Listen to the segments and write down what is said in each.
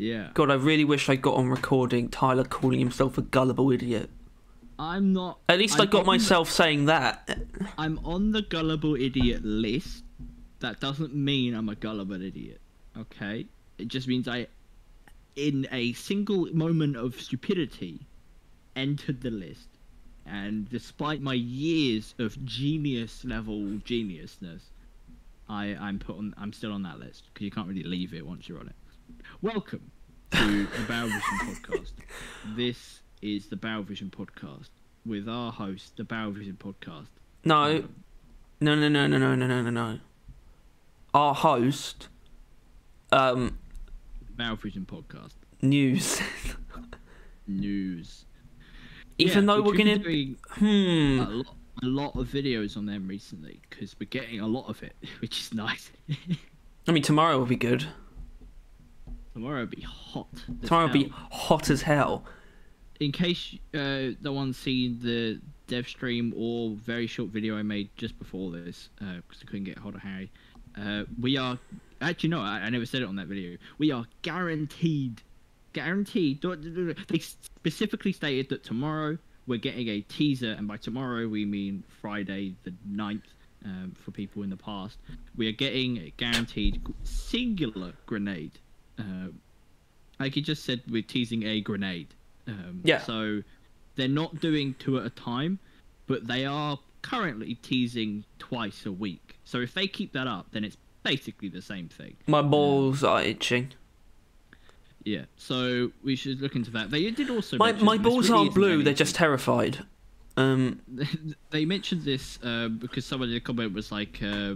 Yeah. God, I really wish I got on recording Tyler calling himself a gullible idiot. I'm not. At least i I'm got on myself saying that. I'm on the gullible idiot list. That doesn't mean I'm a gullible idiot. Okay. It just means I, in a single moment of stupidity, entered the list, and despite my years of genius level geniusness, I I'm put on. I'm still on that list because you can't really leave it once you're on it. Welcome to the Barrel Vision podcast. This is the Barrel Vision podcast with our host, the Barrel Vision podcast. No, Um, no, no, no, no, no, no, no, no, no. Our host, um, Barrel Vision podcast news. news. Even Yeah, though we're we gonna, doing hmm, a lot, a lot of videos on them recently because we're getting a lot of it, which is nice. I mean, tomorrow will be good. Tomorrow will be hot. Tomorrow will be hot as hell. in case uh, no one's seen the dev stream or very short video I made just before this, because I couldn't get hold of Harry, uh, we are actually no, I, I never said it on that video. We are guaranteed, guaranteed. They specifically stated that tomorrow we're getting a teaser, and by tomorrow we mean Friday the 9th. Um, for people in the past, we are getting a guaranteed singular grenade. Uh, like he just said, we're teasing a grenade. Um, Yeah. So they're not doing two at a time, but they are currently teasing twice a week. So if they keep that up, then it's basically the same thing. My balls are itching. Yeah. So we should look into that. They did also. My my balls really aren't blue. They're just terrified. Um, they mentioned this uh, because someone in the comment was like, uh,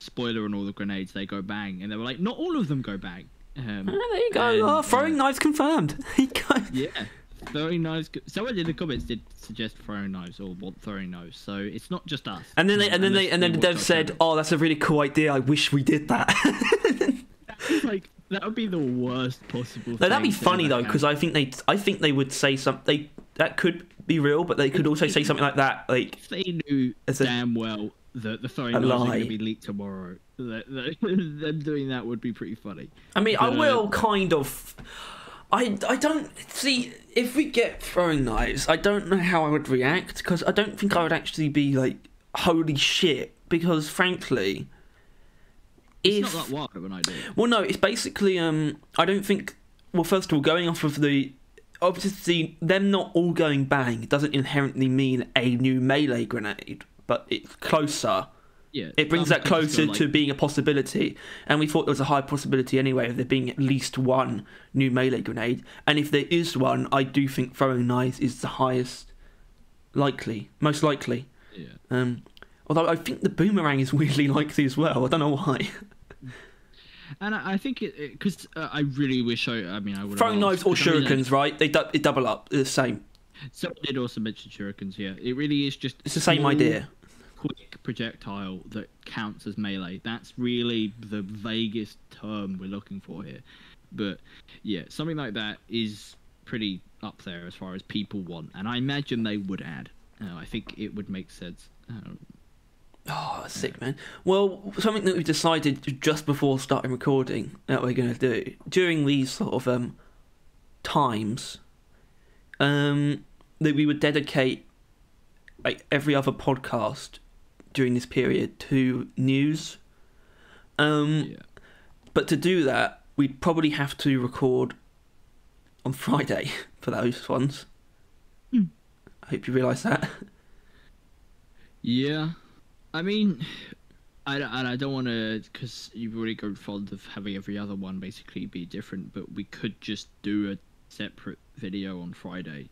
"Spoiler on all the grenades, they go bang," and they were like, "Not all of them go bang." Um, there you go. And, oh, uh, throwing knives confirmed. There you go. Yeah, throwing knives. Someone in the comments did suggest throwing knives or want throwing knives, so it's not just us. And then they, and then they, and then the dev said, channel. "Oh, that's a really cool idea. I wish we did that." like that would be the worst possible. no, that'd be funny though, because. I think they, I think they would say something. That could be real, but they could also say something like that, like, if they knew As a- damn well that the throwing knives are going to be leaked tomorrow, that, that, them doing that would be pretty funny. I mean, I But, uh, will kind of. I, I don't see if we get throwing knives. I don't know how I would react because I don't think I would actually be like holy shit. Because frankly, It's if not that wild of an idea. well, no, it's basically um. I don't think. Well, first of all, going off of the obviously them not all going bang doesn't inherently mean a new melee grenade, but it's closer. Yeah, It brings that closer go to being a possibility, and we thought there was a high possibility anyway of there being at least one new melee grenade. And if there is one, I do think throwing knives is the highest likely, most likely. Yeah. Um, although I think the boomerang is weirdly likely as well. I don't know why. And I, I think it because uh, I really wish I. I mean, I would. throwing knives or shurikens, right? They, du- they double up. They're the same. Someone did also mention shurikens. Yeah, it really is just. It's the same idea. Quick projectile that counts as melee. That's really the vaguest term we're looking for here. But yeah, something like that is pretty up there as far as people want, and I imagine they would add. Uh, I think it would make sense. Um, Oh, sick, man. Well, something that we decided just before starting recording that we're going to do during these sort of um, times, um, that we would dedicate like every other podcast during this period to news. Um, yeah. But to do that, we'd probably have to record on Friday for those ones. Hmm. I hope you realise that. Yeah, I mean, I, don't- and I don't want to because you've already grown fond of having every other one basically be different, but we could just do a separate video on Friday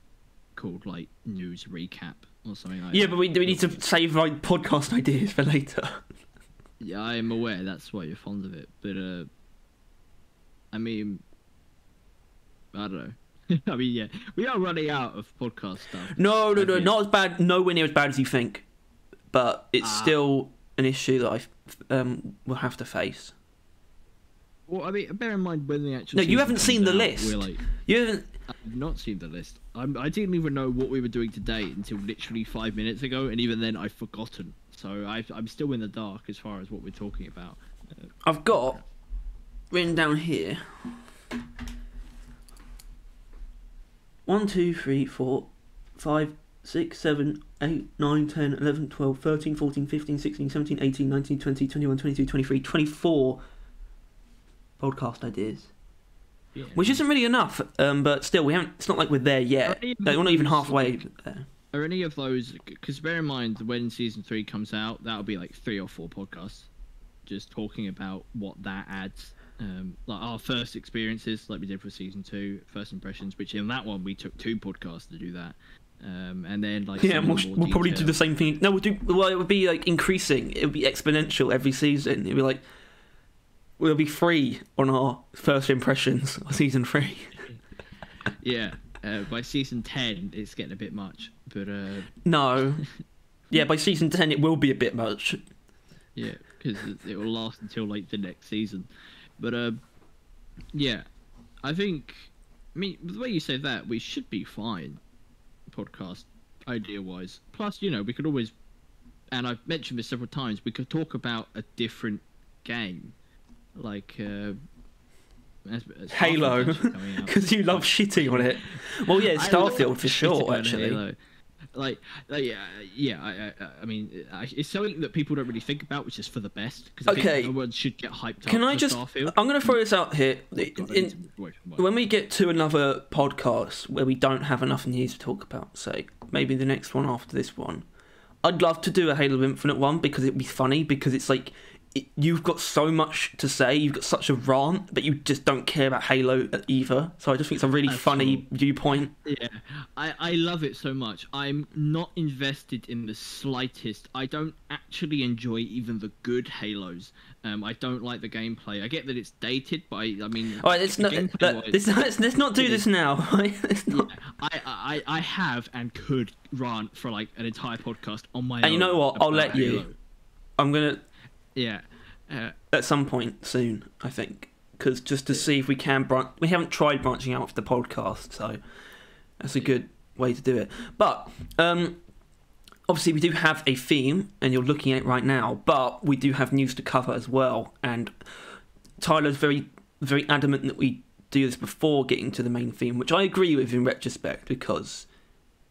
called like news recap or something like Yeah, that. but we, we need to save like podcast ideas for later. Yeah, I am aware that's why you're fond of it, but uh, I mean, I don't know. I mean, yeah, we are running out of podcast stuff. No, no, no, not as bad. Nowhere near as bad as you think, but it's Ah. still an issue that I um, will have to face. Well, I mean, bear in mind when the actual. No, you haven't seen the out, list. We're like, You haven't. I've not seen the list. I'm, I didn't even know what we were doing today until literally five minutes ago, and even then I've forgotten. So I, I'm still in the dark as far as what we're talking about. Uh, I've got written down here 1, 2, 3, 4, 5, 6, 7, 8, 9, 10, 11, 12, 13, 14, 15, 16, 17, 18, 19, 20, 21, 22, 23, 24 podcast ideas. Yeah. Which isn't really enough, um, but still, we haven't. It's not like we're there yet. Are any of No, we're not even halfway there. Are any of those? Because bear in mind, when season three comes out, that'll be like three or four podcasts, just talking about what that adds. Um, like our first experiences, like we did for season two, first impressions. Which in that one we took two podcasts to do that, um, and then like Yeah, we'll, we'll probably do the same thing. No, we'll do. Well, it would be like increasing. It would be exponential every season. It'd be like we'll be free on our first impressions of season three. Yeah, uh, by season ten, it's getting a bit much, but uh, No. Yeah, by season ten it will be a bit much. Yeah, because it will last until like the next season. But uh, yeah, I think. I mean, the way you say that, we should be fine, podcast idea wise. Plus, you know, we could always, and I've mentioned this several times, we could talk about a different game, like uh, as, as Halo, Starfield's actually coming out. because you love shitting on it. Well, yeah, Starfield for sure. Actually, Halo. Like, like, yeah, yeah. I, I, I mean, I- it's something that people don't really think about, which is for the best. Because I Okay. everyone should get hyped can up I just? Starfield. I'm going to throw this out here. God, In- to move away from work. when we get to another podcast where we don't have enough news to talk about, say maybe the next one after this one, I'd love to do a Halo Infinite one because it'd be funny because it's like it, you've got so much to say, you've got such a rant, but you just don't care about Halo either. So I just think it's a really funny viewpoint. Yeah, I, I love it so much. I'm not invested in the slightest. I don't actually enjoy even the good Halos. Um, I don't like the gameplay. I get that it's dated, but I, I mean, All right, let's not let's, let's, let's not do this now. Let's Yeah. I, I I have and could rant for like an entire podcast on my own. And you know what? I'll let you. I'm gonna Yeah. Uh, at some point soon, I think, because just to see if we can branch. We haven't tried branching out of the podcast, so that's a good way to do it. But um, obviously, we do have a theme, and you're looking at it right now. But we do have news to cover as well, and Tyler's very, very adamant that we do this before getting to the main theme, which I agree with in retrospect because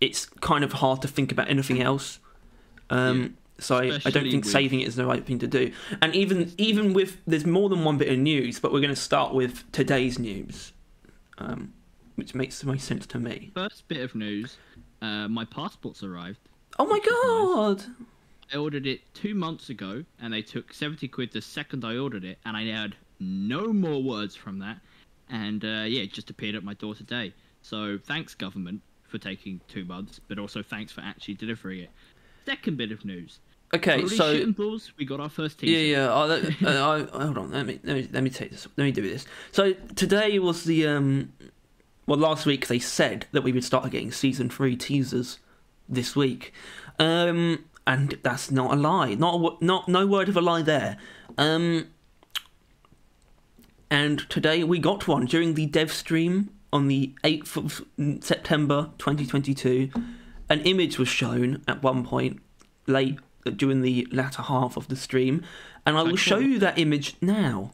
it's kind of hard to think about anything else. Um, So I, I don't think with- saving it is the right thing to do. And even even with there's more than one bit of news, but we're going to start with today's news, um, which makes the most sense to me. first bit of news. Uh, my passport's arrived. Oh my nice. god! I ordered it two months ago, and they took seventy quid the second I ordered it, and I had no more words from that. And uh, yeah, it just appeared at my door today. So thanks, government, for taking two months, but also thanks for actually delivering it. Second bit of news. Okay, Holy so balls, we got our first teaser. Yeah, yeah. That, uh, I, hold on. Let me, let me let me take this. Let me do this. So today was the um, well, last week they said that we would start getting season three teasers this week, um, and that's not a lie. Not a, not no word of a lie there. Um, and today we got one during the dev stream on the eighth of September, twenty twenty two. An image was shown at one point late during the latter half of the stream, and I will show you that image now.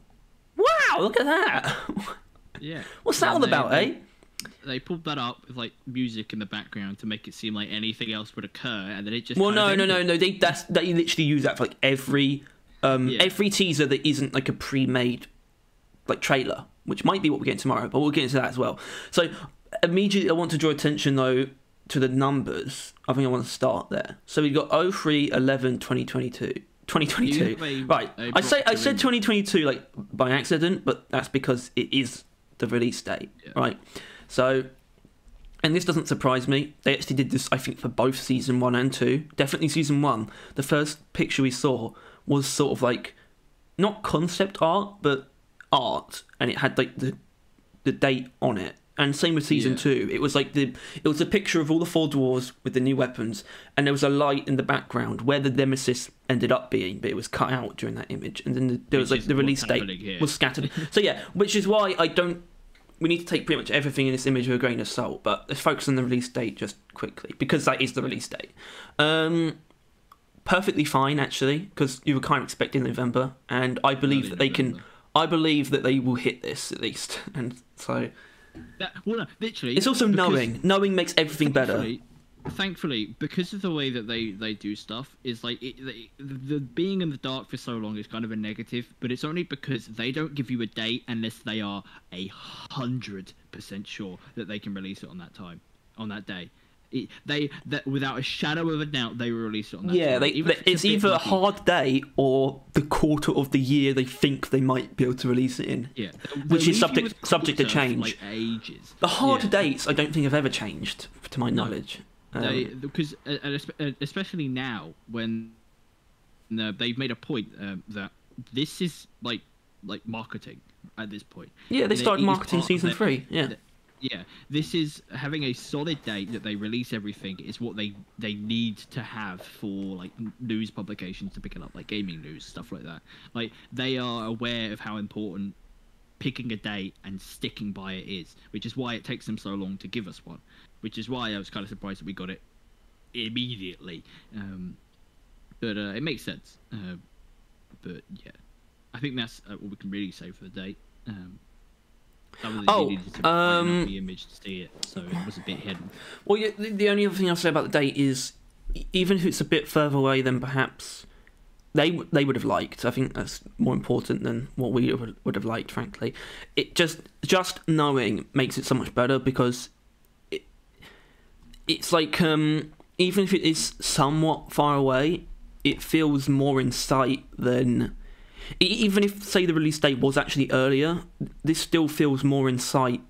Wow, look at that! Yeah. What's that all they- about, they- eh? They pulled that up with like music in the background to make it seem like anything else would occur, and then it just. Well, no, no, no, no. They that's they literally use that for like every um Yeah. every teaser that isn't like a pre-made like trailer, which might be what we get tomorrow, but we'll get into that as well. So immediately, I want to draw attention though to the numbers. I think I want to start there. So we've got 03, 11, 2022. 2022. You have a- Right. I say I said 2022 like by accident, but that's because it is the release date, Yeah. right? So and this doesn't surprise me. They actually did this, I think, for both season one and two. Definitely season one. The first picture we saw was sort of like not concept art, but art, and it had like the the date on it. And same with season Yeah. two. It was like the it was a picture of all the four dwarves with the new weapons, and there was a light in the background where the nemesis ended up being, but it was cut out during that image. And then the, there was Which like the release date here. was scattered. so yeah, which is why I don't. We need to take pretty much everything in this image with a grain of salt, but let's focus on the release date just quickly because that is the release date. Um, perfectly fine actually, because you were kind of expecting November, and I believe Early that they can. I believe that they will hit this at least, and so That, well, no, literally. It's also knowing. Knowing makes everything better. Thankfully, because of the way that they they do stuff, is like it, the, the being in the dark for so long is kind of a negative. But it's only because they don't give you a date unless they are a hundred percent sure that they can release it on that time, on that day. It, they that without a shadow of a doubt they will release it on that. Yeah, they, Even it's either a hard day or the quarter of the year they think they might be able to release it in. Yeah, they'll- which they'll is subject- subject to change. Like ages. The hard Yeah. dates, I don't think have ever changed, to my No. knowledge. Um, They because uh, uh, especially now when uh, they've made a point um, that this is like like marketing at this point. yeah, they started marketing season their- three. Yeah, Yeah, this is having a solid date that they release everything is what they they need to have for like news publications to pick it up, like gaming news stuff like that. Like they are aware of how important picking a date and sticking by it is, which is why it takes them so long to give us one. Which is why I was kind of surprised that we got it immediately. Um, but uh, it makes sense. Uh, but yeah, I think that's uh, what we can really say for the date. Um, Oh, um, the image to see it, so it was a bit hidden. Well, yeah, the, the only other thing I'll say about the date is, even if it's a bit further away than perhaps they they would have liked, I think that's more important than what we would, would have liked. Frankly, it just just knowing makes it so much better because it, it's like um, even if it is somewhat far away, it feels more in sight than. Even if, say, the release date was actually earlier, this still feels more in sight,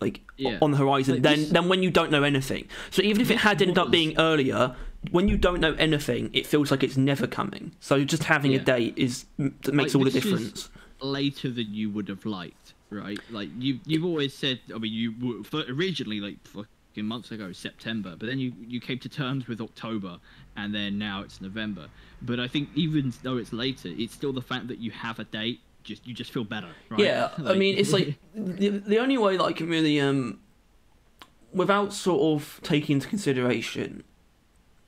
like Yeah. on the horizon, Like, than this- than when you don't know anything. So even if it had ended up being earlier, when you don't know anything, it feels like it's never coming. So just having a date is that makes Like, all the difference. Later than you would have liked, right? Like you you've always said. I mean, you were originally like months ago September, but then you you came to terms with October, and then now it's November. But I think even though it's later, it's still the fact that you have a date. Just you just feel better, right? Yeah, I mean, it's like the, the only way that I can really, um, without sort of taking into consideration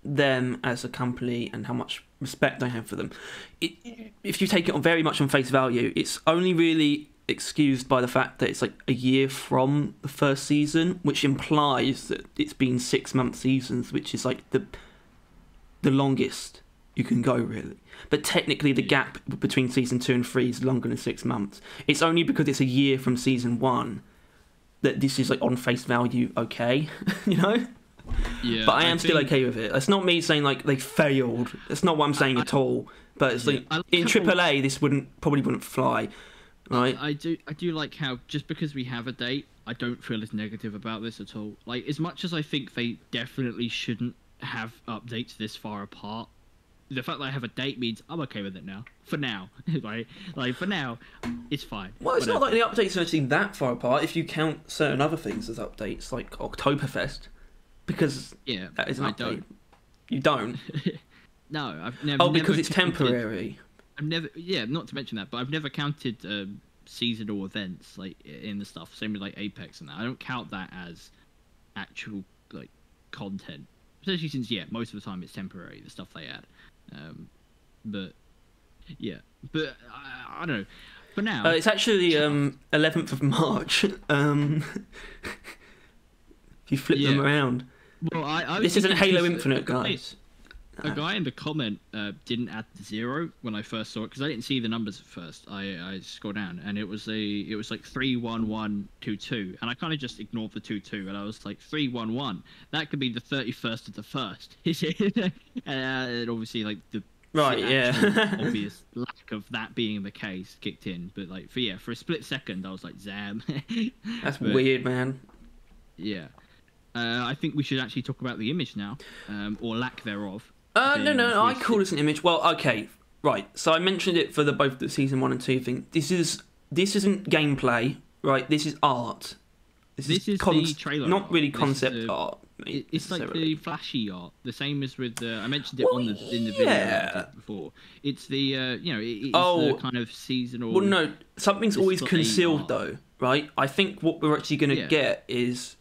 them as a company and how much respect I have for them, it, if you take it on very much on face value, it's only really excused by the fact that it's like a year from the first season, which implies that it's been six month seasons, which is like the the longest you can go really. But technically, the gap between season two and three is longer than six months. It's only because it's a year from season one that this is like on face value okay, you know. yeah. But I am still think- okay with it. It's not me saying like they failed. It's not what I'm saying I- at all. But it's Yeah, like in AAA, this wouldn't probably wouldn't fly, right? I do I do like how just because we have a date, I don't feel as negative about this at all. Like as much as I think they definitely shouldn't have updates this far apart. The fact that I have a date means I'm okay with it now. For now, right? Like for now, it's fine. Well, it's not Whatever. like the updates are actually that far apart if you count certain other things as updates, like Oktoberfest, because yeah, that is an I update. don't. You don't. No, I've never. Oh, because never it's temporary. I've never, yeah, not to mention that, but I've never counted um, seasonal events like in the stuff. Same with like Apex and that. I don't count that as actual like content, especially since yeah, most of the time it's temporary. The stuff they add, um, but yeah, but I, I don't know. For now, Uh, it's actually um, 11th of March. Um, if you flip them around. well, I, I This isn't Halo because Infinite, a A guy in the comment uh, didn't add the zero when I first saw it because I didn't see the numbers at first. I, I scrolled down and it was a it was like three one one two two and I kind of just ignored the two two and I was like three one one that could be the thirty first of the first, is it? and, uh, obviously like the Right, yeah. obvious lack of that being the case kicked in, but like for yeah for a split second I was like Zam. That's But- weird, man. yeah. Uh, I think we should actually talk about the image now, um, or lack thereof. Uh, no, no, no, I call this an image. Well, okay, right. So I mentioned it for the both the season one and two thing. This is this isn't gameplay, right? This is art. This is the trailer Not art. really This concept the- art. It's like the flashy art, the same as with the. I mentioned it Well, on the in the video yeah. I before. It's the uh, you know it, it's Oh. the kind of seasonal. Well, no, something's always concealed art. though, right? I think what we're actually going to Yeah. get is.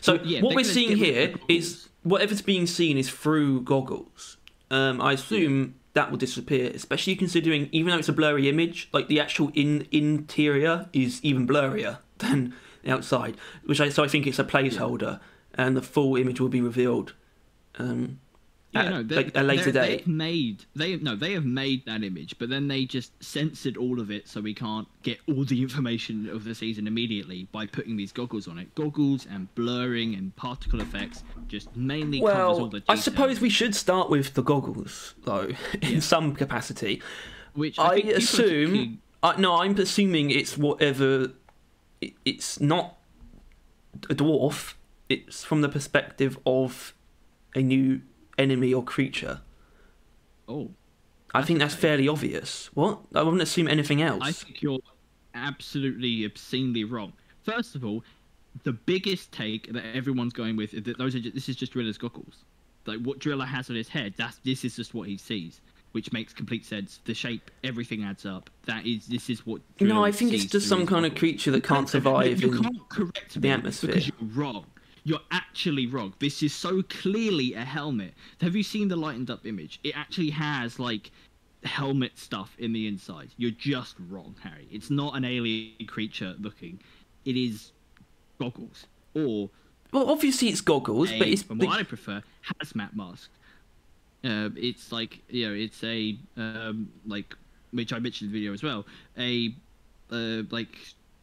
So Well, yeah, what we're seeing here is rid of here the is goggles. Whatever's being seen is through goggles. Um, I assume that will disappear, especially considering even though it's a blurry image, like the actual in interior is even blurrier than the outside, which I so I think it's a placeholder, and the full image will be revealed. Um, Yeah, uh, no, they, a later date. They've made they no, they have made that image, but then they just censored all of it, so we can't get all the information of the season immediately by putting these goggles on it. Goggles and blurring and particle effects just mainly covers all Well, the. I suppose we should start with the goggles, though, in some capacity. which I, are assume. I, no, I'm assuming it's whatever. It, it's not a dwarf. It's from the perspective of a new enemy or creature. Oh, I think that's fairly obvious. What? I wouldn't assume anything else. I think you're absolutely obscenely wrong. First of all, the biggest take that everyone's going with is that those are just, this is just Driller's goggles. Like what Driller has on his head, that's this is just what he sees, which makes complete sense. The shape, everything adds up. That is this is what. no, I think it's just some kind of creature that can't survive You in. can't correct the atmosphere. because you're wrong. You're actually wrong. This is so clearly a helmet. Have you seen the lightened up image? It actually has like helmet stuff in the inside. You're just wrong, Harry. It's not an alien creature looking. It is goggles or Well, obviously it's goggles, a, but it's. what I prefer, hazmat mask. Uh, it's like you know, it's a um, like which I mentioned in the video as well. A uh, like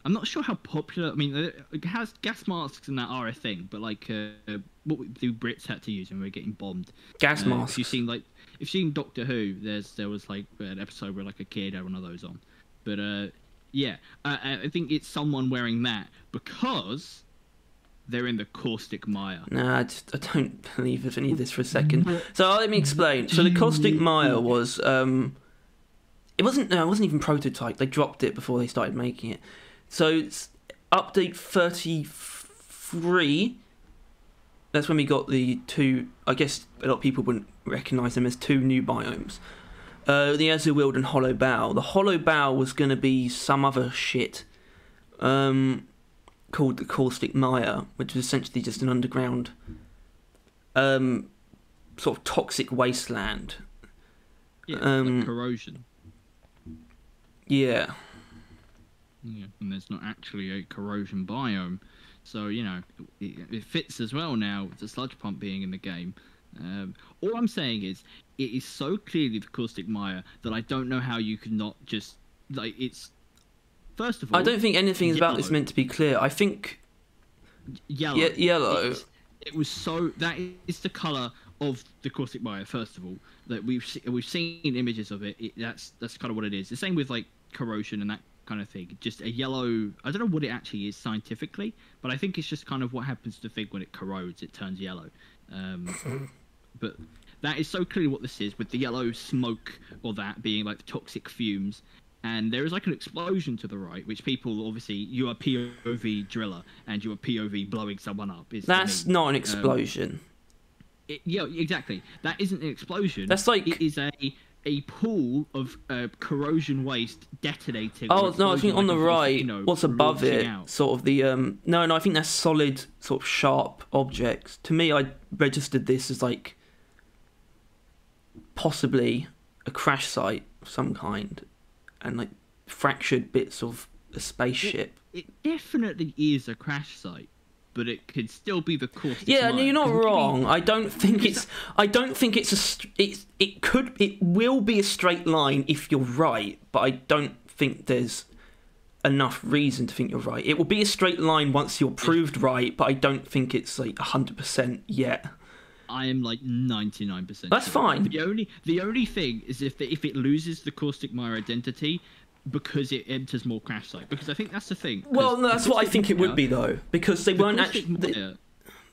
I'm not sure how popular. I mean, uh, has gas masks and that are a thing, but like uh, what do Brits had to use when we were getting bombed? gas Uh, masks. If you've seen like if you've seen Doctor Who, there's there was like an episode where like a kid had one of those on, but uh, yeah, uh, I think it's someone wearing that because they're in the caustic mire. No, I, just, I don't believe any of this for a second. So let me explain. So the caustic mire was um, it wasn't no, it wasn't even prototype. They dropped it before they started making it. So it's update thirty three. That's when we got the two. I guess a lot of people wouldn't recognise them as two new biomes. Uh, the Azure Weald and Hollow Bough. The Hollow Bough was going to be some other shit. Um, called the Caustic Mire, which was essentially just an underground, um, sort of toxic wasteland. Yeah, Um, like corrosion. Yeah, Yeah, and there's not actually a corrosion biome, so you know it, it fits as well now with the sludge pump being in the game. Um, all I'm saying is it is so clearly the caustic mire that I don't know how you could not just like it's. First of all, I don't think anything about this meant to be clear. I think yellow. Ye- yellow. It's- It was so that is the color of the caustic mire. First of all, that we've we've seen images of it. it. That's that's kind of what it is. The same with like corrosion and that kind of thing. Just a yellow. I don't know what it actually is scientifically, but I think it's just kind of what happens to the thing when it corrodes. It turns yellow. Um, but that is so clearly what this is with the yellow smoke or that being like the toxic fumes and there is like an explosion to the right which people obviously you are pov driller and you are pov blowing someone up is that's not an explosion. It- yeah exactly that isn't an explosion That's like- it is a a pool of uh, corrosion waste detonating oh no, I think on the like right, volcano what's above it, out. sort of the um. No, no, I think that's solid, sort of sharp objects. To me, I registered this as like possibly a crash site of some kind, and like fractured bits of a spaceship. it definitely is a crash site but it could still be the caustic Yeah, no, you're not 'cause it could be- wrong. I don't think it's. I don't think it's a. st- It's. It could. It will be a straight line if you're right, but I don't think there's enough reason to think you're right. It will be a straight line once you're proved right, but I don't think it's like hundred percent yet. I am like ninety nine percent. That's fine. The only the only thing is if the, if it loses the caustic mire identity because it enters more crash site. Because I think that's the thing. Well, no, that's what I think it would be though, because they the weren't actually. They,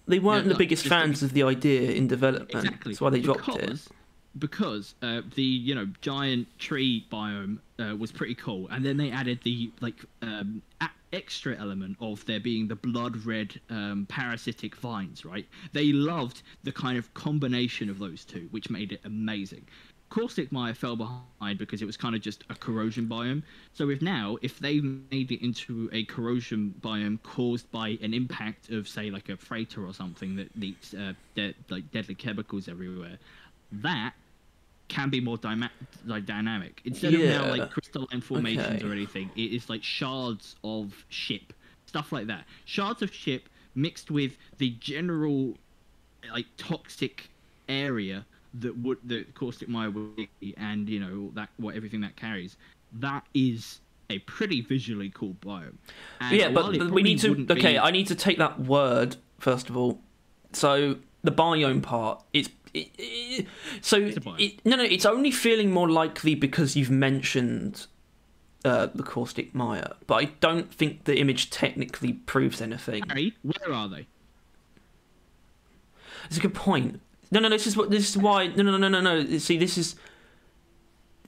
they weren't the no, biggest fans of the idea in development. Exactly. That's why they dropped it. because, Because uh, the you know giant tree biome uh, was pretty cool, and then they added the like um, a- extra element of there being the blood red um, parasitic vines. Right? They loved the kind of combination of those two, which made it amazing. Caustic Mire fell behind because it was kind of just a corrosion biome. So if now, if they made it into a corrosion biome caused by an impact of, say, like a freighter or something that leaks uh, de- like deadly chemicals everywhere, that can be more dyma- like dynamic instead of now like crystalline formations Okay. or anything. It is like shards of ship stuff like that. Shards of ship mixed with the general like toxic area that would the caustic mire would be, and you know that what everything that carries. That is a pretty visually cool biome. And yeah, while but we need to. Okay, be- I need to take that word first of all. So the biome part, it's. It, it, so a biome. it, no, no, it's only feeling more likely because you've mentioned uh, the caustic mire, but I don't think the image technically proves anything. Harry, where are they? It's a good point. No, no, this is what this is why. No, no, no, no, no. See, this is.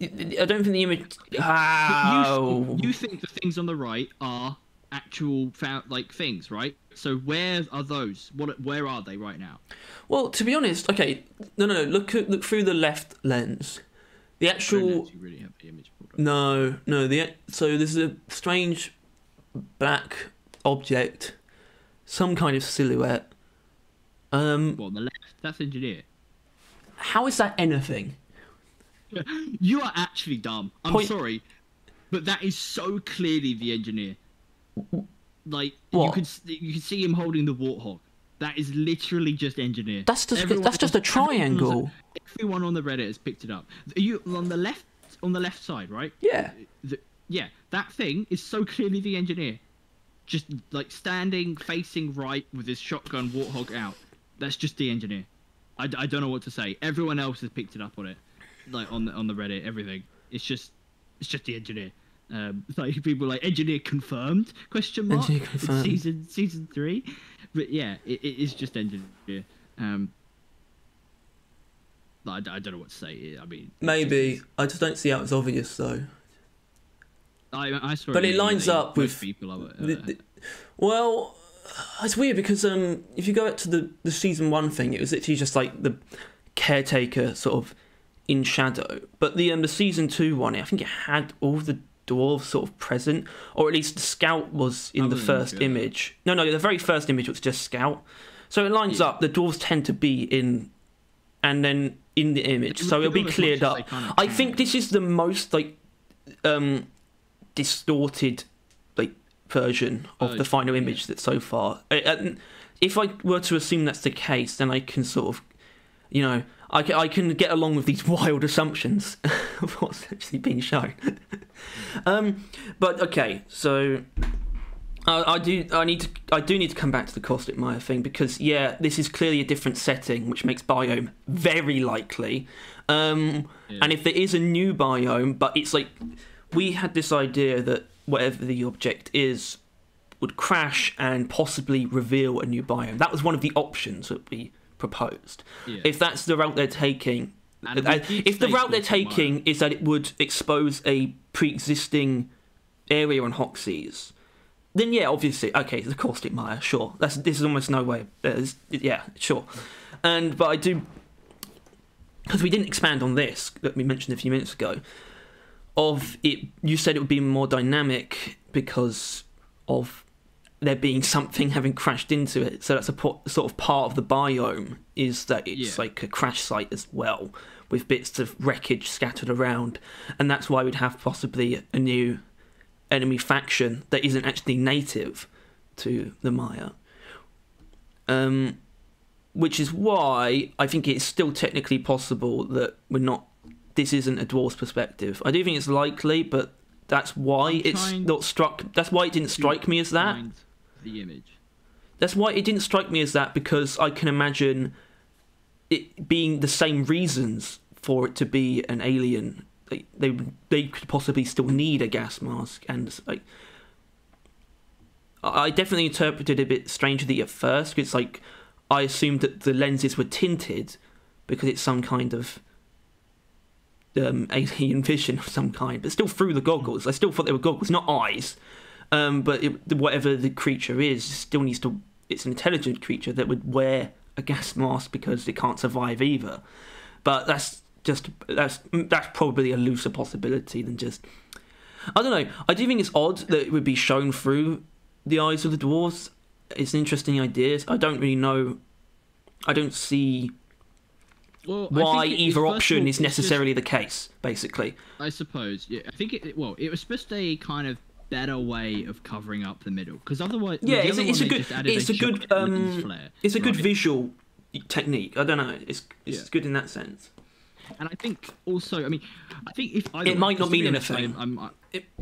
I don't think the image. How? You, you think the things on the right are actual like things, right? So where are those? What? Where are they right now? Well, to be honest, okay, no, no, no. Look, look through the left lens. The actual actually really have the image no, no. The so there's a strange black object, some kind of silhouette. Um, Well, on the left, that's engineer. how is that anything? You are actually dumb. I'm Point- sorry, but that is so clearly the engineer. Like you What? could you can see him holding the warthog. That is literally just engineer. That's just Everyone that's just a else- everyone else- triangle. Everyone on the Reddit has picked it up. Are you on the left? On the left side, right? Yeah. the, yeah, that thing is so clearly the engineer. Just like standing facing right with his shotgun warthog out. That's just the engineer. I, I don't know what to say. Everyone else has picked it up on it, like on the on the Reddit, everything. It's just it's just the engineer. Um, like people like engineer confirmed question mark confirmed. season season three, but yeah, it, it is just engineer. Um, I, I don't know what to say. I mean, Maybe I just don't see how it's obvious though. I, I But it lines up with people. Uh, The- the- well, it's weird because um, if you go back to the, the season one thing, it was literally just like the caretaker sort of in shadow. But the um, the season two one, I think it had all the dwarves sort of present, or at least the scout was in the first Scout. image. No, no, the very first image was just scout. So it lines Yeah. up. The dwarves tend to be in, and then in the image, so it'll be cleared up. I think this is the most like um distorted version of the Version, final yeah. image that so far. Uh, If I were to assume that's the case, then I can sort of, you know, I can, I can get along with these wild assumptions of what's actually being shown. um, but okay, so I, I do I need to I do need to come back to the caustic mire thing because yeah, this is clearly a different setting, which makes biome very likely. Um, Yeah. And if there is a new biome, but it's like we had this idea that whatever the object is would crash and possibly reveal a new biome. That was one of the options that we proposed. Yeah. If that's the route they're taking, And uh, if the route they're taking is that it would expose a pre-existing area on Hoxxes, then yeah, obviously, okay, the caustic mire, sure. That's this is almost no way. yeah, sure. And but I do because we didn't expand on this that we mentioned a few minutes ago. Of it, you said it would be more dynamic because of there being something having crashed into it. So that's a po- sort of part of the biome is that it's Yeah. like a crash site as well, with bits of wreckage scattered around, and that's why we'd have possibly a new enemy faction that isn't actually native to the Mire. Um, which is why I think it's still technically possible that we're not. This isn't a dwarf's perspective. I do think it's likely, but that's why I'm it's not struck. That's why it didn't strike me as that. The image. That's why it didn't strike me as that because I can imagine it being the same reasons for it to be an alien. They they, they could possibly still need a gas mask and like. I definitely interpreted it a bit strangely at first because like I assumed that the lenses were tinted because it's some kind of um, alien vision of some kind, but still through the goggles. I still thought they were goggles, not eyes. Um, but it, whatever the creature is, still needs to. It's an intelligent creature that would wear a gas mask because it can't survive either. But that's just that's that's probably a looser possibility than just. I don't know. I do think it's odd that it would be shown through the eyes of the dwarves. It's an interesting idea. I don't really know. I don't see Well, why it- either option all, is it's just- necessarily the case. Basically, I suppose. Yeah, I think it. Well, it was supposed to be kind of better way of covering up the middle because otherwise Yeah, it's, it's a good, it's a good, um, flare, it's a good right? visual technique. I don't know. It's it's Yeah. good in that sense. And I think also, I mean, I think if either It might not mean honest, anything. I'm, I'm,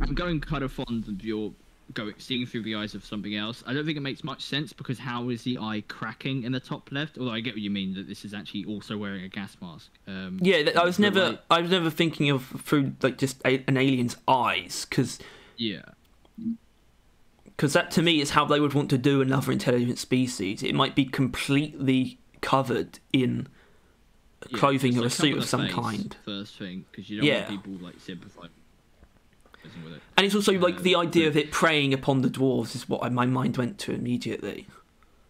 I'm going kind of fond of your going seeing through the eyes of something else. I don't think it makes much sense because how is the eye cracking in the top left? Although I get what you mean that this is actually also wearing a gas mask. Um, Yeah, I was never, like, I was never thinking of through like just a, an alien's eyes, because yeah, Because that to me is how they would want to do another intelligent species. It might be completely covered in clothing just, or a suit of some face kind. First thing, because you don't Yeah. want people like sympathizing with it. And it's also like the idea of it preying upon the dwarves is what I, my mind went to immediately.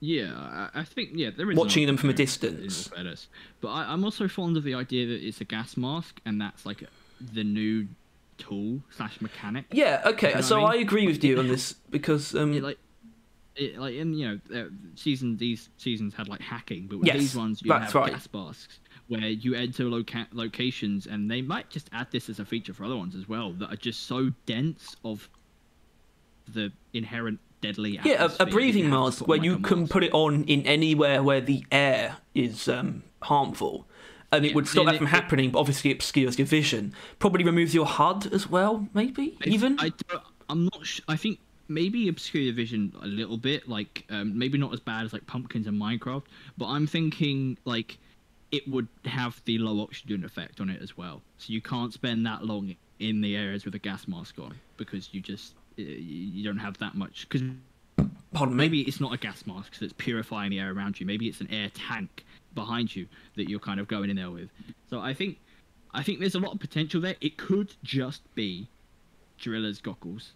Yeah, I, I think yeah, there is Watching them from a argument there, in distance. fairness. But I, I'm also fond of the idea that it's a gas mask, and that's like the new tool slash mechanic. Yeah, okay, You know so I I, agree with you on this because um, It, like, it, like in you know, uh, season these seasons had like hacking, but with Yes, these ones you have right. gas masks where you enter loca- locations, and they might just add this as a feature for other ones as well that are just so dense of the inherent deadly. yeah, a, a breathing mask where on, you can mask. put it on in anywhere where the air is um, harmful. And it Yeah, would stop and that from it- happening, but obviously it obscures your vision. Probably removes your HUD as well, maybe even. I i'm not. Sh- I think maybe obscure your vision a little bit, like um, maybe not as bad as like pumpkins in Minecraft, but I'm thinking like it would have the low oxygen effect on it as well. So you can't spend that long in the areas with a gas mask on because you just uh, you don't have that much. Because maybe it's not a gas mask that's purifying the air around you. Maybe it's an air tank behind you that you're kind of going in there with. So I think I think there's a lot of potential there. It could just be Driller's goggles.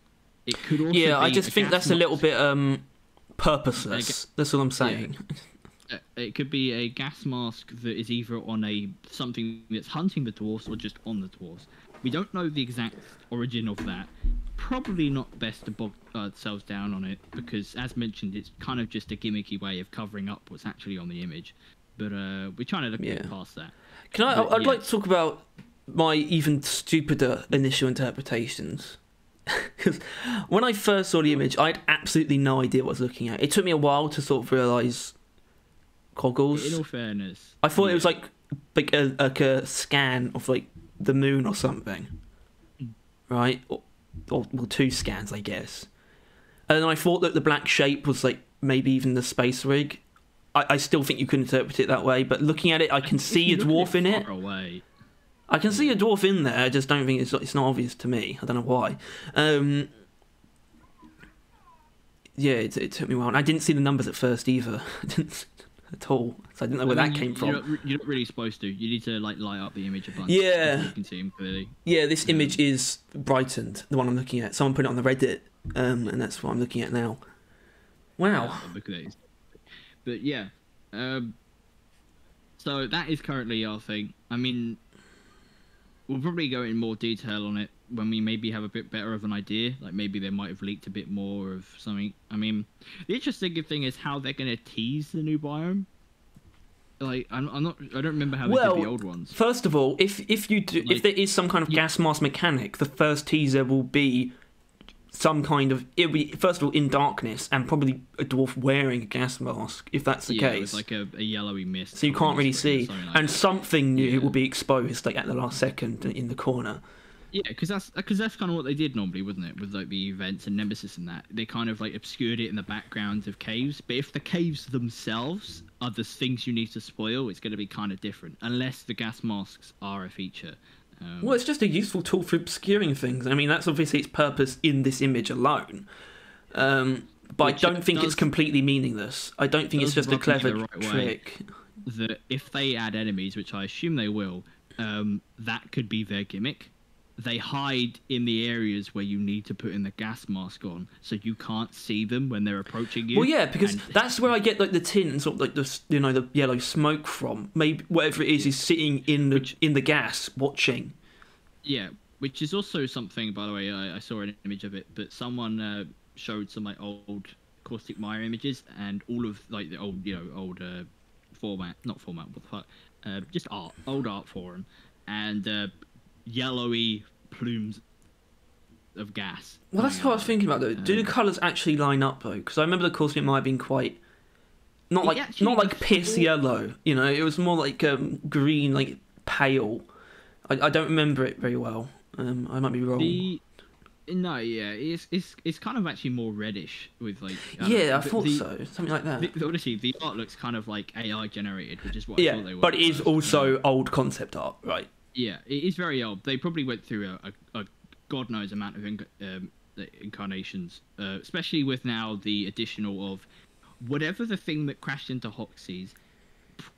It could also Yeah, I just think that's a little bit um purposeless. That's all I'm saying. Uh, It could be a gas mask that is either on a something that's hunting the dwarfs or just on the dwarfs. We don't know the exact origin of that. Probably not best to bog ourselves down on it because, as mentioned, it's kind of just a gimmicky way of covering up what's actually on the image. But uh, we're trying to look Yeah. past that. Can I? But, I'd yeah. like to talk about my even stupider initial interpretations. Because when I first saw the image, I had absolutely no idea what I was looking at. It took me a while to sort of realise goggles. In all fairness, I thought it was like like a, like a scan of like the moon or something, right? Or, or well, two scans, I guess. And I thought that the black shape was like maybe even the space rig. I, I still think you could interpret it that way, but looking at it, I can see a dwarf in it. Away, I can see a dwarf in there. I just don't think it's it's not obvious to me. I don't know why. Um, yeah, it, it took me a while. And I didn't see the numbers at first either. I didn't at all. So I didn't know where I that mean, came you, from. You're not, you're not really supposed to. You need to like light up the image a bunch. Yeah. You can see them clearly. Yeah, this image is brightened. The one I'm looking at. Someone put it on the Reddit, um, and that's what I'm looking at now. Wow. Look at it. But yeah, um, so that is currently our thing. I mean, we'll probably go in more detail on it when we maybe have a bit better of an idea. Like maybe they might have leaked a bit more of something. I mean, the interesting thing is how they're going to tease the new biome. Like I'm, I'm not. I don't remember how they Well, did the old ones. First of all, if if you do, Like- if there is some kind of Yeah. gas mask mechanic, the first teaser will be some kind of it'll be first of all in darkness and probably a dwarf wearing a gas mask if that's the yeah, case. like a, a yellowy mist. so you can't really see, like and that. something new Yeah. will be exposed like at the last second in the corner. Yeah, because that's because that's kind of what they did normally, wasn't it? With like the events and Nemesis and that, they kind of like obscured it in the backgrounds of caves. But if the caves themselves are the things you need to spoil, it's going to be kind of different, unless the gas masks are a feature. Um, Well, it's just a useful tool for obscuring things. I mean, that's obviously its purpose in this image alone. Um, but I don't think it's completely meaningless. I don't think it's just a rub you the clever right trick. that if they add enemies, which I assume they will, um, that could be their gimmick. They hide in the areas where you need to put in the gas mask on, so you can't see them when they're approaching you. Well, yeah, because and- that's where I get like the tin and sort of like the you know the yellow smoke from. Maybe whatever it is is sitting in the Which- in the gas watching. Yeah, which is also something, by the way, I, I saw an image of it, but someone uh, showed some like old caustic mire images and all of like the old, you know, old uh, format, not format, what the fuck, uh, just art, old art forum, and uh, yellowy plumes of gas. Well, that's what I was thinking about though. Do the colours actually line up though? Because I remember the course it might have been quite not like not like piss yellow. You know, it was more like um, green, like pale. I, I don't remember it very well. Um, I might be wrong. The no, yeah, it's it's it's kind of actually more reddish with like. I yeah, know, I thought the- so. Something like that. The, honestly, the art looks kind of like AI generated, which is what I yeah, thought they were. but it is also old concept art, right? Yeah, it is very old. They probably went through a, a, a god knows amount of inc- um, incarnations, uh, especially with now the additional of whatever the thing that crashed into Hoxxes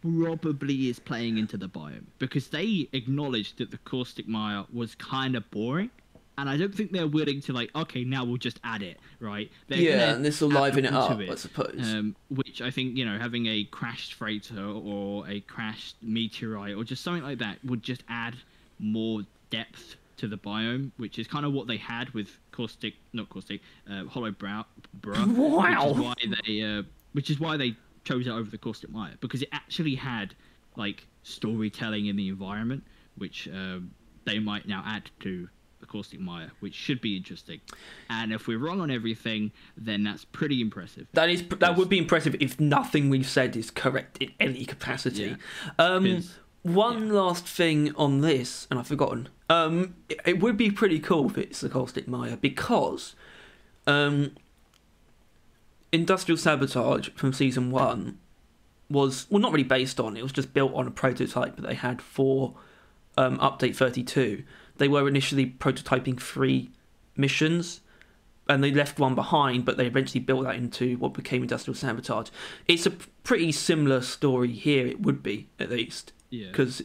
probably is playing into the biome because they acknowledged that the caustic mire was kind of boring. And I don't think they're willing to like, okay, now we'll just add it, right? They're yeah, and this will liven it up, I suppose. um, which I think you know having a crashed freighter or a crashed meteorite or just something like that would just add more depth to the biome, which is kind of what they had with caustic, not caustic, uh, Hollow Bough, bruh, Wow. which is why they, uh, which is why they chose it over the caustic mire because it actually had like storytelling in the environment, which um, they might now add to caustic mire, which should be interesting. And if we're wrong on everything, then that's pretty impressive. That is that would be impressive if nothing we've said is correct in any capacity. Um, 'Cause- one last thing on this, and I've forgotten. Um, it, it would be pretty cool if it's the caustic mire because um, industrial sabotage from season one was well not really based on it was just built on a prototype that they had for um, update 32 they were initially prototyping three missions and they left one behind but they eventually built that into what became industrial sabotage it's a pretty similar story here it would be at least Yeah. because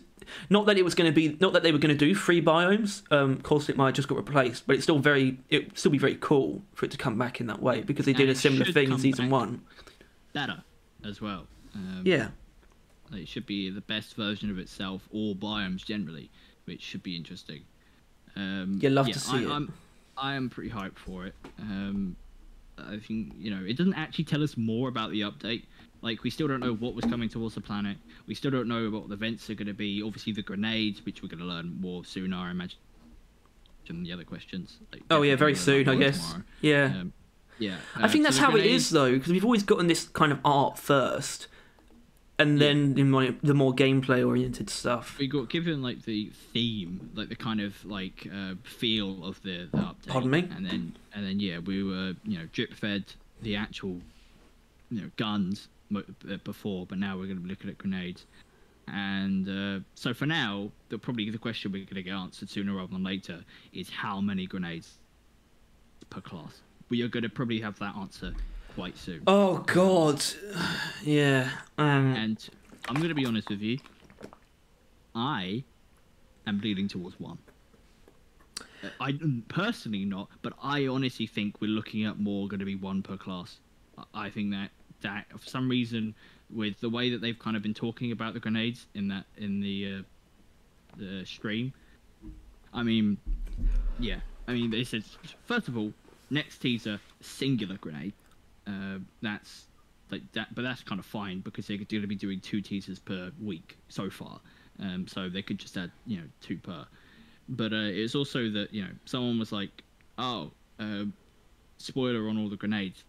not that it was going to be not that they were going to do three biomes um of course it might have just got replaced but it's still very it still be very cool for it to come back in that way because they And did a similar thing in season one better as well. Um, yeah it should be the best version of itself, or biomes generally, which should be interesting. Um, You'd love yeah, to see I, it. I'm, I am pretty hyped for it. Um, I think you know it doesn't actually tell us more about the update. Like we still don't know what was coming towards the planet. We still don't know what the events are going to be. Obviously the grenades, which we're going to learn more soon. I imagine. Than the other questions. Like, oh yeah very soon i guess tomorrow. yeah Um, yeah. I uh, think that's the how it grenades- is though, because we've always gotten this kind of art first, and then the more, the more gameplay oriented stuff. we got given like the theme, like the kind of like uh, feel of the, the update. Pardon me? And then and then yeah, we were you know drip fed the actual you know guns uh, before, but now we're going to be looking at grenades. And uh, so for now, the, probably the question we're going to get answered sooner rather than later is how many grenades per class. We are going to probably have that answer quite soon. Oh God, yeah. Um, And I'm going to be honest with you. I am leaning towards one. Uh, I personally not, but I honestly think we're looking at more going to be one per class. I- I think that that for some reason, with the way that they've kind of been talking about the grenades in that in the uh, the stream, I mean, yeah, I mean they said first of all, next teaser singular grenade. Uh, that's like that, but that's kind of fine because they're going to be doing two teasers per week so far. Um, so they could just add, you know, two per. But uh, it's also that you know someone was like, "Oh, uh, spoiler on all the grenades."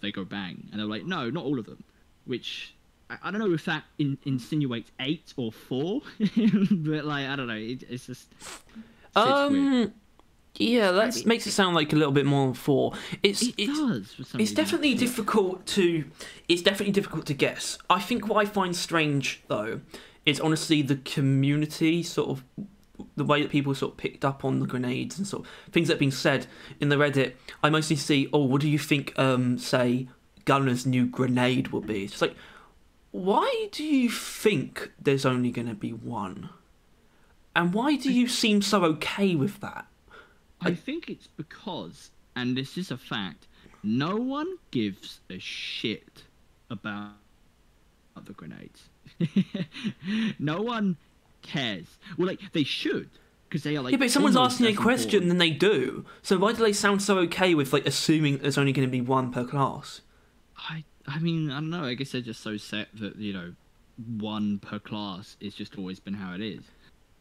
They go bang, and they're like, "No, not all of them," which. I I don't know if that in, insinuates eight or four, but like I don't know. It, it's just sits weird. Yeah, that Maybe- makes it sound like a little bit more for it's it it's does. For some it's definitely actually. difficult to it's definitely difficult to guess. I think what I find strange though is honestly the community sort of the way that people sort of picked up on the grenades and sort of things that have been said in the Reddit. I mostly see, oh, what do you think? Um, say Gunner's new grenade will be. It's just like, why do you think there's only going to be one? And why do you seem so okay with that? I think it's because, and this is a fact, no one gives a shit about the grenades. no one cares. Well, like they should, because they are like. yeah, but if someone's asking a question, then they do. So why do they sound so okay with like assuming there's only going to be one per class? I, I mean, I don't know. I guess they're just so set that you know, one per class is just always been how it is.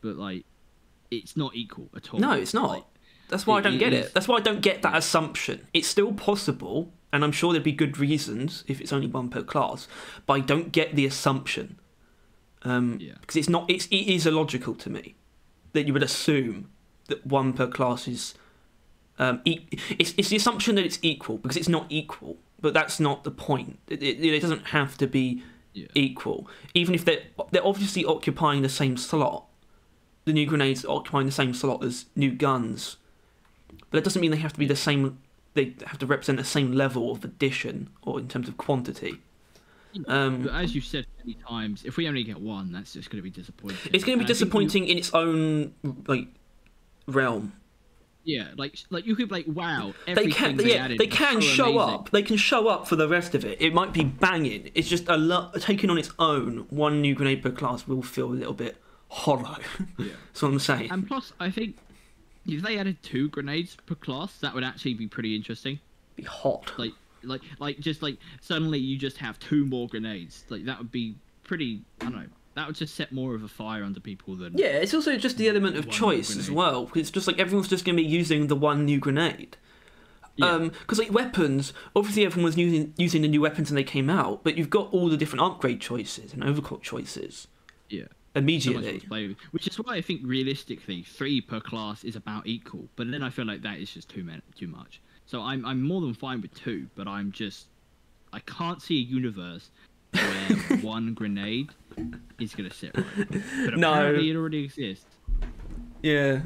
But like, it's not equal at all. No, it's not. Like, That's why I don't get it. That's why I don't get that assumption. It's still possible, and I'm sure there'd be good reasons if it's only one per class, but I don't get the assumption. Um, Yeah. because it's not. It's it is illogical to me that you would assume that one per class is. Um, e- it's it's the assumption that it's equal because it's not equal, but that's not the point. It, it, it doesn't have to be Yeah. equal, even if they're they're obviously occupying the same slot. The new grenades are occupying the same slot as new guns, but it doesn't mean they have to be the same. They have to represent the same level of addition or in terms of quantity. Um, But as you've said many times, if we only get one, that's just going to be disappointing. it's going to be you- disappointing in its own like realm. yeah, like like you could be like, wow, They can, they yeah, added they can so show amazing. up. They can show up for the rest of it. It might be banging. It's just a lot taking on its own. One new grenade per class will feel a little bit hollow. Yeah. That's what I'm saying. And plus, I think if they added two grenades per class, that would actually be pretty interesting. be hot. Like, like, like, just like suddenly you just have two more grenades. Like that would be pretty. I don't know. That would just set more of a fire under people than. Yeah, it's also just the element of choice as well. It's just like everyone's just going to be using the one new grenade. Yeah. Um 'cause because like weapons, obviously everyone was using using the new weapons when they came out, but you've got all the different upgrade choices and overclock choices Yeah. Immediately. to play with. Which is why I think realistically three per class is about equal. But then I feel like that is just too many, too much. So I'm I'm more than fine with two, but I'm just I can't see a universe where one grenade is gonna sit right. But No. apparently it already exists. Yeah,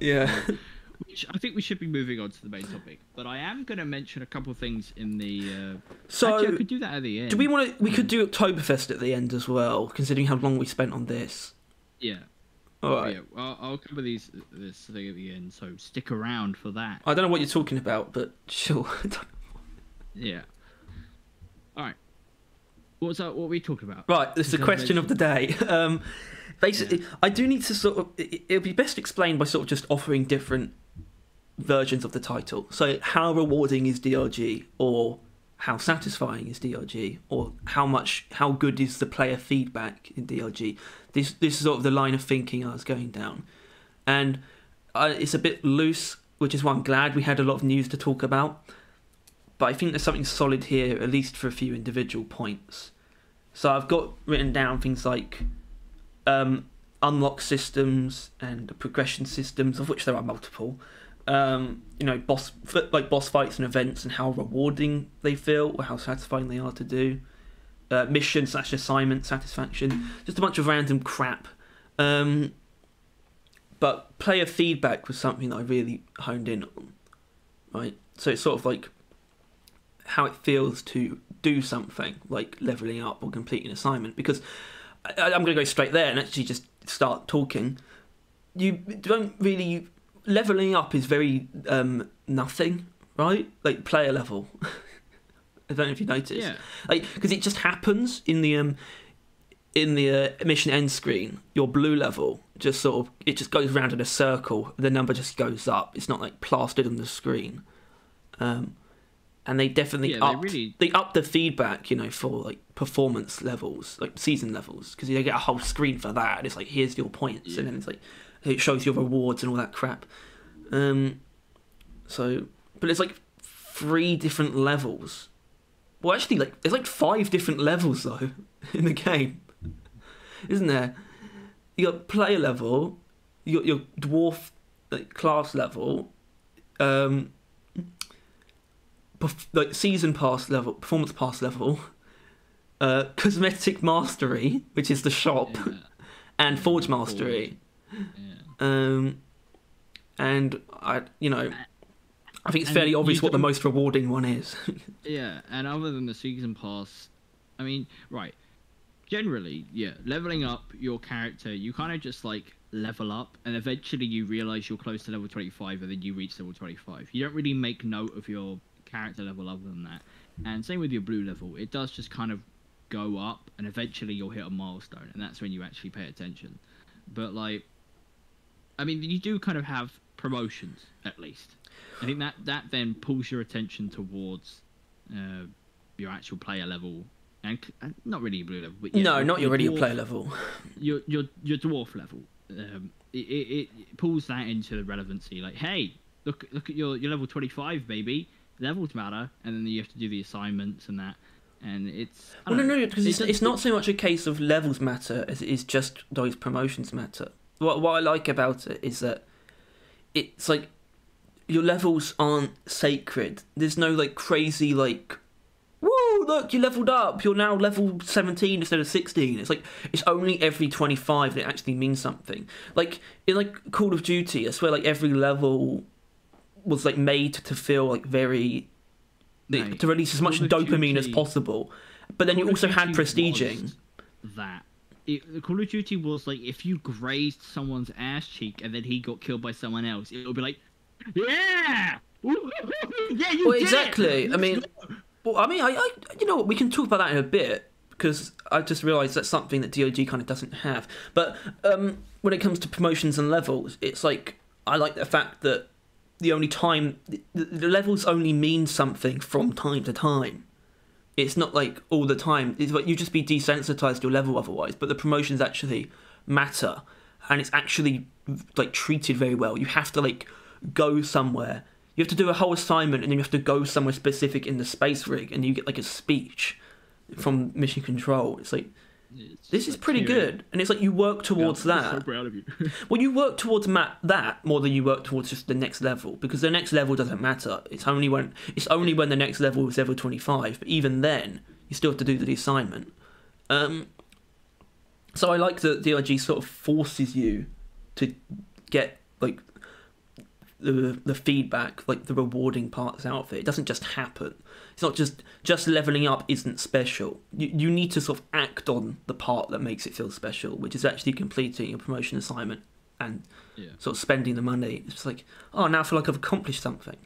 yeah. Which I think we should be moving on to the main topic. But I am gonna mention a couple of things in the. Uh... so Actually, I could do that at the end. do we want to? We could do Oktoberfest at the end as well, considering how long we spent on this. Yeah. All right. Yeah. Well, I'll cover these this thing at the end. So stick around for that. I don't know what you're talking about, but sure. Yeah. All right. What's that? What are we talking about? Right, this is the question of the day. Um, basically, I do need to sort of. It, it'll be best explained by sort of just offering different versions of the title. So, how rewarding is DRG, or how satisfying is DRG, or how much, how good is the player feedback in DRG? This this is sort of the line of thinking I was going down, and uh, it's a bit loose, which is why I'm glad we had a lot of news to talk about. But I think there's something solid here, at least for a few individual points. So I've got written down things like um, unlock systems and progression systems, of which there are multiple. Um, you know, boss like boss fights and events, and how rewarding they feel or how satisfying they are to do. Uh, mission slash assignment satisfaction, just a bunch of random crap. Um, but player feedback was something that I really honed in on. Right, so it's sort of like how it feels to do something like leveling up or completing an assignment because I, I'm going to go straight there and actually just start talking. You don't really leveling up is very um, nothing, right? Like player level. I don't know if you noticed, Yeah. like because it just happens in the um in the uh, mission end screen. Your blue level just sort of it just goes round in a circle. The number just goes up. It's not like plastered on the screen. Um, and they definitely Yeah, they upped really- they upped the feedback, you know, for like performance levels, like season levels, because you get a whole screen for that. And it's like here's your points, Yeah. and then it's like it shows your rewards and all that crap. Um, so, but it's like three different levels. Well, actually, like there's like five different levels though in the game, isn't there? You got player level, you got your dwarf like, class level, um, perf- like season pass level, performance pass level, uh, cosmetic mastery, which is the shop, Yeah. and forge mastery. Um, and I, you know, I think it's And fairly obvious what the most rewarding one is. Yeah, and other than the season pass, I mean, right. Generally, yeah, leveling up your character, you kind of just like level up, and eventually you realize you're close to level 25, and then you reach level 25. You don't really make note of your character level other than that. And same with your blue level, it does just kind of go up, and eventually you'll hit a milestone, and that's when you actually pay attention. But like, I mean, you do kind of have promotions at least. I think that that then pulls your attention towards uh, your actual player level, and uh, not really your blue level, but yeah, no, not your regular dwarf- player level. Your your your dwarf level. Um, it, it, it pulls that into the relevancy. Like, hey, look look at your your level 25, baby. Levels matter, and then you have to do the assignments and that. And it's I Well, no, don't know, no, because it it's, it's not so much a case of levels matter as it is just those promotions matter. What what I like about it is that it's like your levels aren't sacred. There's no like crazy like, whoa, look, you leveled up. You're now level seventeen instead of sixteen. It's like it's only every twenty five that it actually means something. Like in like Call of Duty, I swear like every level was like made to feel like very Mate, to release as much dopamine as possible. But then you Call of also had prestiging. That it, Call of Duty was like if you grazed someone's ass cheek and then he got killed by someone else, it would be like, yeah, yeah, you Well, did it! exactly. I mean, well, I mean, I, I, you know, what, we can talk about that in a bit because I just realised that's something that DRG kind of doesn't have. But um, when it comes to promotions and levels, it's like I like the fact that the only time the, the levels only mean something from time to time. It's not like all the time. It's like you just be desensitized to your level otherwise. But the promotions actually matter, and it's actually like treated very well. You have to like go somewhere. You have to do a whole assignment, and then you have to go somewhere specific in the space rig, and you get like a speech from Mission Control. It's like It's this is pretty good, and it's like you work towards I'm that. So proud of you. Well, you work towards ma- that more than you work towards just the next level because the next level doesn't matter. It's only when it's only when the next level is level twenty five. But even then, you still have to do the assignment. Um, so I like that DRG sort of forces you to get like the the feedback, like the rewarding parts out of it. It doesn't just happen. It's not just just leveling up isn't special. You you need to sort of act on the part that makes it feel special, which is actually completing a promotion assignment and Yeah. sort of spending the money. It's just like, oh, now I feel like I've accomplished something.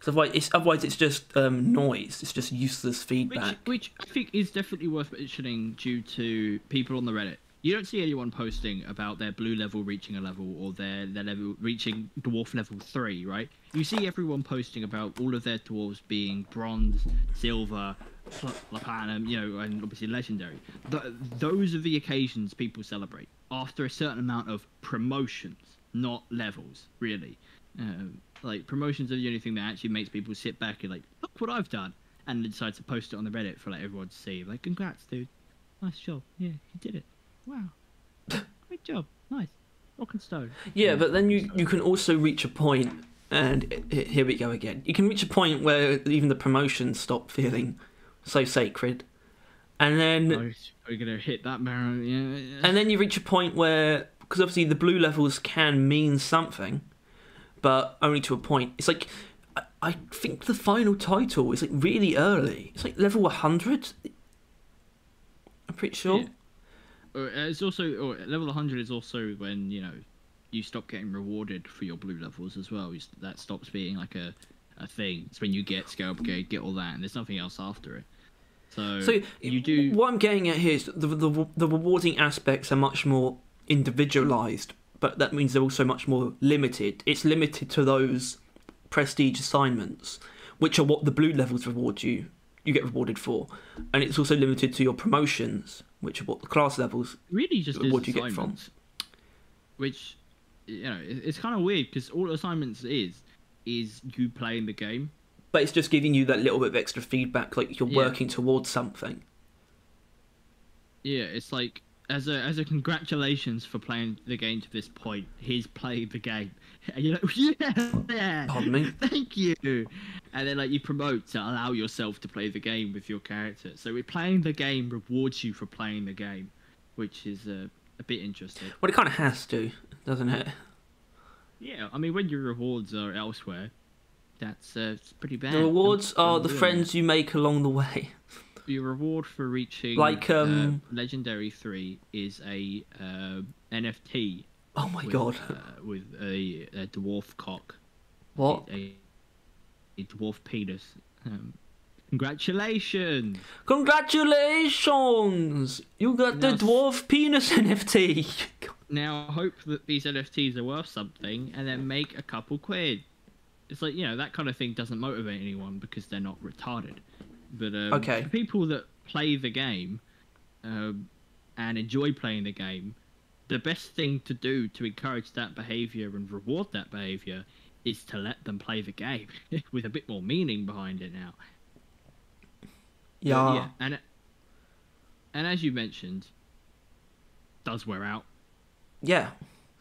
'Cause otherwise, it's otherwise it's just um, noise. It's just useless Which, feedback. which I think is definitely worth mentioning due to people on the Reddit. You don't see anyone posting about their blue level reaching a level or their, their level reaching dwarf level three, right? You see everyone posting about all of their dwarves being bronze, silver, pl- platinum, you know, and obviously legendary. Th- those are the occasions people celebrate after a certain amount of promotions, not levels, really. Um, like promotions are the only thing that actually makes people sit back and like, look what I've done and decide to post it on the Reddit for like everyone to see. Like, congrats, dude. Nice job. Yeah, you did it. Wow. Great job. Nice. Rock and stone. Yeah, but then you you can also reach a point, and i- i- here we go again. You can reach a point where even the promotions stop feeling so sacred, and then Oh, are you gonna hit that barrel? Yeah. yeah. and then you reach a point where because obviously the blue levels can mean something, but only to a point. It's like I, I think the final title is like really early. It's like level hundred. I'm pretty sure. Yeah. Uh, it's also or level 100 is also when you know you stop getting rewarded for your blue levels as well. That stops being like a a thing. It's when you get Scale Brigade, get all that, and there's nothing else after it. So, So you do. What I'm getting at here is the, the the rewarding aspects are much more individualized, but that means they're also much more limited. It's limited to those prestige assignments, which are what the blue levels reward you. You get rewarded for, and it's also limited to your promotions, which are what the class levels. really just what do you get from? which you know it's kind of weird because all assignments is is you playing the game But it's just giving you that little bit of extra feedback, like you're Yeah. working towards something. yeah it's like as a as a congratulations for playing the game to this point He's played the game and you're like yeah Pardon me. thank you and then like you promote to allow yourself to play the game with your character so playing the game rewards you for playing the game which is uh, a bit interesting Well, it kind of has to, doesn't it? Yeah, I mean, when your rewards are elsewhere, that's uh, it's pretty bad. The rewards are the friends you make along the way. Your reward for reaching Like, um, uh, legendary three is a uh, NFT. Oh my with, god! Uh, with a, a dwarf cock. What? A, a dwarf penis. Um, congratulations! Congratulations! You got the dwarf penis NFT. Now I hope that these NFTs are worth something, and then make a couple quid. It's like you know that kind of thing doesn't motivate anyone because they're not retarded. But um, Okay. for people that play the game um, and enjoy playing the game, the best thing to do to encourage that behavior and reward that behavior is to let them play the game with a bit more meaning behind it now. Yeah. yeah, and and as you mentioned, does wear out. Yeah.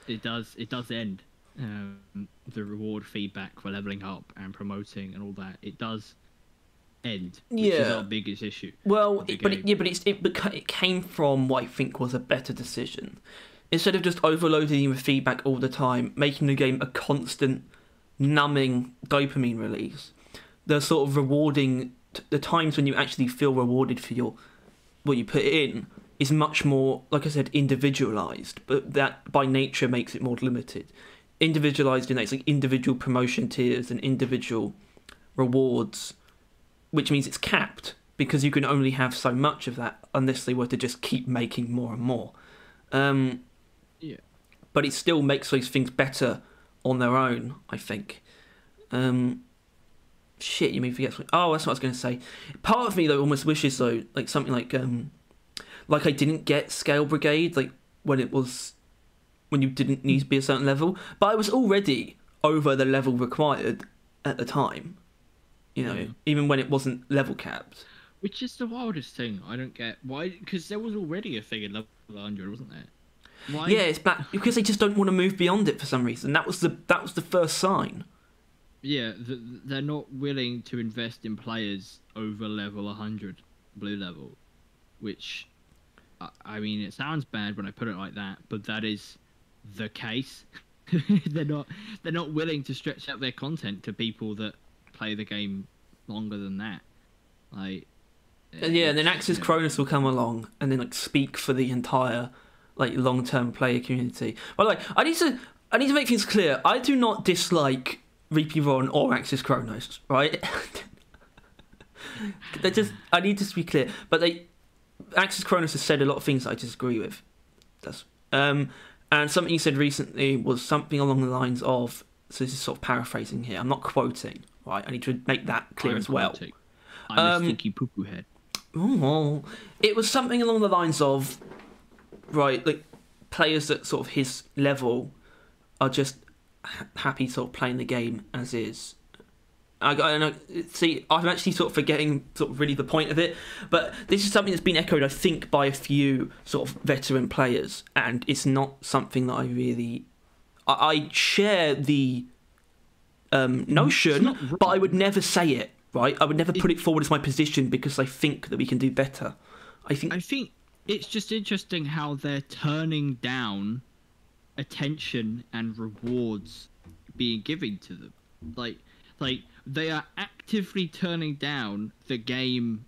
It does. It does end. Um, the reward feedback for leveling up and promoting and all that. It does end. Which is Yeah. our biggest issue. Well, it, but it, yeah, but it's, it it came from what I think was a better decision. Instead of just overloading you with feedback all the time, making the game a constant numbing dopamine release, the sort of rewarding t- the times when you actually feel rewarded for your what you put in is much more, like I said, individualized. But that by nature makes it more limited. Individualized in that it's like individual promotion tiers and individual rewards which means it's capped because you can only have so much of that unless they were to just keep making more and more. Um, Yeah. But it still makes those things better on their own, I think. Um, shit, you made me forget. Something. Oh, that's what I was going to say. Part of me though almost wishes though, like something like um, like I didn't get Scale Brigade, like when it was when you didn't need to be a certain level, but I was already over the level required at the time. You know, Yeah. even when it wasn't level capped. Which is the wildest thing. I don't get why. Because there was already a thing in level 100, wasn't there? Why? Yeah, it's back because they just don't want to move beyond it for some reason. That was the that was the first sign. Yeah, th- they're not willing to invest in players over level 100, blue level, which, I, I mean, it sounds bad when I put it like that, but that is the case. they're not they're not willing to stretch out their content to people that play the game longer than that. Like, And yeah, and then Axis know, Cronus will come along and then like speak for the entire like long term player community. By the way, I need to I need to make things clear. I do not dislike Reapy Ron or Axis Chronos, right? they just I need to be clear. But they Axis Chronos has said a lot of things that I disagree with. That's um and something he said recently was something along the lines of so this is sort of paraphrasing here. I'm not quoting, right? I need to make that clear I'm as well. quoting, I'm Um, a stinky poo poo head. Oh, it was something along the lines of, right, like players at sort of his level are just happy sort of playing the game as is. I, I, I see. I'm actually sort of forgetting sort of really the point of it, but this is something that's been echoed, I think, by a few sort of veteran players, and it's not something that I really. I, I share the um, notion, but I would never say it. Right, I would never put it forward as my position because I think that we can do better. I think I think it's just interesting how they're turning down attention and rewards being given to them. Like, like they are actively turning down the game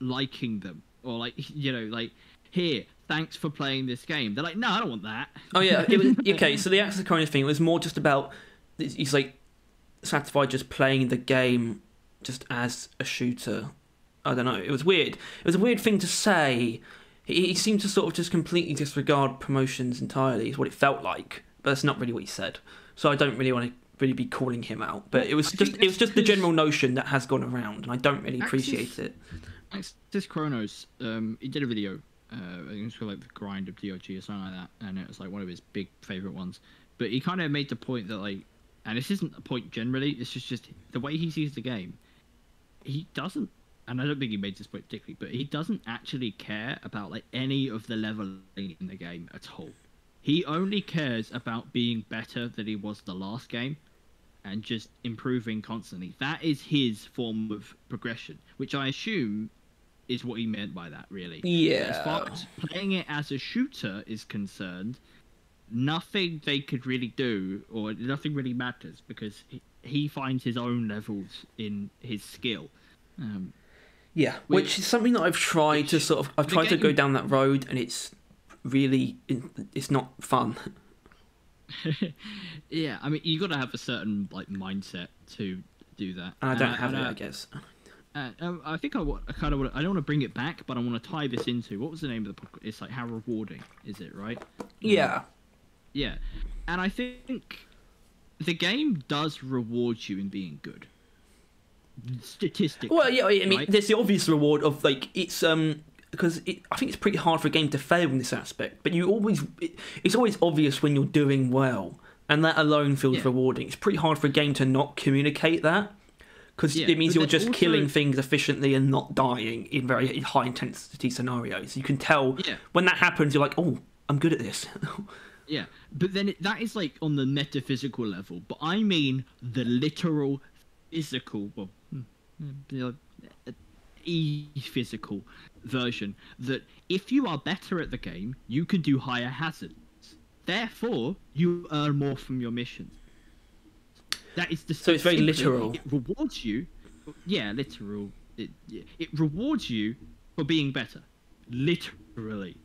liking them, or like you know, like here, thanks for playing this game. They're like, no, I don't want that. Oh yeah, it was okay. So the Axis Chronos thing was more just about he's like satisfied just playing the game just as a shooter. I don't know. It was weird. It was a weird thing to say. He, he seemed to sort of just completely disregard promotions entirely. Is what it felt like, but that's not really what he said. So I don't really want to really be calling him out. But Well, it was just it was just the general notion that has gone around, and I don't really Axis- appreciate it. Axis Chronos, um, he did a video. Uh, I think it's called like the grind of DRG or something like that, and it was like one of his big favorite ones. But he kind of made the point that like, and this isn't a point generally. It's just just the way he sees the game. He doesn't, and I don't think he made this point particularly, but he doesn't actually care about like any of the leveling in the game at all. He only cares about being better than he was the last game and just improving constantly. That is his form of progression, which I assume is what he meant by that, really. As far Yeah. as playing it as a shooter is concerned, nothing they could really do, or nothing really matters, because he, he finds his own levels in his skill. Um, Yeah, Which- which is something that I've tried to sort of I've tried to go down that road, and it's really it's not fun. yeah, I mean, you got to have a certain like mindset to do that. And I don't Uh, have it, uh, I guess. Uh, um, I think I, wa- I kind of want. I don't want to bring it back, but I want to tie this into what was the name of the podcast? It's like how rewarding is it, right? Yeah, Yeah, and I think the game does reward you in being good. Statistically. Well, yeah, I mean, right? there's the obvious reward of like it's um because it, I think it's pretty hard for a game to fail in this aspect. But you always it, it's always obvious when you're doing well and that alone feels Yeah. rewarding. It's pretty hard for a game to not communicate that because Yeah, it means you're just also- killing things efficiently and not dying in very high intensity scenarios. You can tell Yeah. when that happens. You're like, oh, I'm good at this. Yeah, but then it, that is like on the metaphysical level. But I mean the literal, physical, well, hmm, you know, uh, e physical version. That if you are better at the game, you can do higher hazards. Therefore, you earn more from your missions. That is the So it's very literal. It rewards you. Yeah, literal. It it rewards you for being better. Literally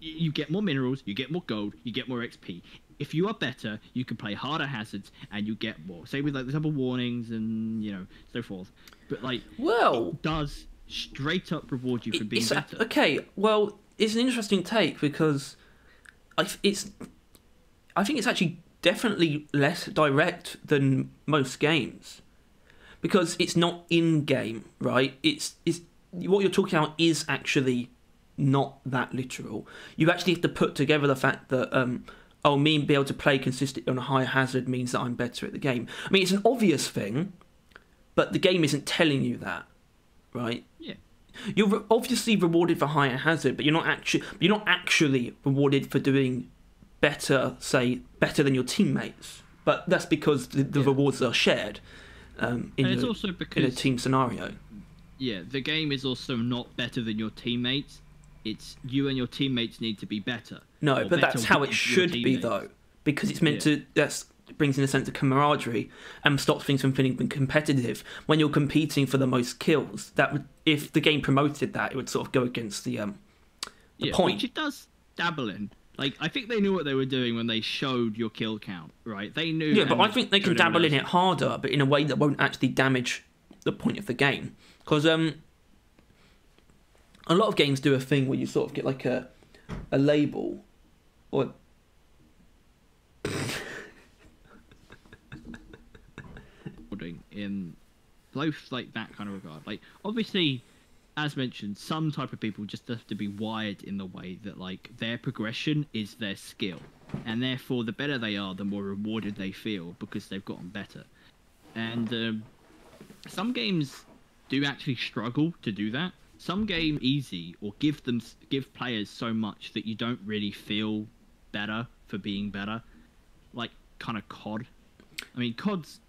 you get more minerals, you get more gold, you get more XP. If you are better, you can play harder hazards and you get more. Same with like the double warnings and you know so forth. But like well, it does straight up reward you for being better. okay. Well, it's an interesting take because I, it's. I think it's actually definitely less direct than most games because it's not in game, right? It's it's what you're talking about is actually not that literal. You actually have to put together the fact that um, oh, me being able to play consistently on a higher hazard means that I'm better at the game. I mean, it's an obvious thing, but the game isn't telling you that, right? Yeah. You're obviously rewarded for higher hazard, but you're not actually you're not actually rewarded for doing better, say better than your teammates. But that's because the, the Yeah. rewards are shared um, in, and it's your- also in a team scenario. yeah, the game is also not better than your teammates. It's you and your teammates need to be better. No, but that's how it should be though, because it's meant to. That's brings in a sense of camaraderie and stops things from feeling competitive. When you're competing for the most kills, that would if the game promoted that, it would sort of go against the um. The yeah, point. which it does dabble in. Like I think they knew what they were doing when they showed your kill count, right? They knew. Yeah, but I think they can dabble in it harder, but in a way that won't actually damage the point of the game. Because um, a lot of games do a thing where you sort of get like a a label, or in both like that kind of regard. Like obviously, as mentioned, some type of people just have to be wired in the way that like their progression is their skill, and therefore the better they are, the more rewarded they feel because they've gotten better. And um, some games do actually struggle to do that. Some game easy or give them give players so much that you don't really feel better for being better. Like kind of COD. I mean, COD's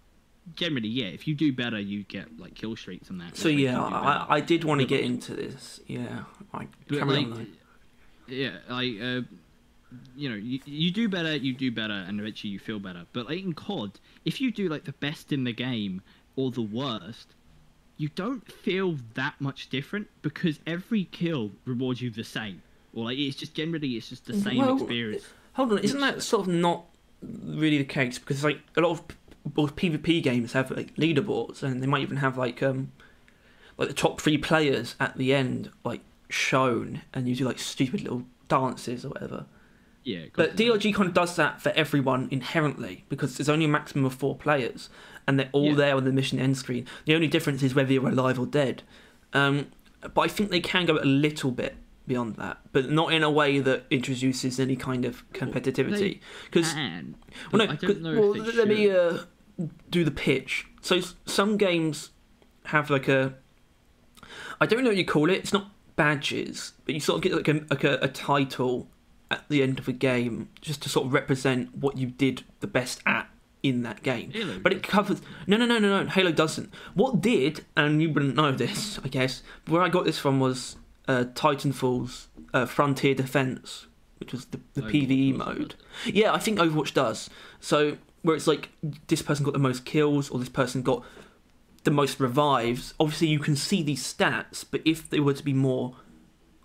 generally yeah. If you do better, you get like kill streaks and that. so Like, yeah, I. I did want to get into this. Yeah, I But, like, on. yeah, like uh, you know, you, you do better, you do better, and eventually you feel better. But like in COD, if you do like the best in the game or the worst, you don't feel that much different because every kill rewards you the same. Or like it's just generally it's just the same Well, experience. Hold on, isn't that sort of not really the case? Because like a lot of both PvP games have like leaderboards, and they might even have like um like the top three players at the end like shown, and you do like stupid little dances or whatever. Yeah, But DRG kind of does that for everyone inherently because there's only a maximum of four players, and they're all Yeah. there on the mission end screen. The only difference is whether you're alive or dead. Um, but I think they can go a little bit beyond that, but not in a way that introduces any kind of competitivity. Because can. well, no, I 'cause- don't know well, let me uh, do the pitch. So some games have like a, I don't know what you call it. It's not badges, but you sort of get like a like a, a title at the end of a game just to sort of represent what you did the best at in that game. Halo But it covers no, no, no, no, no. Halo doesn't. What did, and you wouldn't know this, I guess. Where I got this from was uh, Titanfall's uh, Frontier Defense, which was the, the PVE mode. Yeah, I think Overwatch does. So where it's like this person got the most kills or this person got the most revives. Obviously, you can see these stats, but if they were to be more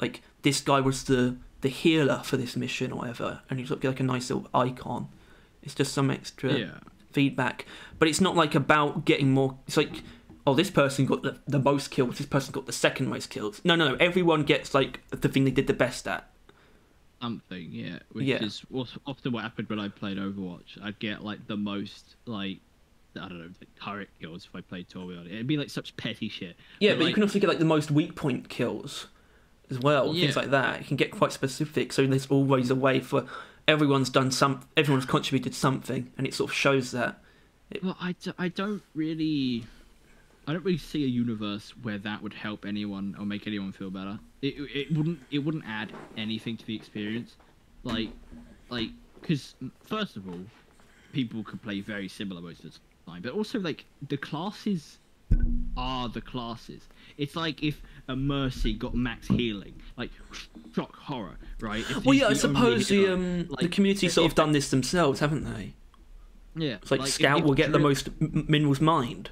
like this guy was the the healer for this mission or whatever, and of get like a nice little icon. It's just some extra Yeah. feedback, but it's not like about getting more. It's like, oh, this person got the, the most kills. This person got the second most kills. No, no, no. Everyone gets like the thing they did the best at. something, yeah, which Yeah. is often what happened when I played Overwatch. I'd get like the most like I don't know like, turret kills if I played Torbjorn. It'd be like such petty shit. Yeah, But, but, you can also get like the most weak point kills as well, things like that. You can get quite specific, so there's always a way for everyone's done some, everyone's contributed something, and it sort of shows that. Well, I, d- I don't really. I don't really see a universe where that would help anyone or make anyone feel better. It, it wouldn't it wouldn't add anything to the experience, like like because first of all, people could play very similar most of the time, but also like the classes are the classes. It's like if a mercy got max healing, like shock horror, right? If Well, yeah, I suppose the um the community sort of done this themselves, haven't they? yeah, It's like, if- Scout if will get the most minerals mined.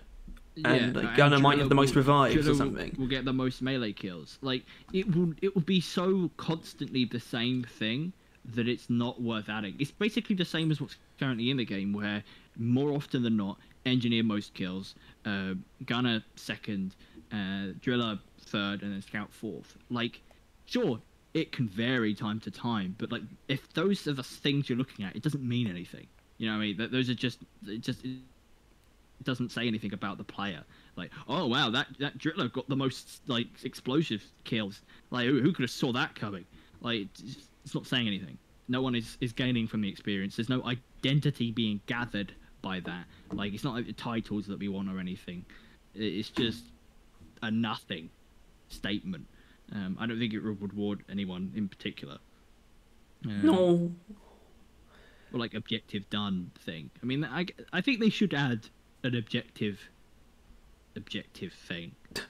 and, like, and Gunner might have the most will- revives or something. Will get the most melee kills. Like it will, it will be so constantly the same thing that it's not worth adding. It's basically the same as what's currently in the game, where more often than not, engineer most kills, uh, Gunner second, uh, Driller third, and then Scout fourth. Like, sure, it can vary time to time, but like if those are the things you're looking at, it doesn't mean anything. You know what I mean? That those are just it just it doesn't say anything about the player. Like, oh wow, that that driller got the most like explosive kills. Like, who, who could have saw that coming? Like, it's, it's not saying anything. No one is is gaining from the experience. There's no identity being gathered by that. Like, it's not like the titles that we want or anything. It's just a nothing statement. Um, I don't think it would reward anyone in particular. Um, No, or like objective done thing. I mean, I, I think they should add an objective objective thing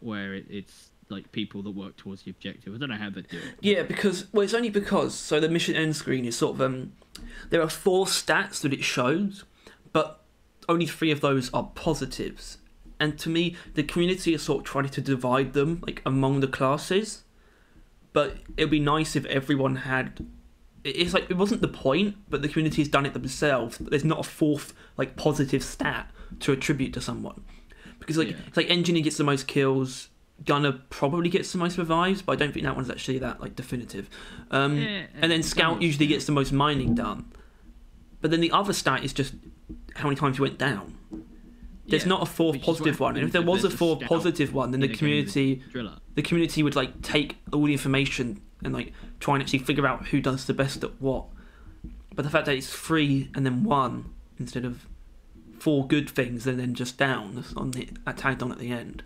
where it, it's like people that work towards the objective. I don't know how they do it. Yeah, because well, it's only because so the mission end screen is sort of um, there are four stats that it shows, but only three of those are positives. And to me, the community is sort of trying to divide them like among the classes. But it'd be nice if everyone had. It's like it wasn't the point, but the community has done it themselves. But there's not a fourth like positive stat to attribute to someone, because like Yeah. it's like engineer gets the most kills, Gunner probably gets the most revives, but I don't think that one's actually that like definitive. Um, Yeah, and then Scout usually gets the most mining done. But then the other stat is just how many times you went down. There's Yeah, not a fourth which is what positive one. And if there was a fourth positive one, then the a game with community the community would like take all the information and like try and actually figure out who does the best at what. But the fact that it's three and then one instead of four good things and then just down on the tagged on at the end.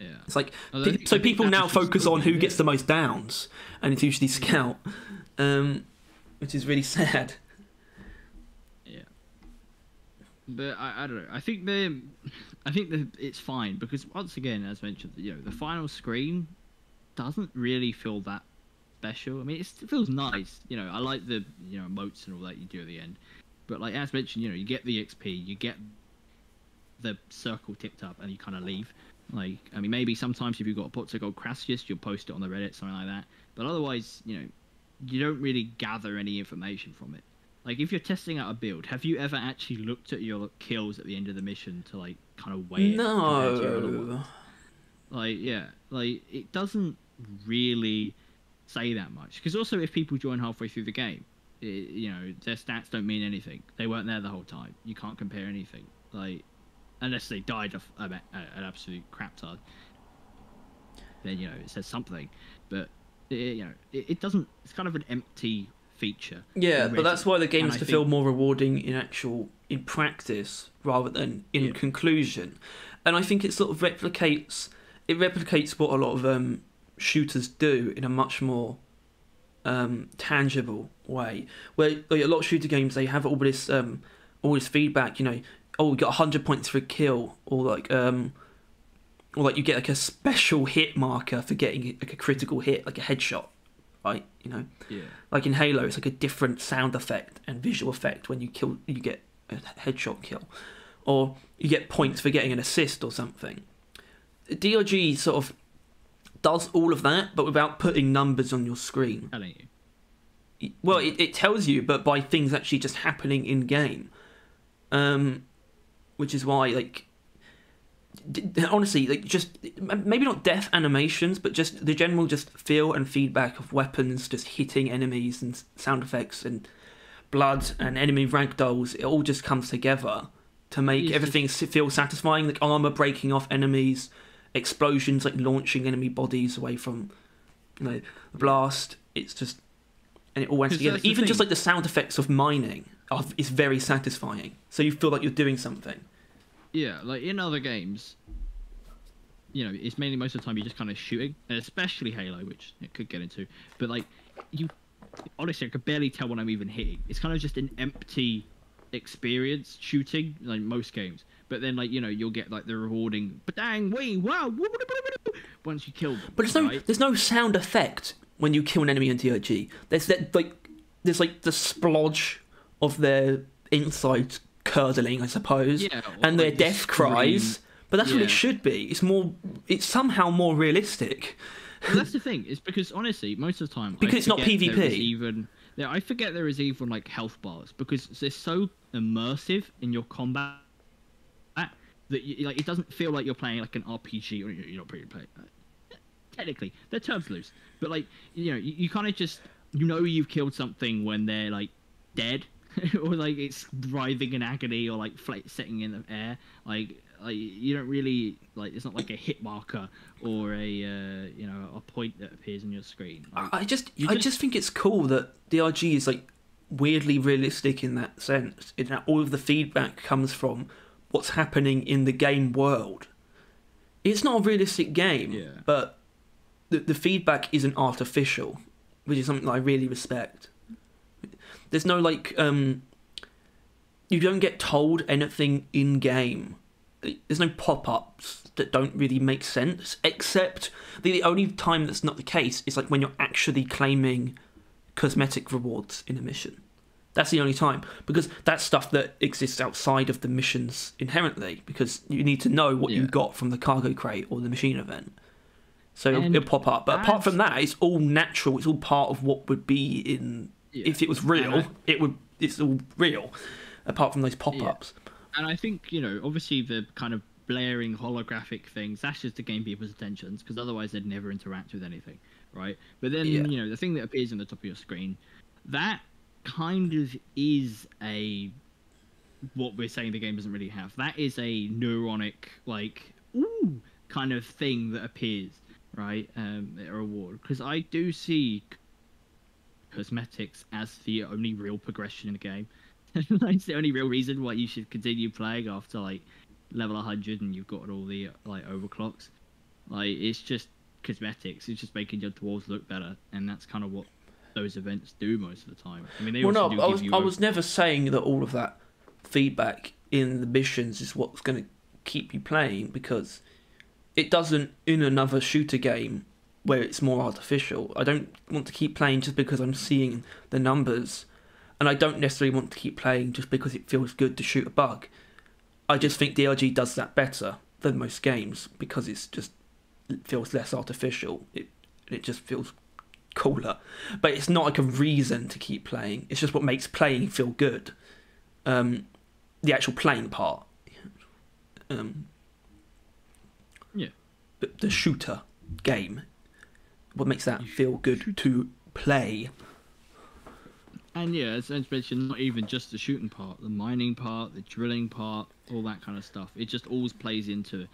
Yeah. It's like pe- so people now focus on who gets the most downs, and it's usually Scout, um, which is really sad. Yeah. But I, I don't know. I think the I think that it's fine because once again, as mentioned, you know, the final screen doesn't really feel that special. I mean, it feels nice. You know, I like the you know emotes and all that you do at the end. But like as mentioned, you know, you get the XP, you get the circle ticked up, and you kind of leave. Like, I mean, maybe sometimes if you've got a pot to go Crassus, you'll post it on the Reddit, something like that. But otherwise, you know, you don't really gather any information from it. Like, if you're testing out a build, have you ever actually looked at your kills at the end of the mission to like kind of weigh it? compared to your other ones? No, Like, yeah, like it doesn't really say that much. Because also, if people join halfway through the game, i you know, their stats don't mean anything. They weren't there the whole time. You can't compare anything. Like, unless they died of an absolute crap ton, then you know it says something. But it, you know, it, it doesn't. It's kind of an empty feature. yeah, but that's why the game And has I to think- feel more rewarding in actual in practice rather than in Yeah. conclusion, and I think it sort of replicates it replicates what a lot of um, shooters do in a much more um, tangible way. Where like, a lot of shooter games they have all this um, all this feedback. You know, oh, you got hundred points for a kill, or like um, or like you get like a special hit marker for getting like a critical hit, like a headshot, right? You know, Yeah. like in Halo, it's like a different sound effect and visual effect when you kill, you get a headshot kill, or you get points for getting an assist or something. DRG sort of does all of that, but without putting numbers on your screen. Telling you. Well, it, it tells you, but by things actually just happening in game. Um, which is why, like, honestly, like, just maybe not death animations, but just the general just feel and feedback of weapons just hitting enemies and sound effects and blood and enemy ragdolls. It all just comes together to make everything feel satisfying. Like armor breaking off enemies, explosions like launching enemy bodies away from, you know, the blast. It's just and it all went together. Even just like the sound effects of mining are, is very satisfying. So you feel like you're doing something. Yeah, like in other games, you know, it's mainly most of the time you're just kind of shooting, and especially Halo, which it could get into. But like, you honestly, I could barely tell when I'm even hitting. It's kind of just an empty experience shooting, like most games. But then, like you know, you'll get like the rewarding, but dang, wee, wow, woo, woo, woo, woo, woo," once you kill them. But there's no there's no sound effect when you kill an enemy in DRG. There's that like there's like the splodge of their insides curdling, I suppose, Yeah, and their like death cries. But that's what it should be. It's more. It's somehow more realistic. Well, that's the thing. It's because honestly, most of the time, Because it's not PvP. is Even yeah, I forget there is even like health bars because they're so immersive in your combat that you, like it doesn't feel like you're playing like an RPG or you're not pretty playing. Uh, technically, they're terms loose, but like you know, you, you kind of just you know you've killed something when they're like dead or like it's writhing in agony or like fla- setting in the air like like you don't really like it's not like a hit marker or a uh, you know a point that appears on your screen like, I just You I just- just think it's cool that DRG is like weirdly realistic in that sense. In that all of the feedback comes from what's happening in the game world. It's not a realistic game, Yeah. but the the feedback isn't artificial, which is something that I really respect. There's no like um you don't get told anything in game. There's no pop-ups that don't really make sense except the, the only time that's not the case is like when you're actually claiming cosmetic rewards in a mission. That's the only time because that's stuff that exists outside of the missions inherently because you need to know what you got from the cargo crate or the machine event. So it'll, And it'll pop up. But apart from that, it's all natural. It's all part of what would be in. Yeah. If it was real, I- it would. It's all real. Apart from those pop-ups. and i think you know obviously the kind of blaring holographic things that's just to gain people's attentions because otherwise they'd never interact with anything right but then Yeah. you know the thing that appears on the top of your screen that kind of is a what we're saying the game doesn't really have that is a neuronic like ooh kind of thing that appears right um a reward because i do see cosmetics as the only real progression in the game. It's the only real reason why you should continue playing after like level 100 and you've got all the like overclocks. Like it's just cosmetics. It's just making your dwarves look better and that's kind of what those events do most of the time. I mean they well, no, I was, I was never saying that all of that feedback in the missions is what's going to keep you playing because it doesn't in another shooter game where it's more artificial. I don't want to keep playing just because I'm seeing the numbers, and I don't necessarily want to keep playing just because it feels good to shoot a bug. I just think DRG does that better than most games because it's just it feels less artificial. It it just feels cooler, but it's not like a reason to keep playing. It's just what makes playing feel good. Um, the actual playing part. Um, Yeah. the, the shooter game. What makes that feel good to play? and yeah as I mentioned not even just the shooting part the mining part the drilling part all that kind of stuff it just always plays into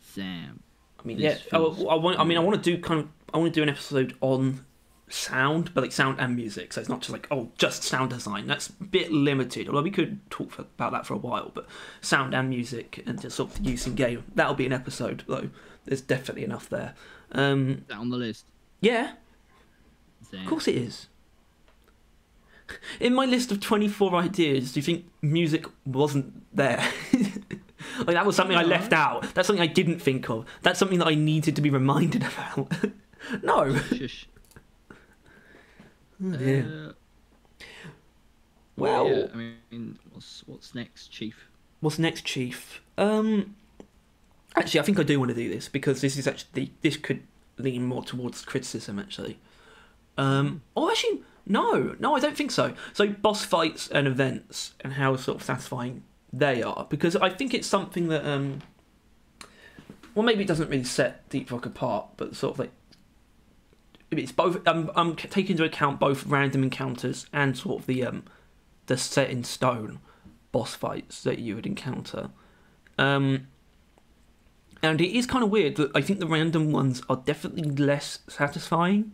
sam I mean, yeah. I, I want. I mean, I want to do kind of. I want to do an episode on sound, but like sound and music. So it's not just like oh, just sound design. That's a bit limited. Although we could talk for, about that for a while, but sound and music and just sort of use in game. That'll be an episode though. There's definitely enough there. Um, that on the list yeah, of course it is. In my list of 24 ideas, do you think music wasn't there? like that was something I left out. That's something I didn't think of. That's something that I needed to be reminded about. no. Shush. Oh, dear. Uh, well, yeah, I mean, what's what's next, Chief? what's next, Chief? Um, actually, I think I do want to do this because this is actually this could lean more towards criticism. Actually, um, oh, actually, no, no, I don't think so. So, boss fights and events and how sort of satisfying they are because I think it's something that um, well, maybe it doesn't really set Deep Rock apart, but sort of like. It's both. Um, I'm taking into account both random encounters and sort of the um, the set in stone boss fights that you would encounter. Um, and it is kind of weird that I think the random ones are definitely less satisfying.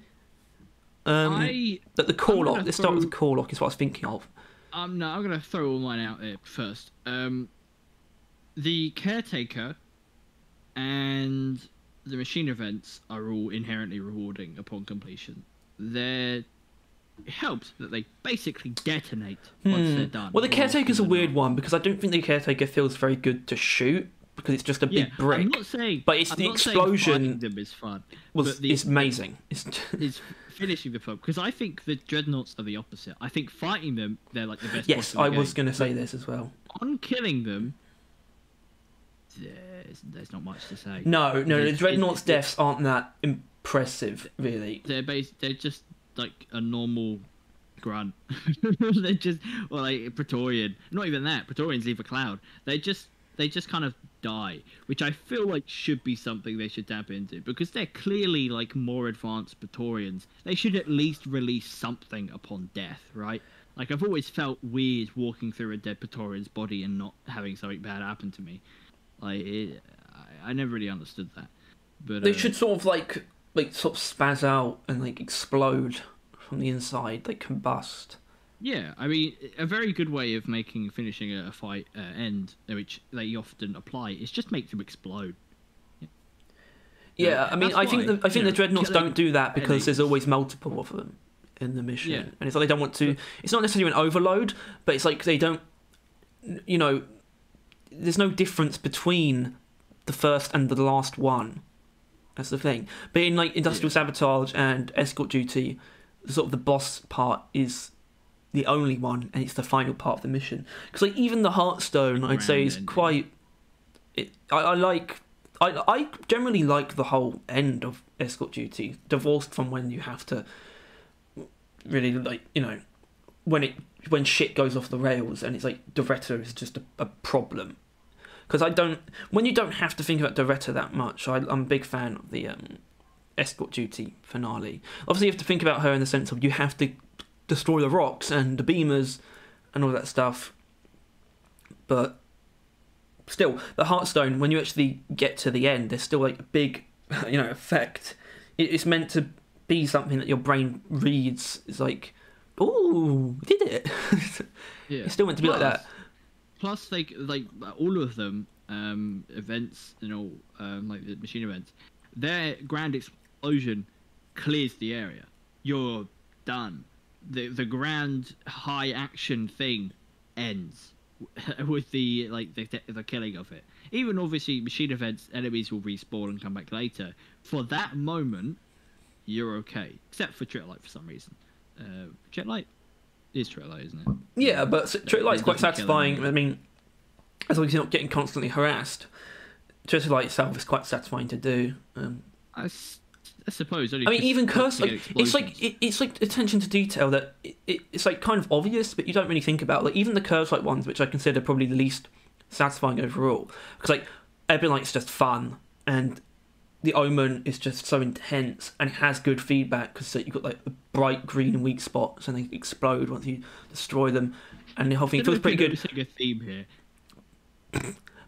Um, I that the Korlok. Let's start with the Korlok. Is what I was thinking of. um no, I'm gonna throw all mine out there first. Um, the caretaker and the machine events are all inherently rewarding upon completion. They're it helps that they basically detonate once Hmm. they're done. Well, the caretaker's a weird one because I don't think the caretaker feels very good to shoot because it's just a Yeah, big brick. I'm not saying, but it's I'm the explosion them is fun. was the- it's amazing. It's is finishing the film because I think the dreadnoughts are the opposite. I think fighting them, they're like the best. yes, I was going to say this as well. on killing them. There's, there's not much to say. No, no, the dreadnoughts' it's- deaths aren't that impressive, really. They're bas- They're just like a normal grunt. they're just well, like Praetorian. Not even that. Praetorians leave a cloud. They just they just kind of die, which I feel like should be something they should tap into because they're clearly like more advanced Praetorians. They should at least release something upon death, right? Like I've always felt weird walking through a dead Praetorian's body and not having something bad happen to me. Like it, I, I never really understood that. But They uh, should sort of like like sort of spaz out and like explode from the inside, like combust. Yeah, I mean, a very good way of making finishing a, fight uh, end, uh, which they often apply, is just make them explode. Yeah, I mean, I think the, I think the know, dreadnoughts don't do that because there's always multiple of them in the mission, Yeah. and it's like they don't want to. It's not necessarily an overload, but it's like they don't. You know, there's no difference between the first and the last one. That's the thing. But in like industrial sabotage and escort duty, sort of the boss part is the only one, and it's the final part of the mission. Because like even the Heartstone, I'd say is quite. It, I, I like. I I generally like the whole end of escort duty, divorced from when you have to. Really like you know, when it when shit goes off the rails and it's like Doretta is just a, a problem. Because I don't when you don't have to think about Doretta that much. I, I'm a big fan of the um, escort duty finale. Obviously, you have to think about her in the sense of you have to destroy the rocks and the beamers and all that stuff. But still, the Heartstone, when you actually get to the end, there's still like a big, you know, effect. It's meant to be something that your brain reads. It's like, oh, did it. Yeah. it's still meant to be like that. Plus, like like all of them, um, events and all, um, like the machine events, their grand explosion clears the area. You're done. The the grand high action thing ends with the like the, the killing of it. Even obviously machine events, enemies will respawn and come back later. For that moment, you're okay, except for Tritilyte for some reason. Uh, Tritilyte is Tritilyte, isn't it? Yeah, but s- Tritilyte's It quite satisfying. I mean, as long as you're not getting constantly harassed, Tritilyte itself is quite satisfying to do. Um, I, I suppose. I mean, even Kursite it's like it, it's like attention to detail that it, it, it's like kind of obvious, but you don't really think about. Like even the Kursite ones, which I consider probably the least satisfying overall, because like Ebonite's just fun and the Omen is just so intense and it has good feedback because you've got like bright green and weak spots and they explode once you destroy them, and the whole thing feels pretty good. A theme here.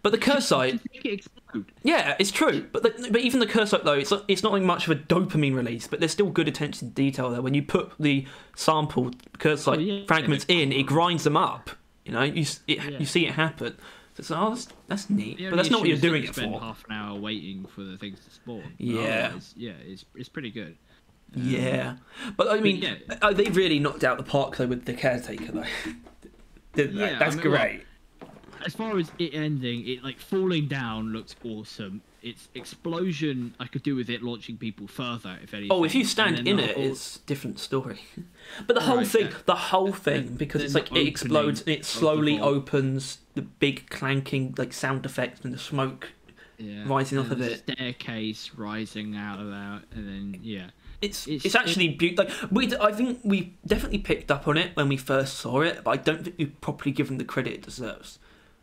But the Kursite, Just make it explode. Yeah, it's true. But the, but even the Kursite though, it's not, it's not like much of a dopamine release, but there's still good attention to detail there. When you put the sample Kursite Oh, yeah. fragments in, it grinds them up. You know, you it, Yeah. you see it happen. So it's like, oh, that's, that's neat, but that's not what you're doing you it spend for. half an hour waiting for the things to spawn. Yeah. otherwise, yeah, it's it's pretty good. Um, Yeah, but I mean, yeah. uh, they really knocked out the park though with the caretaker though. Didn't they? Yeah, That's I mean, well, great. As far as it ending, it like falling down looks awesome. Its explosion, I could do with it launching people further if anything. Oh, if you stand in it, whole- it's a different story. But the whole Right, thing, yeah. the whole thing, because it's like it explodes and it of the slowly opens, the big clanking like sound effects and the smoke. yeah, rising and off of the it. Staircase rising out of that, and then yeah. It's It's- it's, actually beautiful. Like we, I think we definitely picked up on it when we first saw it, but I don't think we've properly given the credit it deserves.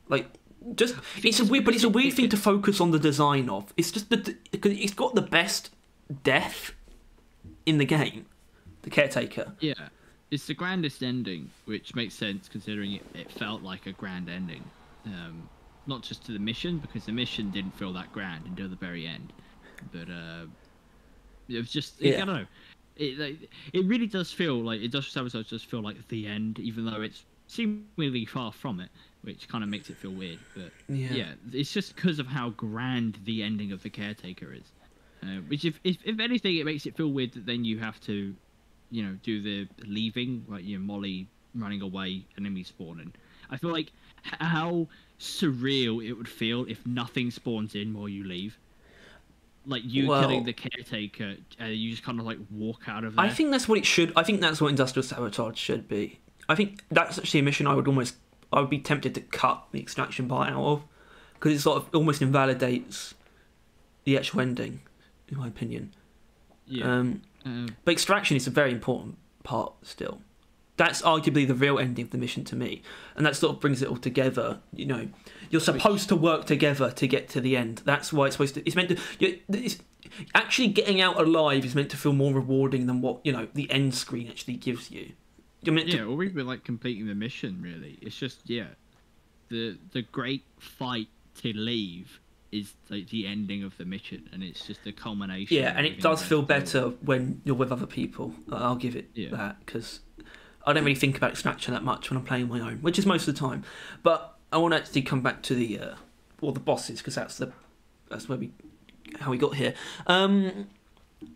Like just it's a weird, but it's a weird thing to focus on the design of. It's just the because it's got the best death in the game, the caretaker. Yeah, it's the grandest ending, which makes sense considering it, it felt like a grand ending. Um, not just to the mission, because the mission didn't feel that grand until the very end. But uh, it was just, Yeah. I don't know. It like, it really does feel like Industrial Sabotage does feel like the end, even though it's seemingly far from it, which kind of makes it feel weird. But Yeah. yeah, it's just because of how grand the ending of the Caretaker is. Uh, which, if, if if anything, it makes it feel weird that then you have to, you know, do the leaving, like you know, Molly running away, enemy spawning. I feel like how surreal it would feel if nothing spawns in while you leave. Like you Well- killing the caretaker, uh, you just kind of like walk out of there. I think that's what it should. I think that's what industrial sabotage should be. I think that's actually a mission I would almost. I would be tempted to cut the extraction part out of because it sort of almost invalidates the actual ending, in my opinion. yeah. Um, Uh, but extraction is a very important part still. That's arguably the real ending of the mission to me, and that sort of brings it all together. You know, you're supposed to work together to get to the end. That's why it's supposed to. It's meant to. you- It's, actually, getting out alive is meant to feel more rewarding than what you know the end screen actually gives you. You're meant yeah, or even like completing the mission. Really, it's just yeah, the the great fight to leave is like the ending of the mission, and it's just the culmination. Yeah, and it does feel better when you're with other people. I'll give it Yeah. that because I don't really think about extraction that much when I'm playing my own, which is most of the time. But I want to actually come back to the uh, or the bosses because that's the that's where we how we got here. Um,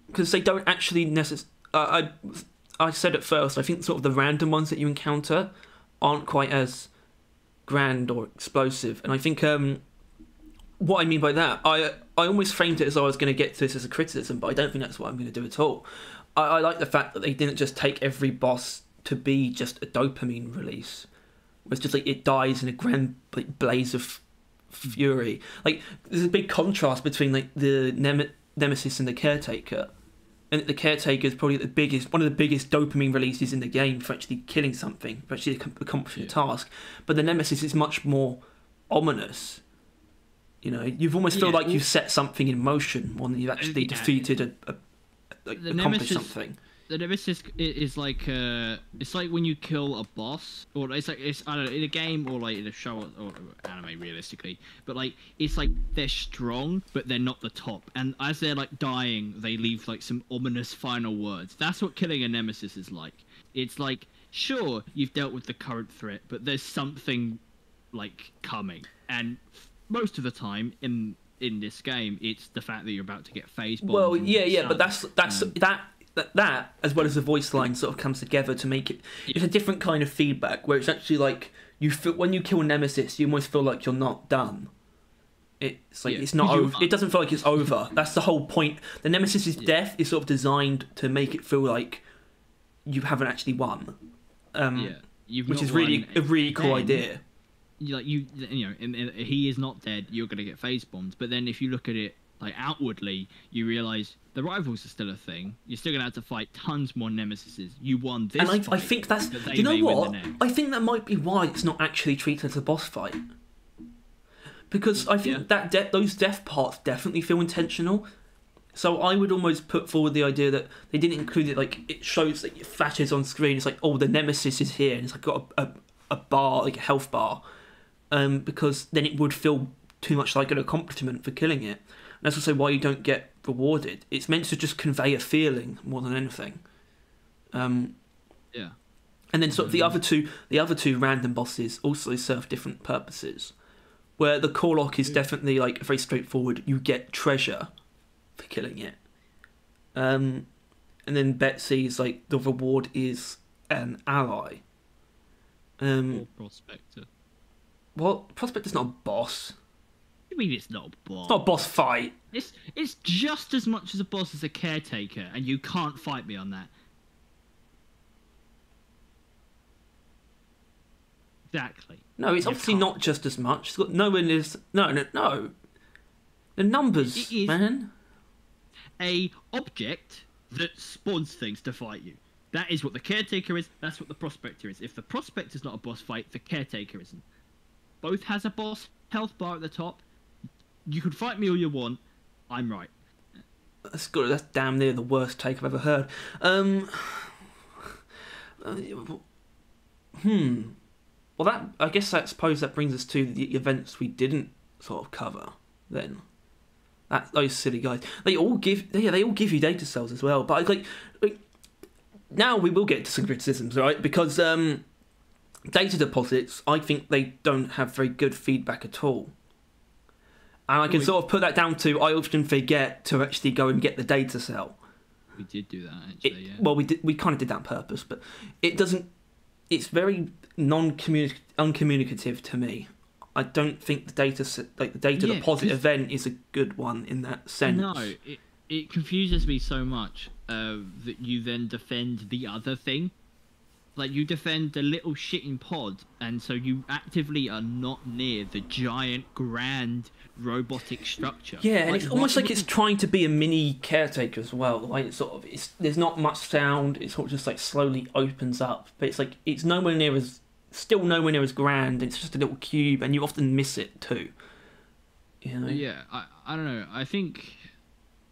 because they don't actually necessarily. Uh, I I said at first I think sort of the random ones that you encounter aren't quite as grand or explosive, and I think um what I mean by that, I I almost framed it as I was going to get to this as a criticism, but I don't think that's what I'm going to do at all. I, I like the fact that they didn't just take every boss to be just a dopamine release. It's just like it dies in a grand like, blaze of fury. Like there's a big contrast between like the Nem- Nemesis and the Caretaker, and the Caretaker is probably the biggest, one of the biggest dopamine releases in the game for actually killing something, for actually ac- accomplishing a task. But the Nemesis is much more ominous. You know, you've almost feel like you've set something in motion more than you've actually yeah. defeated a, a, accomplished Nemesis- something. The nemesis is like uh it's like when you kill a boss or it's like it's i don't know in a game or like in a show or, or anime realistically. But like it's like they're strong but they're not the top. And as they're like dying they leave like some ominous final words. That's what killing a nemesis is like. It's like sure you've dealt with the current threat but there's something like coming. And most of the time in in this game it's the fact that you're about to get phase bombed Well, yeah, yeah, but that's that's Um, that, that that as well as the voice line sort of comes together to make it. It's a different kind of feedback where it's actually like you feel when you kill Nemesis, you almost feel like you're not done. It's like Yeah, it's not over. It doesn't feel like it's over. That's the whole point. The Nemesis's Yeah. death is sort of designed to make it feel like you haven't actually won. Um, yeah which is really a really cool then- idea. you like you you know and, and he is not dead you're going to get phase bombed but then if you look at it like outwardly you realize the rivals are still a thing you're still going to have to fight tons more nemesises you won this and I, I think that's. you know may win the what? I think that might be why it's not actually treated as a boss fight. Because I think Yeah. that de- those death parts definitely feel intentional. So I would almost put forward the idea that they didn't include it. Like it shows that it flashes on screen. It's like, oh, the nemesis is here, and it's like got a, a, a bar, like a health bar, um, because then it would feel too much like an accomplishment for killing it. And that's also why you don't get rewarded. It's meant to just convey a feeling more than anything. Um, yeah and then sort of the Mhm. other two, the other two random bosses also serve different purposes. Where the Korlok is Yeah. definitely like very straightforward. You get treasure for killing it. Um, and then Betsy's like the reward is an ally. Um, or prospector well, Prospect is not a boss. I mean it's not a boss It's not a boss fight. it's, it's just as much as a boss as a caretaker and you can't fight me on that exactly No, it's You obviously can't. not just as much. It's got nowhere near. as- No, no, no. The numbers, It is. man. a object that spawns things to fight you. That is what the caretaker is. That's what the prospector is. If the prospector is not a boss fight, the caretaker isn't. Both has a boss health bar at the top. You can fight me all you want. I'm right. That's good. That's damn near the worst take I've ever heard. Um, uh, hmm. Well, that I guess I suppose that brings us to the events we didn't sort of cover. Then, that those silly guys. They all give. Yeah, they all give you data cells as well. But like, like now we will get to some criticisms, right? Because um, data deposits, I think they don't have very good feedback at all. And I can Well, sort of put that down to I often forget to actually go and get the data cell. We did do that It, actually. yeah. Well, we did, we kind of did that on purpose, but it doesn't. It's very non-communic uncommunicative to me. I don't think the data set, like the data Yeah, deposit event is a good one in that sense. No, it, it confuses me so much uh, that you then defend the other thing. Like you defend the little shitting pod, and so you actively are not near the giant, grand robotic structure. Yeah, and it's almost like it's trying to be a mini caretaker as well. Like it's sort of, it's there's not much sound. It sort of just like slowly opens up, but it's like it's nowhere near as still nowhere near as grand. It's just a little cube, and you often miss it too. You know? Yeah, I, I don't know. I think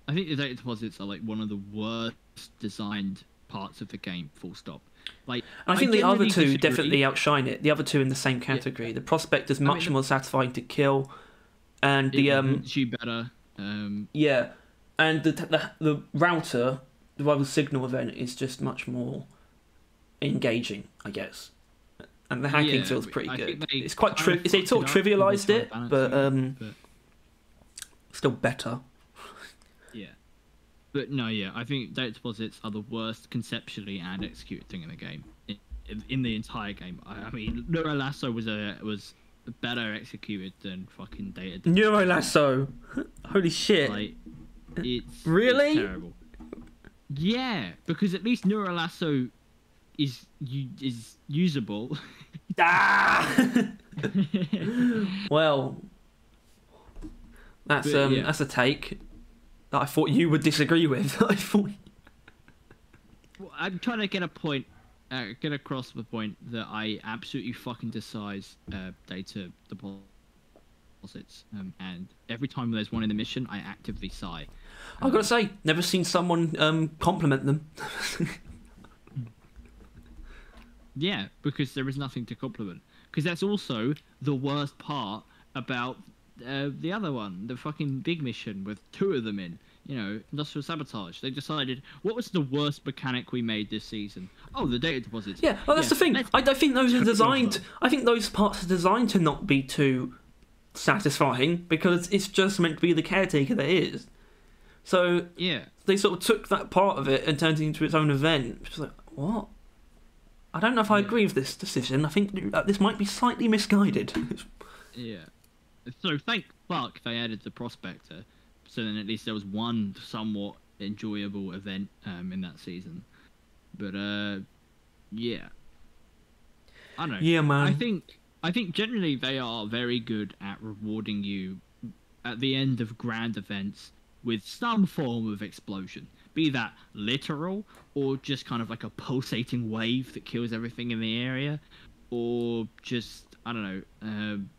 I think the data deposits are like one of the worst designed parts of the game. Full stop. Like I think the other two disagree. definitely outshine it. The other two in the same category. The prospect is I mean, much more satisfying to kill, and It the um you better. Um, yeah, and the the, the router, the rival signal event is just much more engaging, I guess. And the hacking Yeah, feels pretty I good. It's quite tri- they sort of fucked it up and trivialized it, but um, but still better. But no, yeah, I think data deposits are the worst conceptually and executed thing in the game. In, in, in the entire game, I, I mean, Neuro Lasso was a was better executed than fucking data. deposits. Neuro Lasso, holy shit! Like, it's Really? it's terrible. Yeah, because at least Neuro Lasso is is usable. ah! well, that's But, um yeah. that's a take that I thought you would disagree with. I thought. Well, I'm trying to get a point, uh, get across the point that I absolutely fucking despise uh, data deposits. Um, and every time there's one in the mission, I actively sigh. I've got to say, never seen someone um, compliment them. Yeah, because there is nothing to compliment. Because that's also the worst part about uh, the other one, the fucking big mission with two of them in. You know, industrial sabotage. They decided what was the worst mechanic we made this season. Oh, the data deposits. Yeah, well, that's the thing. I, I think those are designed. I think those parts are designed to not be too satisfying because it's just meant to be the caretaker that is. So yeah. they sort of took that part of it and turned it into its own event. It's like what? I don't know if I Yeah. agree with this decision. I think this might be slightly misguided. Yeah. So thank fuck they added the prospector, so then at least there was one somewhat enjoyable event um, in that season. But uh, yeah. I don't know. yeah, man. I think I think generally they are very good at rewarding you at the end of grand events with some form of explosion. Be that literal or just kind of like a pulsating wave that kills everything in the area, or just I don't know. Um,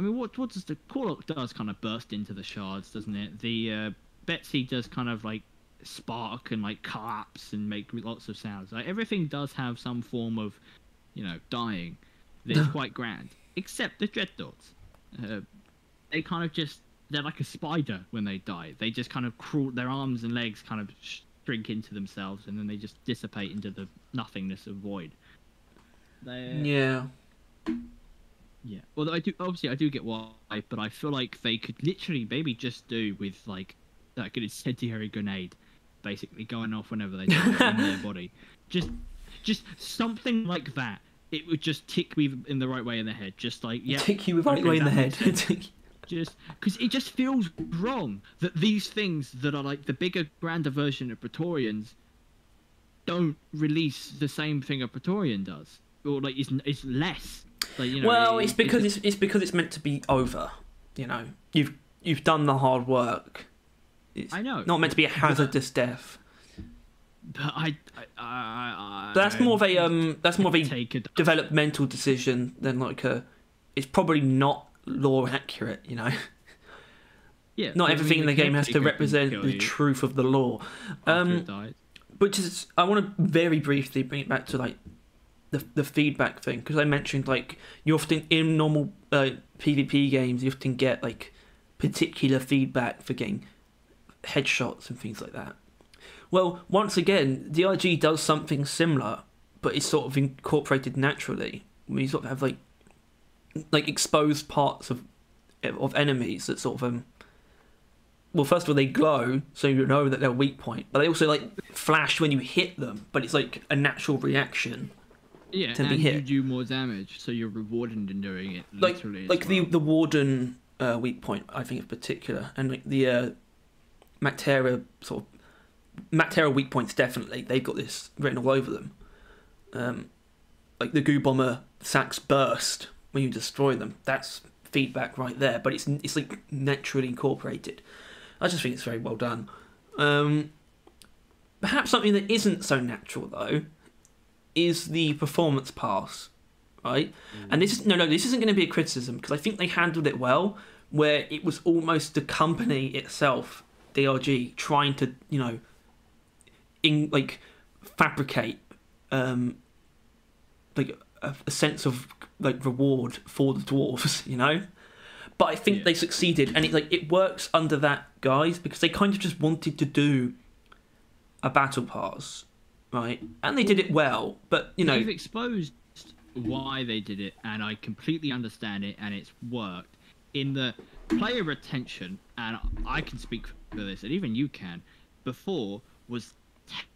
I mean, what what does the Korlok does kind of burst into the shards, doesn't it? The uh, Betsy does kind of like spark and like collapse and make lots of sounds. Like everything does have some form of, you know, dying. That's quite grand. Except the dreadnoughts. Uh, they kind of just they're like a spider when they die. They just kind of crawl. Their arms and legs kind of shrink into themselves, and then they just dissipate into the nothingness of void. They, yeah. Yeah. Although I do obviously I do get why, but I feel like they could literally maybe just do with like like an incendiary grenade, basically going off whenever they do it in their body. Just just something like that. It would just tick me in the right way in the head. Just like yeah, Tick you right way in the head. just because it just feels wrong that these things that are like the bigger, grander version of Praetorians don't release the same thing a Praetorian does, or like it's, it's less. Like you know. well, it- it's because it's, it's because it's meant to be over. You know, you've you've done the hard work. It's I know. not meant to be a hazardous death. But I, I, I, I But that's more of a um, that's more of a a developmental decision than like a. It's probably not law accurate. You know, yeah. not everything in the game has to represent the truth of the law. Um, it dies. which is I want to very briefly bring it back to like the the feedback thing because I mentioned like you often in normal uh, PvP games you often get like particular feedback for getting headshots and things like that. Well, once again, DRG does something similar, but it's sort of incorporated naturally. We sort of have like like exposed parts of of enemies that sort of um well first of all they glow so you know that they're weak point but they also like flash when you hit them but it's like a natural reaction Yeah, to be hit. you do more damage, so you're rewarded in doing it. like like the well. the warden uh, weak point I think in particular and like the uh, Mactera sort of Mactera weak points definitely they've got this written all over them um, like the goo bomber sacks burst when you destroy them that's feedback right there but it's it's like naturally incorporated I just think it's very well done um, perhaps something that isn't so natural though is the performance pass right and this is no, no, this isn't going to be a criticism because I think they handled it well, where it was almost the company itself, DRG, trying to you know, in like fabricate, um, like a, a sense of like reward for the dwarves, you know. But I think Yeah. they succeeded, and it like it works under that guise because they kind of just wanted to do a battle pass, right? And they did it well, but you know, You've exposed why they did it, and I completely understand it, and it's worked. In the player retention, and I can speak for this, and even you can, before was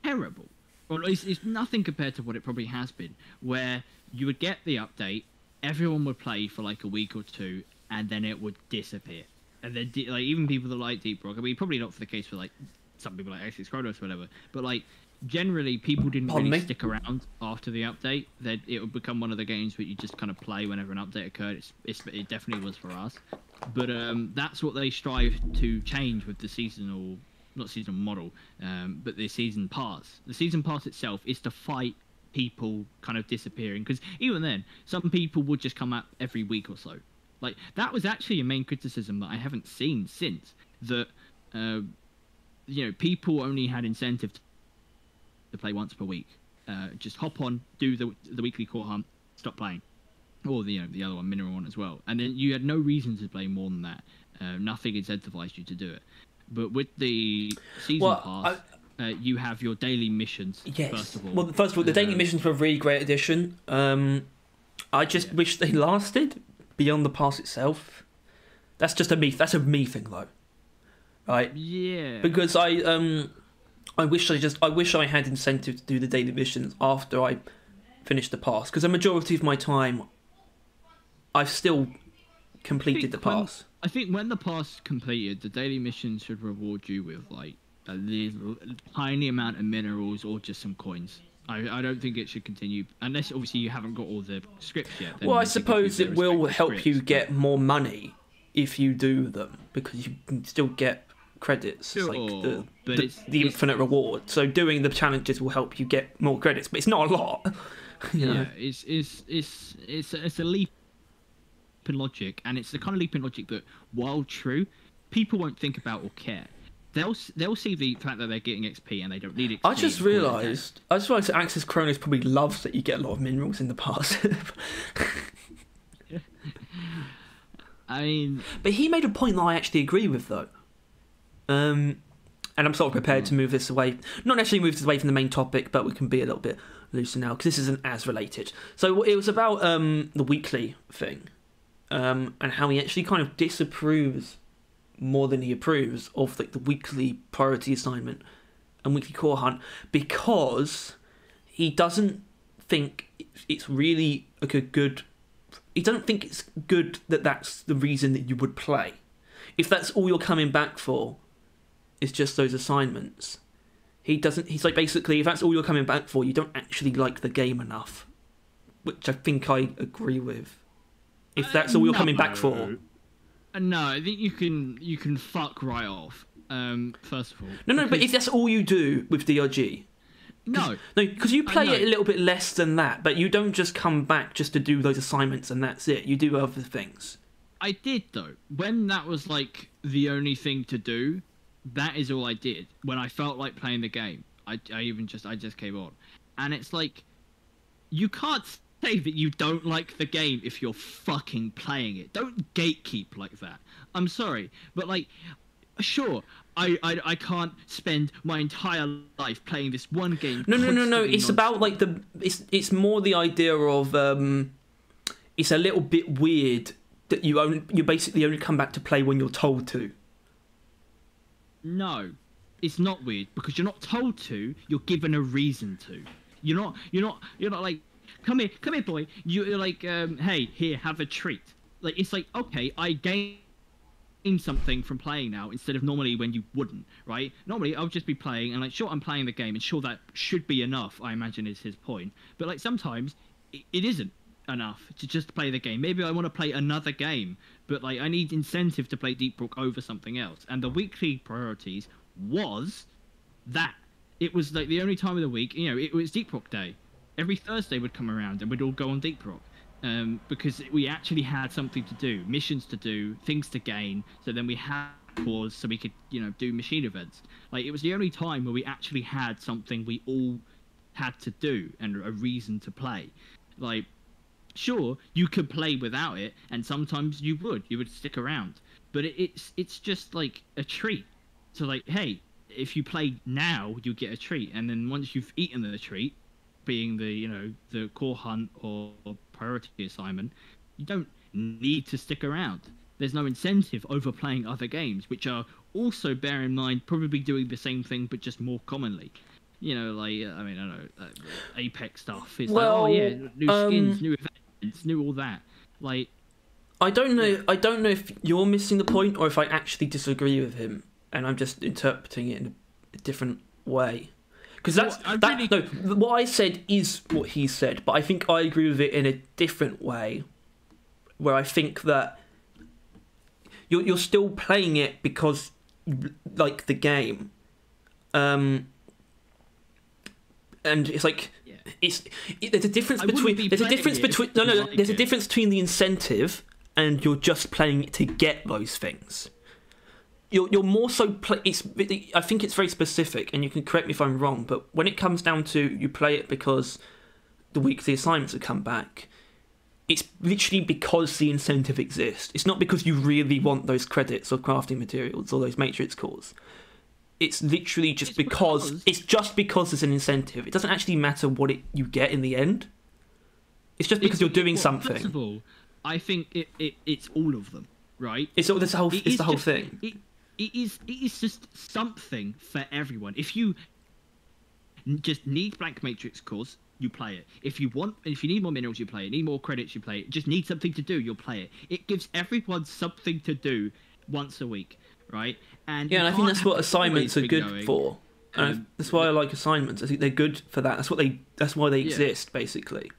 terrible. Or at it's nothing compared to what it probably has been, where you would get the update, everyone would play for like a week or two, and then it would disappear. And then, like, even people that like Deep Rock, I mean, probably not for the case for like some people like Exodus Chronos or whatever, but like generally people didn't Pardon really me? stick around after the update. That it would become one of the games where you just kind of play whenever an update occurred. It's, it's, it definitely was for us, but um, that's what they strive to change with the seasonal, not seasonal model, um, but the season pass. The season pass itself is to fight people kind of disappearing because even then, some people would just come out every week or so. Like that was actually a main criticism that I haven't seen since that. Uh, you know, people only had incentive to play once per week. Uh, just hop on, do the the weekly core hunt, stop playing, or the you know the other one, mineral one as well. And then you had no reason to play more than that. Uh, nothing incentivized you to do it. But with the season Well, pass, uh, you have your daily missions. Yes. First of all, Well, first of all, the daily Um, missions were a really great addition. Um, I just Yeah. wish they lasted beyond the pass itself. That's just a me. That's a me thing, though. Right? yeah, Because I um, I wish I just I wish I had incentive to do the daily missions after I finished the pass. Because the majority of my time, I've still completed the think when- pass. I think when the pass completed, the daily mission should reward you with like a little tiny amount of minerals or just some coins. I, I don't think it should continue unless obviously you haven't got all the scripts yet. Well, I you suppose it will help you scripts, get more money if you do them because you can still get credits. It's like the, but the, it's- the it's- infinite reward. So doing the challenges will help you get more credits, but it's not a lot. you know? Yeah, it's it's it's it's it's a leap in logic, and it's the kind of leap in logic that, while true, people won't think about or care. They'll they'll see the fact that they're getting XP and they don't need XP. I just and call it a day. realised. I just realised that Axis Chronos probably loves that you get a lot of minerals in the past. I mean, but he made a point that I actually agree with, though. Um, and I'm sort of prepared to move this away. Not necessarily move this away from the main topic, but we can be a little bit looser now because this isn't as related. So it was about um, the weekly thing um, and how he actually kind of disapproves more than he approves of like the weekly priority assignment and weekly core hunt because he doesn't think it's really like a good. He doesn't think it's good that that's the reason that you would play. If that's all you're coming back for, is just those assignments. He doesn't. He's like basically, if that's all you're coming back for, you don't actually like the game enough, which I think I agree with. If that's all you're coming back for, No. Uh, No, I think you can you can fuck right off. Um, first of all, no, no. But if that's all you do with DRG, no, no, because you play know. it a little bit less than that, but you don't just come back just to do those assignments and that's it. You do other things. I did though. When that was like the only thing to do, that is all I did. When I felt like playing the game, I, I even just I just came on, and it's like, you can't say that you don't like the game if you're fucking playing it. Don't gatekeep like that. I'm sorry, but like, sure, I, I I can't spend my entire life playing this one game. No, no, no, no. It's about like the. It's it's more the idea of um, it's a little bit weird that you only you basically only come back to play when you're told to. No, it's not weird because you're not told to. You're given a reason to. You're not. You're not. You're not like, come here, come here, boy. You're like, um, hey, here, have a treat. Like it's like, okay, I gain something from playing now instead of normally when you wouldn't, right? Normally I would just be playing and like, sure, I'm playing the game and sure that should be enough. I imagine is his point. But like sometimes it, it isn't enough to just play the game. Maybe I want to play another game, but like I need incentive to play Deep Rock over something else. And the weekly priorities was that. It was like the only time of the week, you know, it was Deep Rock Day. Every Thursday would come around and we'd all go on Deep Rock. Um, because we actually had something to do, missions to do, things to gain. So then we had cause so we could, you know, do machine events. Like it was the only time where we actually had something we all had to do and a reason to play. Like sure you could play without it and sometimes you would you would stick around. But it, it's it's just like a treat. So like hey if you play now you get a treat. And then once you've eaten the treat being the you know the core hunt or, or priority assignment you don't need to stick around. There's no incentive over playing other games which are also bear in mind probably doing the same thing but just more commonly. You know like i mean i don't know apex stuff it's like oh yeah new skins um, new events knew all that. Like, I don't know. I don't know if you're missing the point or if I actually disagree with him, and I'm just interpreting it in a different way. Because that's Well, I that. really- No, what I said is what he said, but I think I agree with it in a different way, where I think that you're you're still playing it because like the game, um, and it's like yeah, it's it, there's a difference I between be there's a difference it between no no, no there's a difference between the incentive and you're just playing to get those things. You're you're more so play, it's I think it's very specific and you can correct me if I'm wrong but when it comes down to you play it because the weekly assignments have come back it's literally because the incentive exists. It's not because you really want those credits or crafting materials or those matrix cores. It's literally just It's because, because- it's just because there's an incentive. It doesn't actually matter what it you get in the end. It's just because It's- you're doing well, something. First of all, I think it, it it's all of them, right? It's all this whole It it's the whole just- thing. It, it is it is just something for everyone. If you just need blank matrix cores, you play it. If you want, if you need more minerals, you play it. Need more credits, you play it. Just need something to do, you'll play it. It gives everyone something to do once a week, right? And Yeah, and I think that's what assignments are good going. for. And Um, that's why I like assignments. I think they're good for that. That's what they. That's why they Yeah. exist, basically.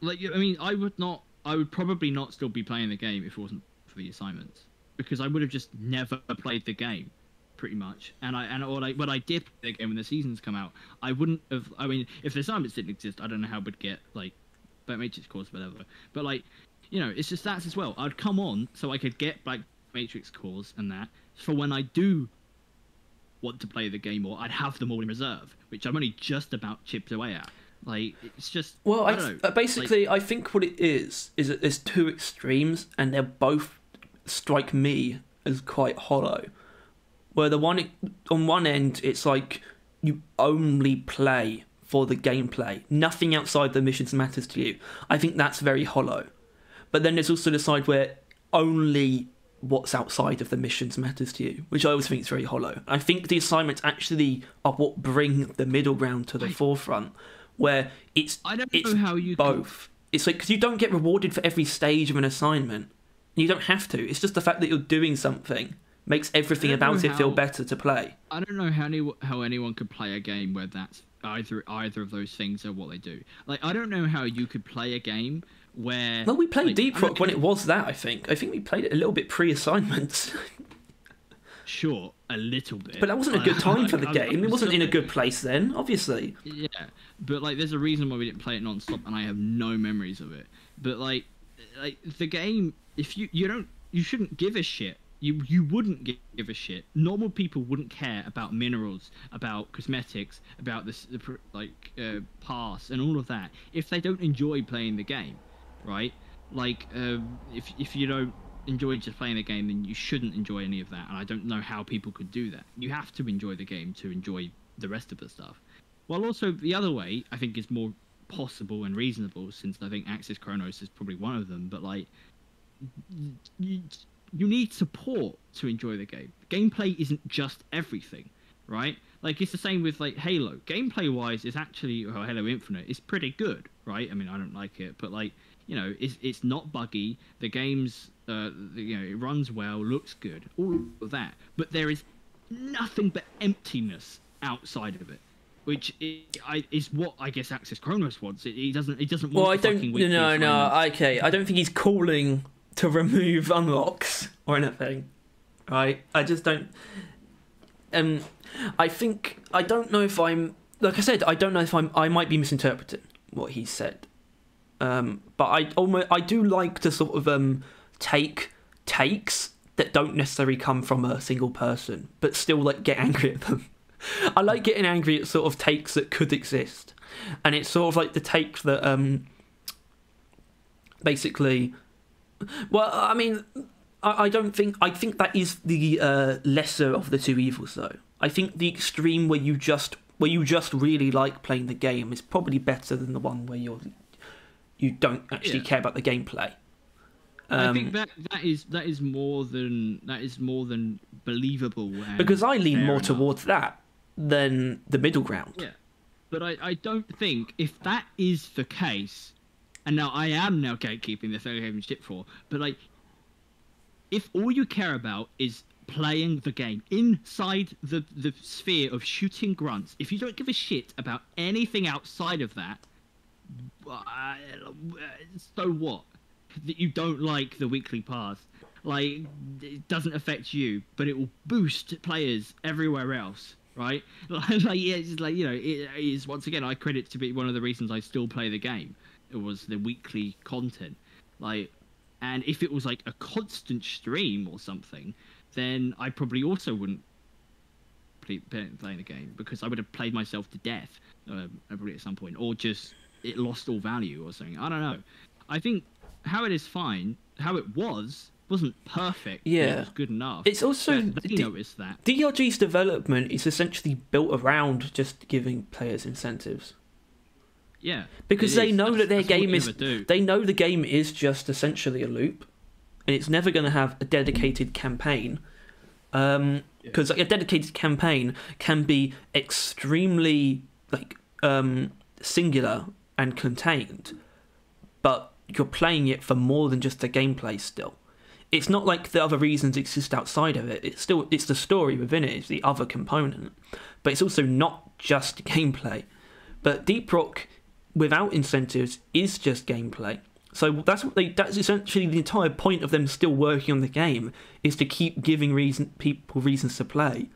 like I mean, I would not. I would probably not still be playing the game if it wasn't for the assignments, because I would have just never played the game, pretty much. And I and or like when I did play the game when the seasons come out, I wouldn't have. I mean, if the assignments didn't exist, I don't know how we'd get like, Black Matrix cores, whatever. But like, you know, it's just that as well. I'd come on so I could get Black Matrix cores and that for when I do want to play the game more, I'd have them all in reserve, which I'm only just about chipped away at. Like, it's just. Well, I, I, don't know. uh, like- basically, I think what it is is that there's two extremes, and they're both strike me as quite hollow. Where the one on one end, it's like you only play for the gameplay, nothing outside the missions matters to you. I think that's very hollow. But then there's also the side where only what's outside of the missions matters to you, which I always think is very hollow. I think the assignments actually are what bring the middle ground to the I- forefront, where it's I don't it's know how you can- both. It's like because you don't get rewarded for every stage of an assignment. You don't have to. It's just the fact that you're doing something makes everything about it feel better to play. I don't know how any, how anyone could play a game where that's either either of those things are what they do. Like I don't know how you could play a game where Well, we played like, Deep Rock when it was that. I think. I think we played it a little bit pre-assignments, sure a little bit, but that wasn't a good time for the I'm- game. I'm It wasn't in a good place then, obviously. Yeah, but like, there's a reason why we didn't play it non-stop, and I have no memories of it. But like, like the game, if you you don't, you shouldn't give a shit. You you wouldn't give a shit. Normal people wouldn't care about minerals, about cosmetics, about this the like uh, pass and all of that if they don't enjoy playing the game, right? Like, um, if if you don't enjoy just playing the game, then you shouldn't enjoy any of that. And I don't know how people could do that. You have to enjoy the game to enjoy the rest of the stuff. While also the other way, I think is more possible and reasonable, since I think Axis Chronos is probably one of them. But like, you, you need support to enjoy the game. Gameplay isn't just everything, right? Like it's the same with like Halo. Gameplay wise, it's actually well, Halo Infinite is pretty good, right? I mean, I don't like it, but like you know, it's it's not buggy. The game's uh, you know, it runs well, looks good, all of that. But there is nothing but emptiness outside of it. Which is, I, is what I guess Axis Chronos wants. He doesn't. He doesn't want. Well, I don't. No, no, no. Okay, I don't think he's calling to remove unlocks or anything. Right? I just don't. Um, I think I don't know if I'm. Like I said, I don't know if I'm. I might be misinterpreting what he said. Um, but I almost I do like to sort of um take takes that don't necessarily come from a single person, but still like get angry at them. I like getting angry at sort of takes that could exist, and it's sort of like the take that um basically. Well, I mean, I, I don't think I think that is the uh, lesser of the two evils, though. I think the extreme where you just where you just really like playing the game is probably better than the one where you're you don't actually Yeah. care about the gameplay. I Um, think that that is that is more than that is more than believable. Because I lean more enough. towards that than the middle ground. Yeah, but I, I don't think if that is the case, and now I am now gatekeeping the third game shit for, but like, if all you care about is playing the game inside the the sphere of shooting grunts, if you don't give a shit about anything outside of that, so what? That you don't like the weekly pass. Like it doesn't affect you, but it will boost players everywhere else, right? like yeah, it's like you know, it is once again I credit to be one of the reasons I still play the game. It was the weekly content, like, and if it was like a constant stream or something, then I probably also wouldn't play, play, playing the game because I would have played myself to death um, probably at some point, or just it lost all value or something. I don't know. I think how it is fine. How it was wasn't perfect. Yeah. it was good enough. It's also they the- noticed that. DRG's development is essentially built around just giving players incentives. Yeah, because they is. know That's- that their game is do. they know the game is just essentially a loop and it's never going to have a dedicated campaign um because like a dedicated campaign can be extremely like um singular and contained but you're playing it for more than just the gameplay still. It's not like the other reasons exist outside of it. It's still it's the story within it it's the other component. But it's also not just gameplay. But deep rock without incentives is just gameplay. So that's what they that's essentially the entire point of them still working on the game is to keep giving reason people reasons to play.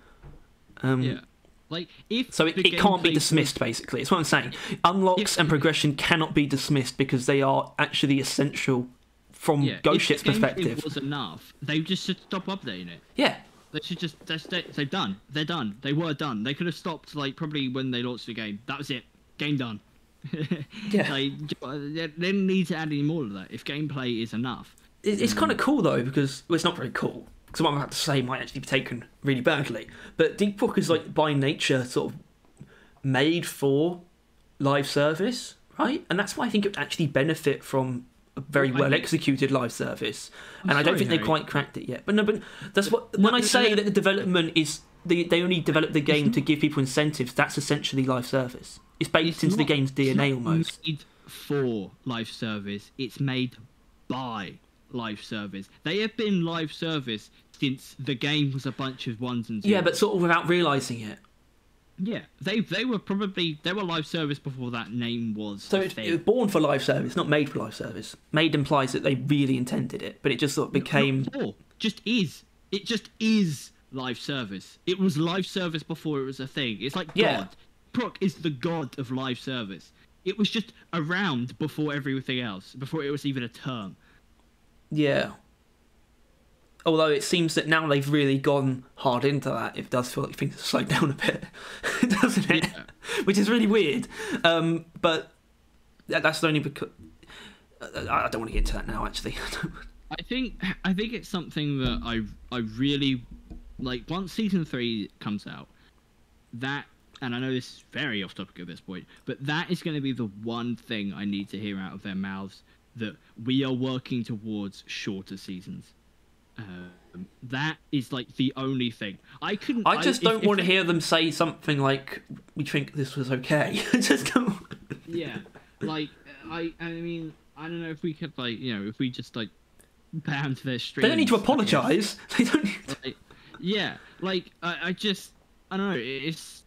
Um, Yeah, like if So it, it can't be dismissed. Basically, it's what I'm saying. Unlocks Yeah. and progression cannot be dismissed because they are actually essential from yeah, Ghost if Ship's perspective. was enough, they just should stop updating it. Yeah, They should just they're done. They're done. They were done. They could have stopped like probably when they launched the game. That was it. Game done. Yeah. Like, uh, they they didn't need to add any more of that. If gameplay is enough. It- It's um, kind of cool though because well, it's not very cool because what I'm about to say might actually be taken really badly. But Deep Rock is like by nature sort of made for live service, right? And that's why I think it would actually benefit from a very well, well executed live service. I'm and I don't think they quite cracked it yet. But no, but that's what No, when I say no. that the development is they they only develop the game to give people incentives. That's essentially live service. It's baked It's into the game's DNA almost. Made for live service. It's made by live service. They have been live service since the game was a bunch of ones and zeros. Yeah, but sort of without realizing it. yeah, they they were probably they were live service before that name was. So it, it was born for live service, not made for live service. Made implies that they really intended it, but it just sort of became. Just is. It just is live service. It was live service before it was a thing. It's like Yeah. God. Proc is the god of live service. It was just around before everything else, before it was even a term. Yeah. Although it seems that now they've really gone hard into that, it does feel like things have slowed down a bit, doesn't it? Yeah. Which is really weird. Um, but that- that's only because. I I don't want to get into that now, actually. I think I think it's something that I I really like. Once season three comes out, that and I know this is very off topic at this point, but that is going to be the one thing I need to hear out of their mouths that we are working towards shorter seasons. Um, that is like the only thing I couldn't. I just if- don't if want to hear them say something like, "We think this was okay." just go. Yeah, like I I mean I don't know if we could like you know if we just like ban their streams. They don't need to I guess. apologise. They don't. Need to... Like, yeah, like I, I just I don't know. It's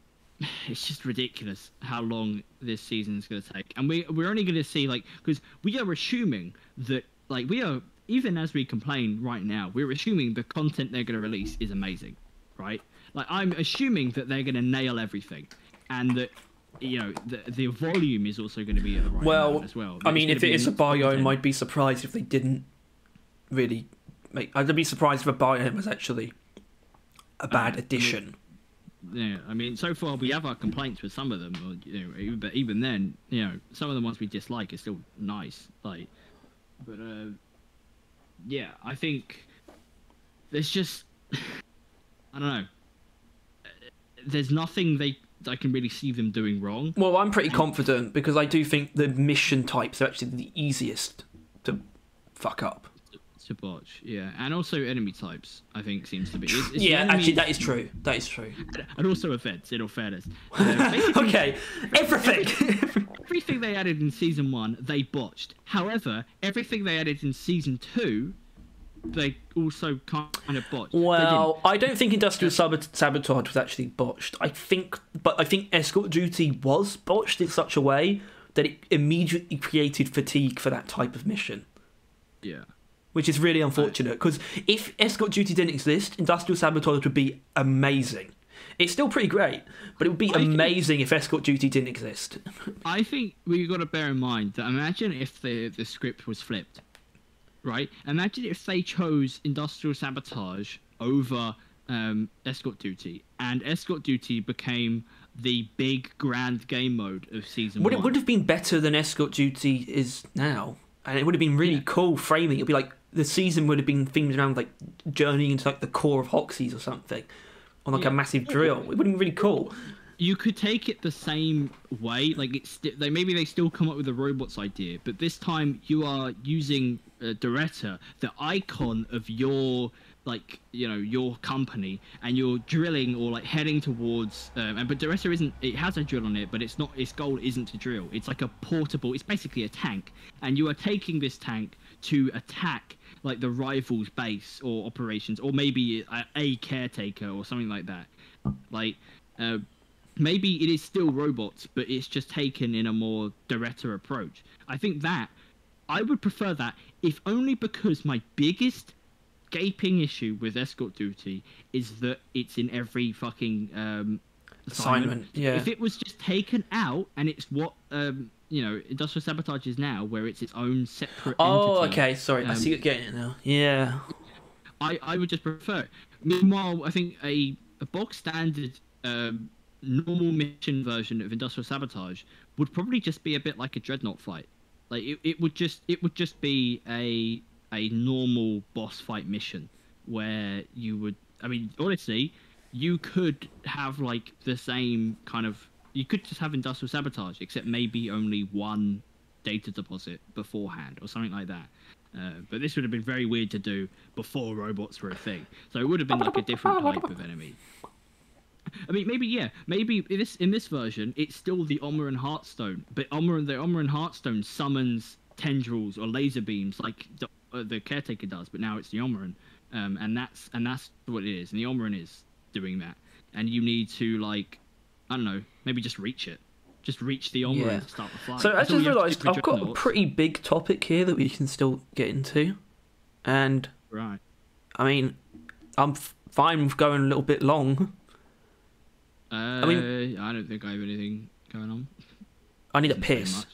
it's just ridiculous how long this season is going to take, and we we're only going to see like because we are assuming that like we are even as we complain right now, we're assuming the content they're going to release is amazing, right? Like I'm assuming that they're going to nail everything, and that. You know the the volume is also going to be at the right Well, as well. I mean, if it is a bio, I might be surprised if they didn't really make. I'd be surprised if a bio was actually a bad Uh, addition. Yeah, I mean, so far we have our complaints with some of them, or, you know, but even then, you know, some of the ones we dislike are still nice. Like, but uh, yeah, I think there's just, I don't know, there's nothing they I can really see them doing wrong. Well, I'm pretty confident because I do think the mission types are actually the easiest to fuck up. To botch, yeah, and also enemy types. I think seems to be. It's, it's yeah, actually, that is true. That is true. and also events. In all fairness, Uh, okay, everything. everything they added in season one, they botched. However, everything they added in season two, they also kind of botched. Well, I don't think industrial sabot- sabotage was actually botched. I think, but I think escort duty was botched in such a way that it immediately created fatigue for that type of mission. yeah, which is really unfortunate because if escort duty didn't exist, industrial sabotage would be amazing. It's still pretty great, but it would be I think- amazing if escort duty didn't exist. I think we've got to bear in mind that imagine if the the script was flipped, right? Imagine if they chose industrial sabotage over um, escort duty, and escort duty became the big grand game mode of season Would one. it would have been better than escort duty is now, and it would have been really Yeah. cool framing. It'd be like the season would have been themed around like journeying into like the core of Hoxxes or something, on like Yeah. a massive drill. It would have been really cool. you could take it the same way like it's they maybe they still come up with a robots idea but this time you are using uh, Doretta, the icon of your like you know your company and you're drilling or like heading towards um, and but Doretta isn't it has a drill on it but it's not its goal isn't to drill it's like a portable it's basically a tank and you are taking this tank to attack like the rival's base or operations or maybe a, a caretaker or something like that like uh, maybe it is still robots, but it's just taken in a more director approach. I think that I would prefer that, if only because my biggest gaping issue with escort duty is that it's in every fucking um, Assignment, yeah. If it was just taken out and it's what um, you know, industrial sabotage is now, where it's its own separate. Oh, entity, okay. Sorry, I um, see you getting it now. Yeah. I, I would just prefer it. Meanwhile, I think a, a bog standard um, normal mission version of industrial sabotage would probably just be a bit like a dreadnought fight. Like it, it would just it would just be a a normal boss fight mission where you would I mean honestly you could have like the same kind of you could just have industrial sabotage except maybe only one data deposit beforehand or something like that. Uh, but this would have been very weird to do before robots were a thing. So it would have been like a different type of enemy. I mean, maybe yeah, maybe in this in this version, it's still the Ommoran Heartstone, but Ommoran the Ommoran Heartstone summons tendrils or laser beams like the, uh, the caretaker does, but now it's the Ommoran, um, and that's and that's what it is. And the Ommoran is doing that, and you need to like, I don't know, maybe just reach it, just reach the Ommoran Yeah. to start the flight. So I That's all just you have to do realised I've got a pretty big topic here that we can still get into, and right. I mean, I'm f- fine with going a little bit long. Uh, mean- I don't think I have anything going on. I need a piss.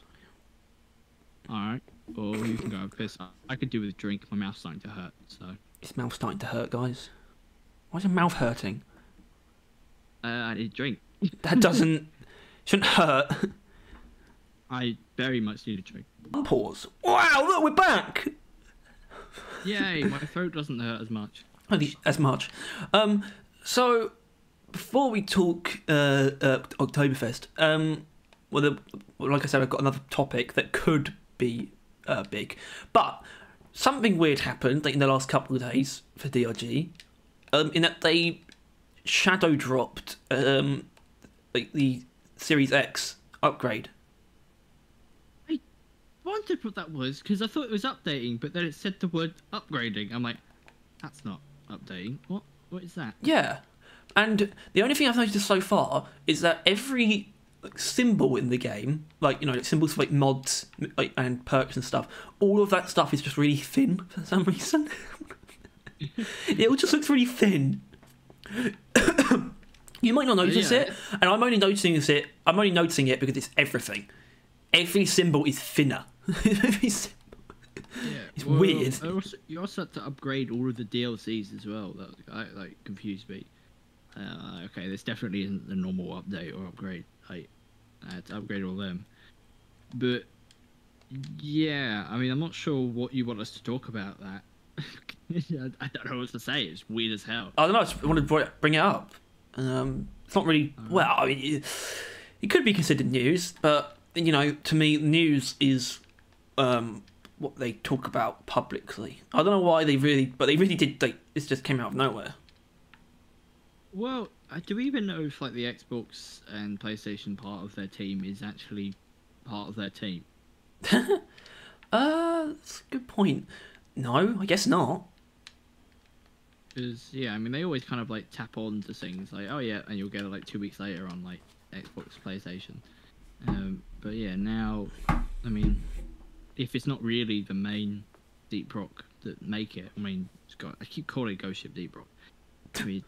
All right. Or you can go have a piss. I- I could do with a drink. My mouth's starting to hurt. So His mouth's starting to hurt, guys. Why is your mouth hurting? uh, I need a drink. That doesn't shouldn't hurt. I very much need a drink. Pause. Wow, look, we're back. Yay, my throat doesn't hurt as much. As much. Um, so before we talk uh, uh, Oktoberfest, um, well, the, like I said, I've got another topic that could be uh, big, but something weird happened like in the last couple of days for DRG, um, in that they shadow dropped um, like the Series X upgrade. I wondered what that was because I thought it was updating, but then it said the word upgrading. I'm like, that's not updating. What? What is that? Yeah, and the only thing I've noticed so far is that every like, symbol in the game, like you know, like, symbols for like mods like, and perks and stuff, all of that stuff is just really thin for some reason. it all just looks really thin. you might not notice Yeah. it, and I'm only noticing it. I'm only noticing it because it's everything. Every symbol is thinner. Every symbol- Yeah, It's weird. Also, you also had to upgrade all of the DLCs as well. That I, like confused me. Uh, okay, this definitely isn't the normal update or upgrade. I, I had to upgrade all them. But yeah, I mean, I'm not sure what you want us to talk about that. I I don't know what to say. It's weird as hell. I don't know. I just wanted to bring it up. Um, it's not really well. I mean, it, it could be considered news, but you know, to me, news is um, what they talk about publicly. I don't know why they really, but they really did. They, this just came out of nowhere. Well, uh, do we even know if like the Xbox and PlayStation part of their team is actually part of their team? Uh, that's a good point. No, I guess not. Because yeah, I mean they always kind of like tap on to things like oh yeah, and you'll get it like two weeks later on like Xbox, PlayStation. Um, but yeah, now I mean, if it's not really the main Deep Rock that make it, I mean, it's got I keep calling it Ghost Ship Deep Rock. I mean,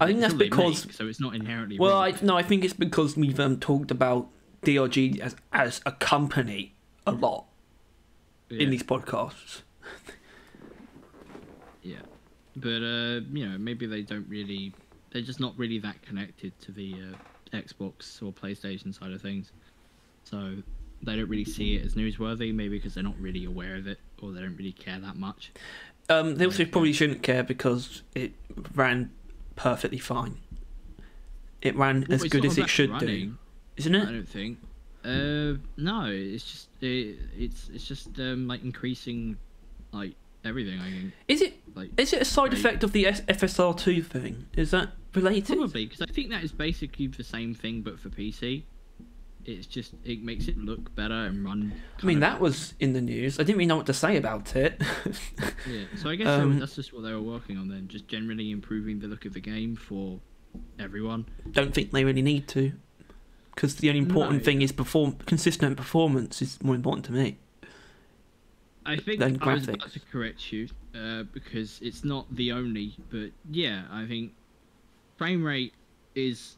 I think that's because make, so it's not inherently. Well, I no, I think it's because we've um, talked about DRG as as a company a lot yeah, in these podcasts. but uh, you know maybe they don't really, they're just not really that connected to the uh, Xbox or PlayStation side of things, so they don't really see it as newsworthy. Maybe because they're not really aware of it or they don't really care that much. Um, they also probably shouldn't care because it ran perfectly fine. It ran Well, as good as it should do, isn't it? I don't think. Uh, no, it's just it, it's it's just um like increasing like everything. I think Is it? Like Is it a side effect of the FSR two thing? Is that related? probably because I think that is basically the same thing but for PC. It's just it makes it look better and run. I mean, that was in the news. I didn't really know what to say about it. yeah. So I guess Um, that's just what they were working on then, just generally improving the look of the game for everyone. don't think they really need to, because the only important No. thing is perform consistent performance is more important to me. I think Than I was about graphics. to correct you uh, because it's not the only, but yeah, I think frame rate is,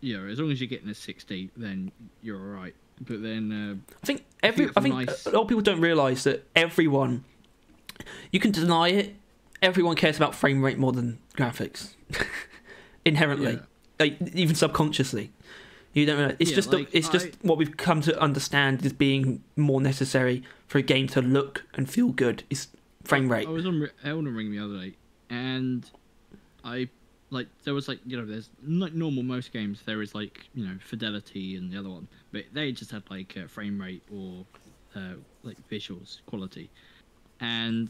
you know, as long as you're getting a 60, then you're all right. But then, uh, I think every. think I think nice- a lot of people don't realise that everyone. You can deny it. Everyone cares about frame rate more than graphics, inherently, Yeah. like, even subconsciously. You don't. Know. It's Yeah, just. like, it's just I- what we've come to understand as being more necessary for a game to look and feel good is frame rate. I was on Elden Ring the other day, and I like there was like you know there's like normal most games there is like you know fidelity and the other one, but they just had like uh, frame rate or uh, like visuals quality, and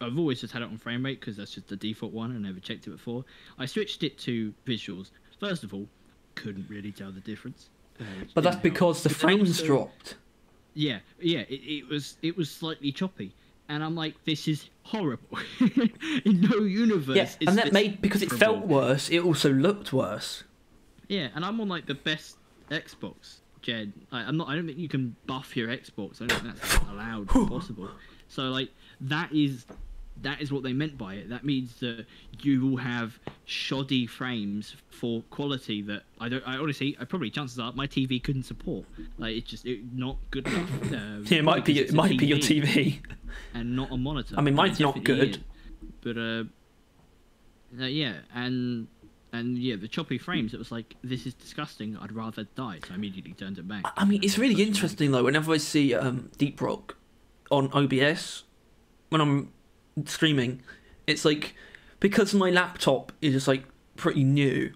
I've always just had it on frame rate because that's just the default one. I never checked it before. I switched it to visuals. First of all, couldn't really tell the difference. Uh, But that's help. because the But frames also- dropped. yeah, yeah, it, it was it was slightly choppy, and I'm like, this is horrible. In no universe. Yeah, and that made because it felt worse. It also looked worse. Yeah, and I'm on like the best Xbox Jed. I, I'm not. I don't think you can buff your Xbox. I don't think that's allowed possible. So like that is that is what they meant by it. That means that you will have shoddy frames for quality that I don't. I honestly, I probably chances are my TV couldn't support. Like it's just it, not good enough. Uh, Yeah, it might be. It might be your TV. and not a monitor. I mean, mine's not good. is. But uh, uh, yeah, and and yeah, the choppy frames. It was like this is disgusting. I'd rather die. So I immediately turned it back. I mean, it's really interesting though. Whenever I see um, Deep Rock on OBS, when I'm streaming, it's like because my laptop is just like pretty new,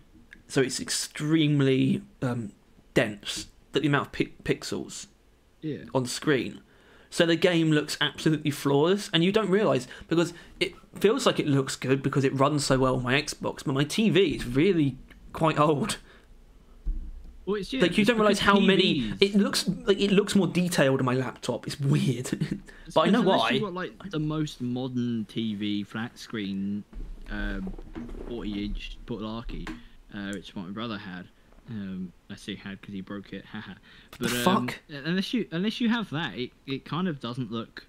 so it's extremely um, dense. That the amount of pi- pixels Yeah. on screen. So the game looks absolutely flawless, and you don't realize because it feels like it looks good because it runs so well on my Xbox, but my TV is really quite old. Well, yeah, like you don't realize how many. It looks like it looks more detailed on my laptop. It's weird, It's but I know why. You've got like the most modern TV flat screen, um, 40 inch Putlarky, uh, which my brother had. Um, I say had because he broke it. haha. but the um, fuck? unless you unless you have that, it, it kind of doesn't look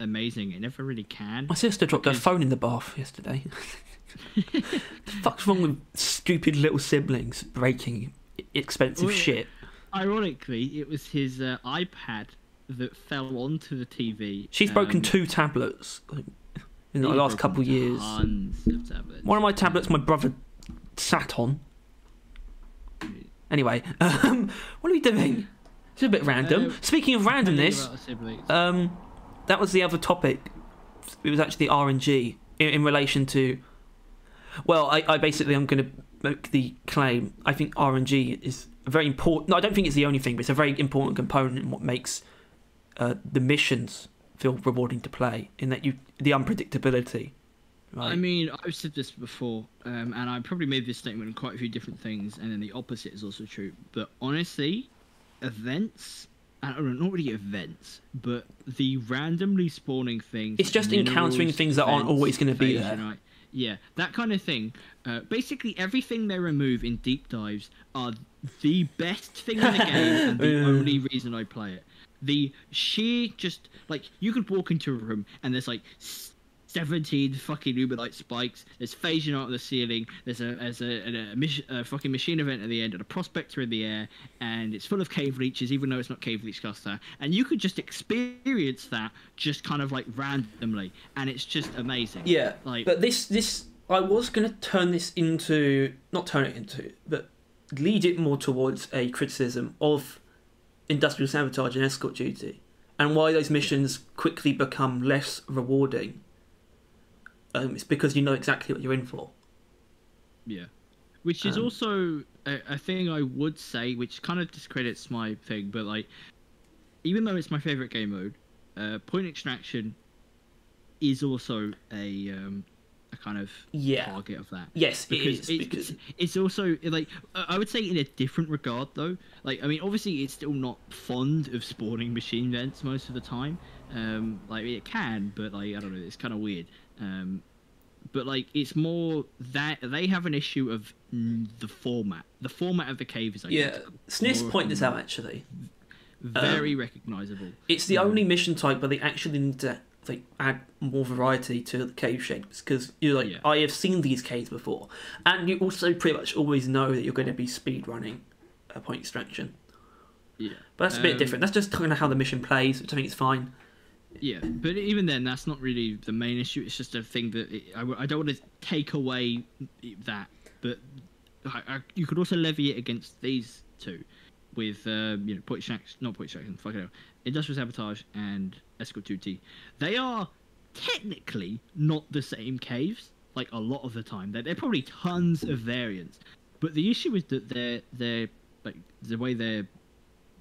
amazing. It never really can. My sister dropped her phone in the bath yesterday. the fuck's wrong with stupid little siblings breaking expensive Well, shit? Ironically, it was his uh, iPad that fell onto the TV. She's broken um, two tablets in the last couple of years. Of. One of my tablets my brother sat on. Anyway, um, what are we doing? It's a bit random. Uh, Speaking of randomness, about the siblings. um, that was the other topic. It was actually RNG in, in relation to. Well, I, I basically I'm going to make the claim. I think RNG is very important. No, I don't think it's the only thing, but it's a very important component in what makes uh, the missions feel rewarding to play. In that you the unpredictability. Right? I mean, I've said this before, um, and I probably made this statement in quite a few different things, and then the opposite is also true. But honestly, events, I don't know, not really events, but the randomly spawning things. It's just encountering things that aren't always gonna be there. know, Yeah, that kind of thing. Uh, basically, everything they remove in deep dives are the best thing in the game and the only reason I play it. The sheer just like you could walk into a room and there's like 17 fucking Uberlite spikes. There's phasing out of the ceiling. There's a there's a, a, a, a fucking machine event at the end and a prospector in the air, and it's full of cave leeches, even though it's not cave leech cluster. And you could just experience that just kind of like randomly, and it's just amazing. Yeah, Like- but this this I was gonna turn this into not turn it into, but lead it more towards a criticism of industrial sabotage and escort duty, and why those missions quickly become less rewarding. Um, it's because you know exactly what you're in for. Yeah. Which is Um, also a, a thing I would say, which kind of discredits my thing, but like, even though it's my favorite game mode, uh, point extraction is also a um, a kind of Yeah. target of that. Yes, Because is it's, because it's also like I would say in a different regard though. Like I mean, obviously it's still not fond of spawning machine vents most of the time. Um, like it can, but like I don't know, it's kind of weird. Um, but like it's more that they have an issue of the format. The format of the cave is yeah. identical. SNIS More point this out actually. Very recognizable. It's the Yeah. only mission type where they actually need to like add more variety to the cave shapes because you're like Yeah. I have seen these caves before, and you also pretty much always know that you're going to be speed running a point extraction. Yeah. But that's a bit Um, different. That's just kind of how the mission plays, which I think is fine. Yeah, but even then, that's not really the main issue. It's just a thing that it, I, I don't want to take away that, but I, I, you could also levy it against these two, with um, you know point extraction, not point extraction, fucking hell, industrial sabotage and escort duty. They are technically not the same caves. Like a lot of the time, they're, they're probably tons of variants, but the issue is that they're they're like the way they're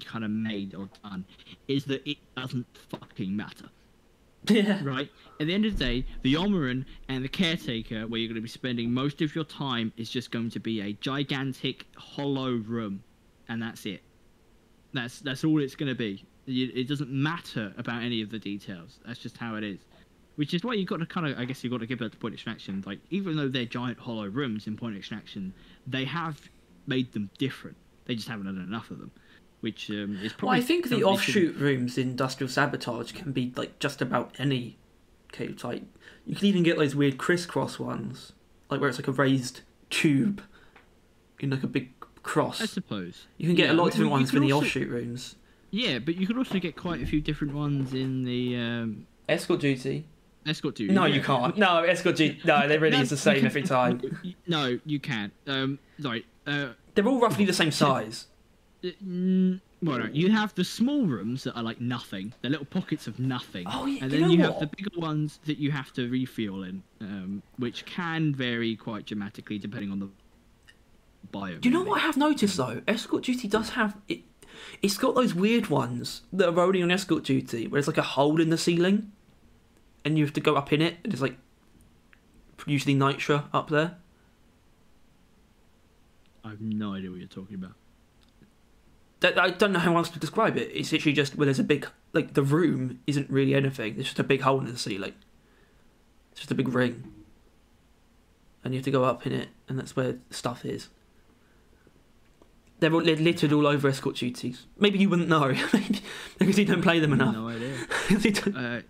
kind of made or done is that it doesn't fucking matter, Yeah. right? At the end of the day, the Ommoran and the Caretaker, where you're going to be spending most of your time, is just going to be a gigantic hollow room, and that's it. That's that's all it's going to be. It doesn't matter about any of the details. That's just how it is. Which is why you've got to kind of, I guess, you've got to give that to point extraction. Like, even though they're giant hollow rooms in point extraction, they have made them different. They just haven't done enough of them, which um, is probably. Well, I think the offshoot rooms in industrial sabotage can be like just about any cave type. You can even get those weird crisscross ones, like where it's like a raised tube in like a big cross. I suppose. You can get Yeah, a lot I of different ones for the also- offshoot rooms. Yeah, but you could also get quite a few different ones in the um, Escort duty. escort duty. No, yeah. you can't. No, escort duty. No, they really No, is the same can- every time. No, you can't. Um, sorry. Uh, They're all roughly the same size. Mm, well, no, you have the small rooms that are like nothing. They're little pockets of nothing. Oh, yeah, and you then know you have the bigger ones that you have to refuel in, um, which can vary quite dramatically depending on the biome. You know what I have noticed though? Escort duty does have it. It's got those weird ones that are only on escort duty, where it's like a hole in the ceiling, and you have to go up in it. And there's like usually nitra up there. I have no idea what you're talking about. That, I don't know how else to describe it. It's literally just where there's a big like the room isn't really anything. It's just a big hole in the ceiling. It's just a big ring, and you have to go up in it, and that's where stuff is. They're all they're littered all over escort duties. Maybe you wouldn't know, maybe because you don't play them enough. No idea. Uh,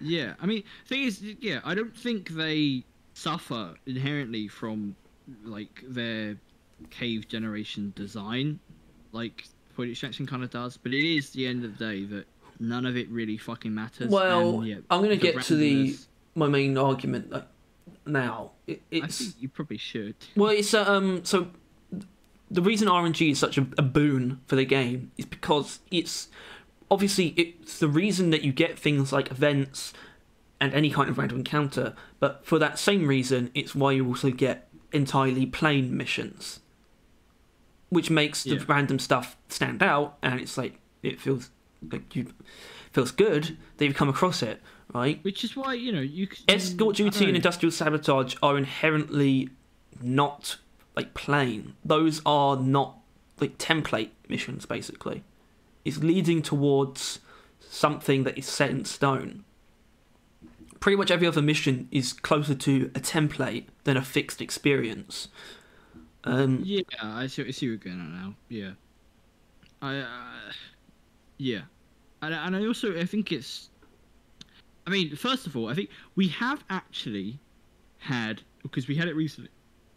yeah, I mean, thing is, yeah, I don't think they suffer inherently from like their cave generation design, like point extraction kind of does. But it is the end of the day that none of it really fucking matters. Well, and, yeah, I'm gonna get to the my main argument like, now. It, I it's think you probably should. Well, it's uh, um so the reason RNG is such a, a boon for the game is because it's obviously it's the reason that you get things like events and any kind of random encounter, but for that same reason, it's why you also get entirely plain missions, which makes the Yeah. random stuff stand out, and it's like it feels like you feels good that you've come across it, right? Which is why you know you. c- Escort duty and industrial sabotage are inherently not like plain. Those are not like template missions. Basically, it's leading towards something that is set in stone. Pretty much every other mission is closer to a template than a fixed experience. Um, Yeah, I see. I see what you're going on now. Yeah, I. Uh, yeah, and and I also I think it's. I mean, first of all, I think we have actually had because we had it recently.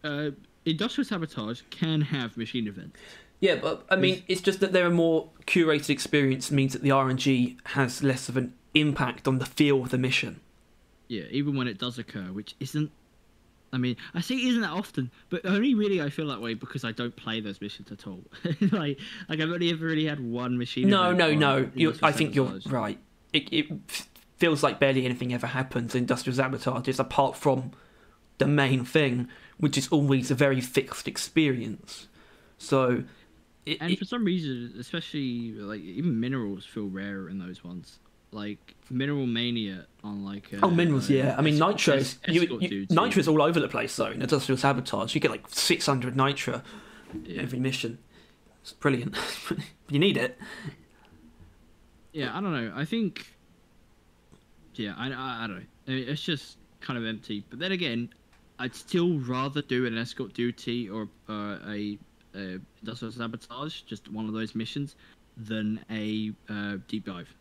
Uh, industrial sabotage can have machine events. yeah, but I mean, it's just that there are more curated experience means that the RNG has less of an impact on the feel of the mission. Yeah, even when it does occur, which isn't. I mean, I say it isn't that often, but only really I feel that way because I don't play those missions at all. like, like I've only ever really had one machine. No, event no, no. I think you're right. It, it feels like barely anything ever happens in industrial sabotages apart from the main thing, which is always a very fixed experience. So, it, And it- for some reason, especially like even minerals feel rarer in those ones. Like mineral mania on like. Uh, oh, minerals, uh, yeah. I mean, nitra. es- You, you, nitra's all over the place though in industrial sabotage. You get like 600 nitra Yeah. every mission. It's brilliant. you need it. Yeah, I don't know. I think. Yeah, I, I, I don't know. I mean, it's just kind of empty. But then again, I'd still rather do an escort duty or uh, a, a industrial sabotage, just one of those missions, than a uh, deep dive,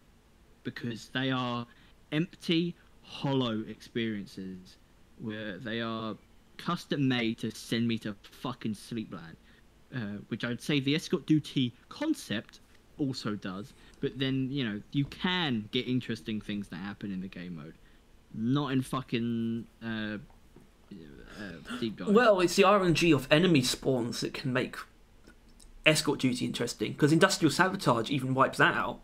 because they are empty, hollow experiences where they are custom made to send me to fucking sleepland. Uh, which I'd say the escort duty concept also does, but then you know you can get interesting things that happen in the game mode, not in fucking uh, uh, Uh, deep dive. Well, it's the RNG of enemy spawns that can make escort duty interesting because industrial sabotage even wipes that out.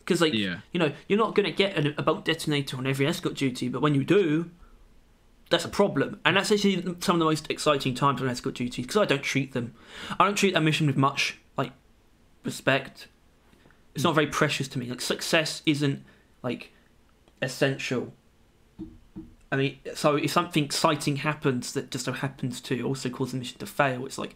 Because like Yeah. you know you're not going to get a, a bulk detonator on every escort duty, but when you do, that's a problem. And that's actually some of the most exciting times on escort duties because I don't treat them. I don't treat that mission with much like respect. It's not very precious to me. Like success isn't like essential. I mean, so if something exciting happens that just so happens to also cause the mission to fail, it's like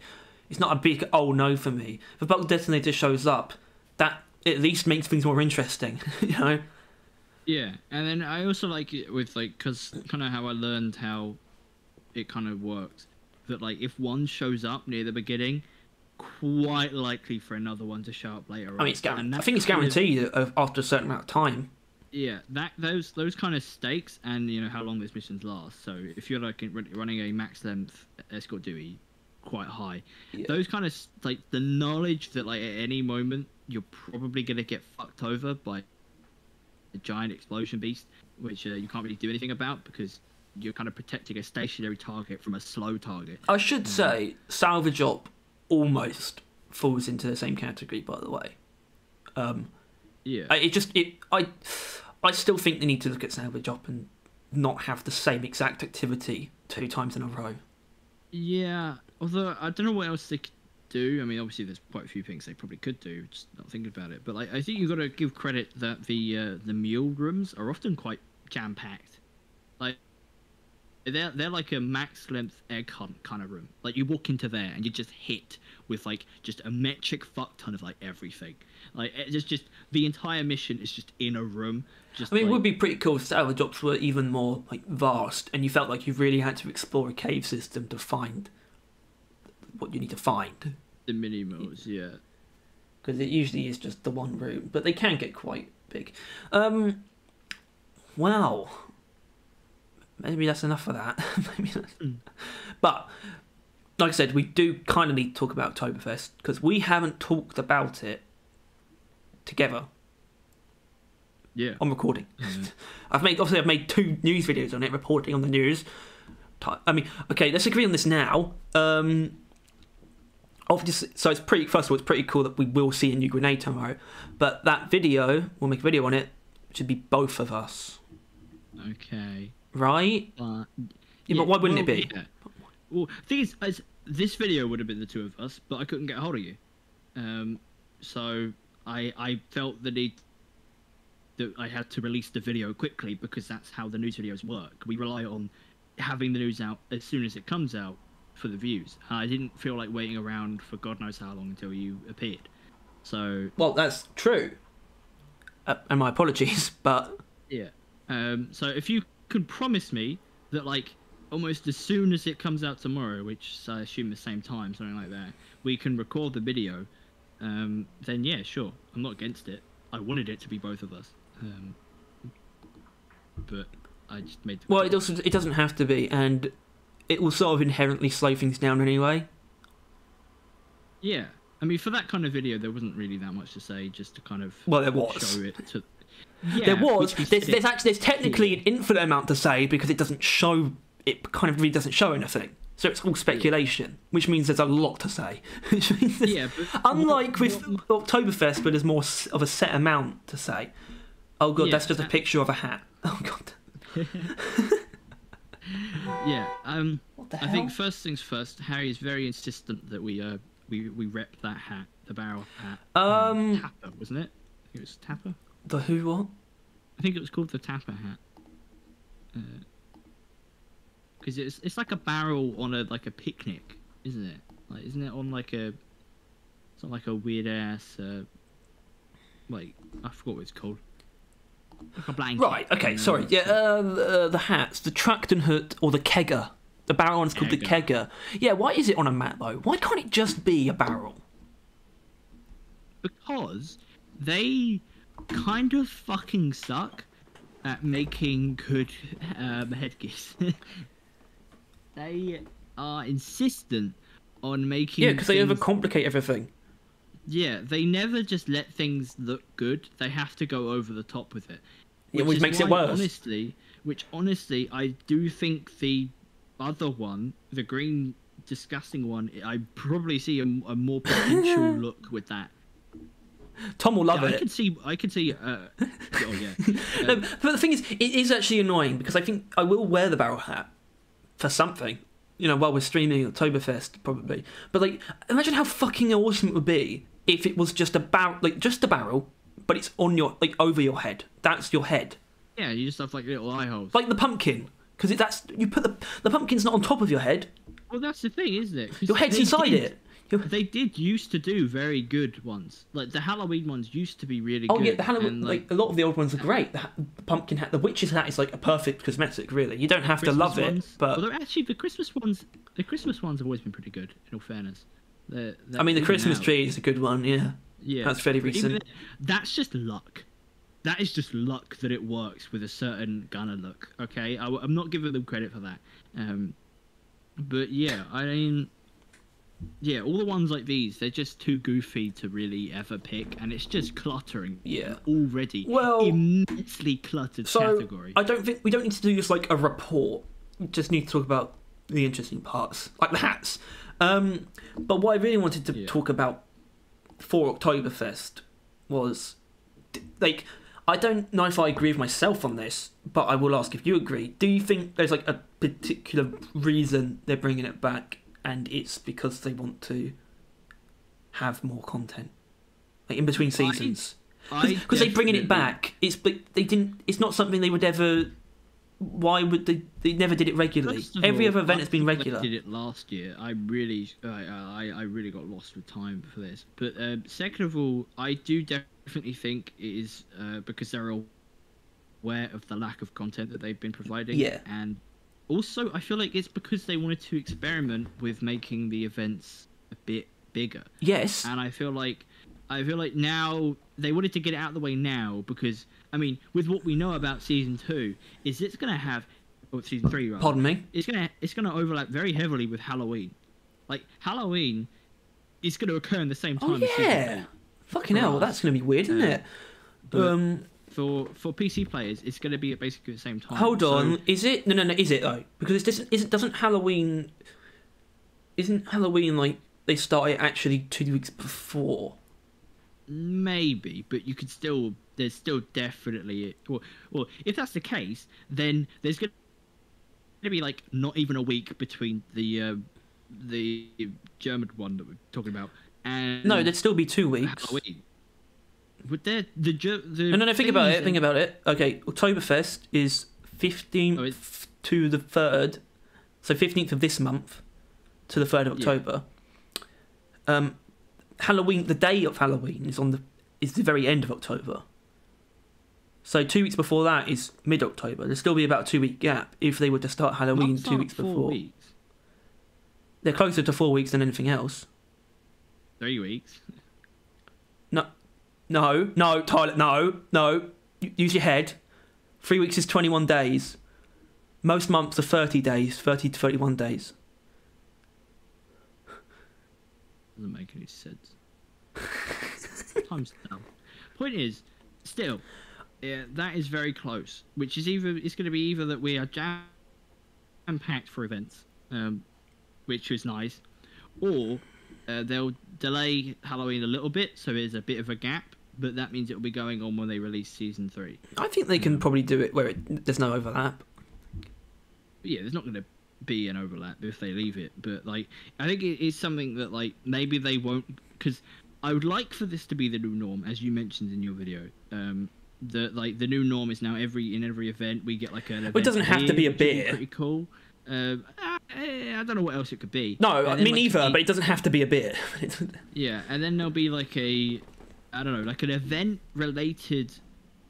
it's not a big oh no for me. If a bulk detonator shows up, that at least makes things more interesting, you know. Yeah, and then I also like it with like because kind of how I learned how it kind of works. That like if one shows up near the beginning, quite likely for another one to show up later. On. I mean, it's guaranteed. I think it's guaranteed of after a certain amount of time. Yeah, that those those kind of stakes and you know how long those missions last. So if you're like running a max length escort duty, quite high. Yeah. Those kind of like the knowledge that like at any moment you're probably gonna get fucked over by a giant explosion beast, which uh, you can't really do anything about because you're kind of protecting a stationary target from a slow target. I should say, salvage op almost falls into the same category, by the way. Um, Yeah. I- it just it I I still think they need to look at salvage op and not have the same exact activity two times in a row. Yeah, although I don't know what else they could do. I mean, obviously there's quite a few things they probably could do. Just not thinking about it. But like, I think you've got to give credit that the uh, the mule rooms are often quite jam packed. Like they're they're like a max length egg hunt kind of room. Like you walk into there and you're just hit with like just a metric fuck ton of like everything. Like it's just just the entire mission is just in a room. Just I mean, it would be pretty cool if salvage ops were even more like vast, and you felt like you really had to explore a cave system to find what you need to find. the mini modes. Yeah. because it usually is just the one room, but they can get quite big. Um, wow. Maybe that's enough for that. Maybe that's... But like I said, we do kind of need to talk about Oktoberfest because we haven't talked about it together Yeah. on recording. Mhm. I've made obviously I've made two news videos on it, reporting on the news. I mean, okay, let's agree on this now. Um, obviously, so it's pretty. First of all, it's pretty cool that we will see a new grenade tomorrow. But that video, we'll make a video on it. Should be both of us, Okay. right? Uh, Yeah, but why wouldn't it be? yeah. Well, thing is, this video would have been the two of us, but I couldn't get a hold of you. Um, so I I felt the need that I had to release the video quickly because that's how the news videos work. We rely on having the news out as soon as it comes out for the views. I didn't feel like waiting around for God knows how long until you appeared. So Well, that's true. Uh, and my apologies, but Yeah. Um, so if you could promise me that, like, almost as soon as it comes out tomorrow, which I assume the same time, something like that, we can record the video, um, then yeah, sure. I'm not against it. I wanted it to be both of us. Um, but I just made the well, it also it doesn't have to be, and it will sort of inherently slow things down anyway. Yeah. I mean, for that kind of video, there wasn't really that much to say, just to kind of Well, there was. show it to. Yeah, there was. There's, there's actually there's technically an infinite amount to say because it doesn't show. It kind of really doesn't show anything. So it's all speculation, which means there's a lot to say. Which means Yeah, but Unlike with what- Oktoberfest, where there's more of a set amount to say. Oh god, Yeah, that's just a uh, picture of a hat. Oh god. yeah. Um. What the I think first things first, Harry is very insistent that we uh we we rep that hat, the barrel hat. Um, Tapper, wasn't it? I think it was Tapper. the who what? I think it was called the Tapper hat. Because it's it's like a barrel on a like a picnic, isn't it? Like, isn't it on like a? It's not like a weird ass. Uh, like I forgot what it's called. Like a blanket. Right. Okay. and, Sorry. uh, Yeah. Uh, the, the hats, the Tracton hood or the kegger. The barrel one's called the Kegger. kegger. Yeah. Why is it on a mat though? Why can't it just be a barrel? because they kind of fucking suck at making good um, headgears. they are insistent on making. Yeah, because they overcomplicate everything. Yeah, they never just let things look good. They have to go over the top with it. Yeah, which makes it why, worse. Honestly, which honestly, I do think the other one, the green disgusting one, I probably see a, a more potential look with that. Tom will love Yeah, I it. can see. I can see. Uh, oh yeah. No, but the thing is, it is actually annoying because I think I will wear the barrel hat for something. You know, while we're streaming Oktoberfest, probably. But like, imagine how fucking awesome it would be if it was just a barrel, like just a barrel, but it's on your like over your head. That's your head, yeah, you just have like little eye holes. like the pumpkin, because that's you put the the pumpkin's not on top of your head. well, that's the thing, isn't it? Your head's inside it. They did used to do very good ones. Like the Halloween ones used to be really Oh good. yeah, the Halloween, and, like, a lot of the old ones are great. The, ha- the pumpkin hat, the witch's hat is like a perfect cosmetic. Really, you don't have to Christmas love it, but actually the Christmas ones, the Christmas ones have always been pretty good. In all fairness, They're- they're I mean the Christmas now- tree is a good one. Yeah, Yeah, that's fairly recent. That's just luck. That is just luck that it works with a certain gunner look. Okay, I, am not giving them credit for that. Um, but yeah, I mean, yeah, all the ones like these, they're just too goofy to really ever pick, and it's just cluttering. Yeah. already Well, immensely cluttered So category. I don't think we don't need to do just like a report. We just need to talk about the interesting parts, like the hats. Um, but what I really wanted to Yeah. talk about for Oktoberfest was like I don't know if I agree with myself on this, but I will ask if you agree. Do you think there's like a particular reason they're bringing it back, and it's because they want to have more content, like in between seasons? I Because they're bringing it back. It's but they didn't. It's not something they would ever. Why would they? They never did it regularly. Every all, other event I has been regular. Did it last year. I really, I, I, I really got lost with time for this. But um, second of all, I do definitely think it is uh, because they're aware of the lack of content that they've been providing. Yeah. And also, I feel like it's because they wanted to experiment with making the events a bit bigger. Yes. And I feel like I feel like now they wanted to get it out of the way now because I mean, with what we know about season two, is it's gonna have or season three rather. Pardon me. It's gonna it's gonna overlap very heavily with Halloween. Like Halloween is gonna occur in the same time Oh yeah. Fucking hell, that's gonna be weird, isn't it? but- Um, For for PC players, it's gonna be at basically the same time. hold So- on. Is it? No, no, no. Is it though? Because it doesn't. Isn't doesn't Halloween? Isn't Halloween like they started actually two weeks before? Maybe, but you could still. There's still definitely. Well, well, if that's the case, then there's gonna be like not even a week between the uh, the German one that we're talking about and No, there'd still be two weeks. Halloween. Would there the the No, no, no. Think about it. Think about it. Okay, Oktoberfest is fifteenth Oh, to the third, so fifteenth of this month to the third of Yeah. October. Um, Halloween. The day of Halloween is on the is the very end of October. So two weeks before that is mid October. There'll still be about a two week gap if they were to start Halloween two weeks before. Weeks, They're closer to four weeks than anything else. three weeks. No, no, no, Tyler, no, no. Use your head. Three weeks is 21 days. Most months are 30 days, 30 to 31 days. Doesn't make any sense. Time's. Point is, still, yeah, that is very close. Which is either it's going to be either that we are jam packed for events, um, which is nice, or uh, they'll delay Halloween a little bit, so there's a bit of a gap. But that means it'll be going on when they release season three. I think they can probably do it where it, there's no overlap. Yeah, there's not going to be an overlap if they leave it. But like, I think it is something that like maybe they won't because I would like for this to be the new norm, as you mentioned in your video. Um, the like the new norm is now every in every event we get like an. Event doesn't have to be a beer. Pretty cool. Um, I, I don't know what else it could be. No, then, me like, neither, but it doesn't have to be a beer. yeah, and then there'll be like a, I don't know, like an event-related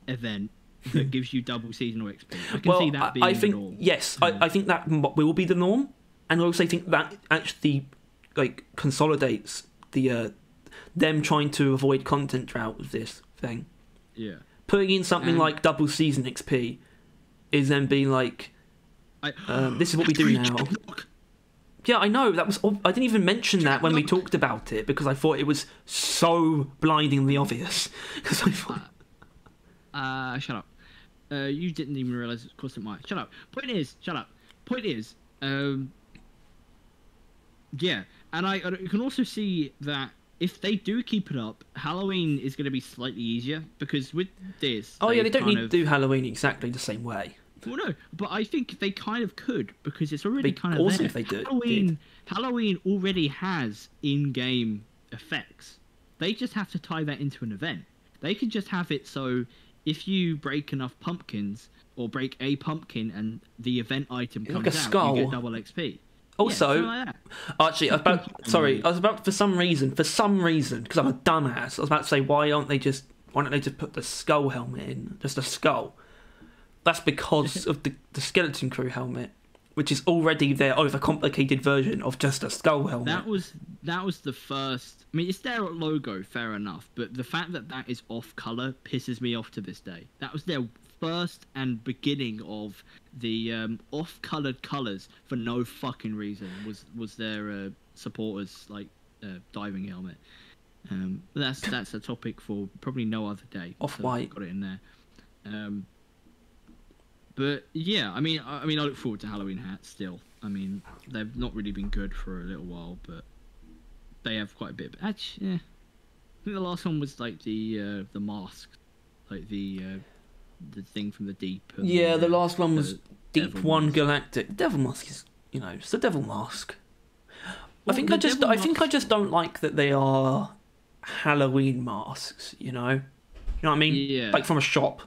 event that gives you double seasonal XP. I can well, see that being I the think, norm. yes, Mm. I, I think that will be the norm. And I also think that actually like consolidates the uh, them trying to avoid content drought with this thing. Yeah. putting in something And- like double season XP is then being like, I, um, this is what we do now. Yeah, I know that was. I didn't even mention that when we talked about it because I thought it was so blindingly obvious. Because I thought, Uh, shut up. Uh, you didn't even realize it cost it might. Shut up. Point is, shut up. Point is, um, yeah, and I, I you can also see that if they do keep it up, Halloween is going to be slightly easier because with this. oh yeah, they don't need of- to do Halloween exactly the same way. Well, no, but I think they kind of could because it's already kind of awesome there. if they do- Halloween, Halloween already has in-game effects. They just have to tie that into an event. They could just have it so if you break enough pumpkins or break a pumpkin and the event item Like comes a out, skull. you get double XP. Also, yeah, like. Actually, I was about sorry. I was about for some reason, for some reason, because I'm a dumbass. I was about to say, why aren't they just? Why don't they just put the skull helmet in, just a skull? That's because of the the skeleton crew helmet, which is already their overcomplicated version of just a skull helmet. That was that was the first. I mean, it's their logo, fair enough, but the fact that that is off color pisses me off to this day. That was their first and beginning of the um, off-colored colors for no fucking reason. Was was their uh, supporters like uh, diving helmet? Um, that's that's a topic for probably no other day. Off-white. got it in there. Um, but yeah, I mean, I, I mean, I look forward to Halloween hats still. I mean, they've not really been good for a little while, but they have quite a bit. But Actually, yeah. I think the last one was like the uh, the mask, like the uh, the thing from the deep. Yeah, the uh, last one was Deep Devil One Mask. Galactic. Devil Mask is, you know, it's the Devil Mask. I think I just, Devil I think I just don't like that they are Halloween masks. You know, you know what I mean? Yeah. Like from a shop.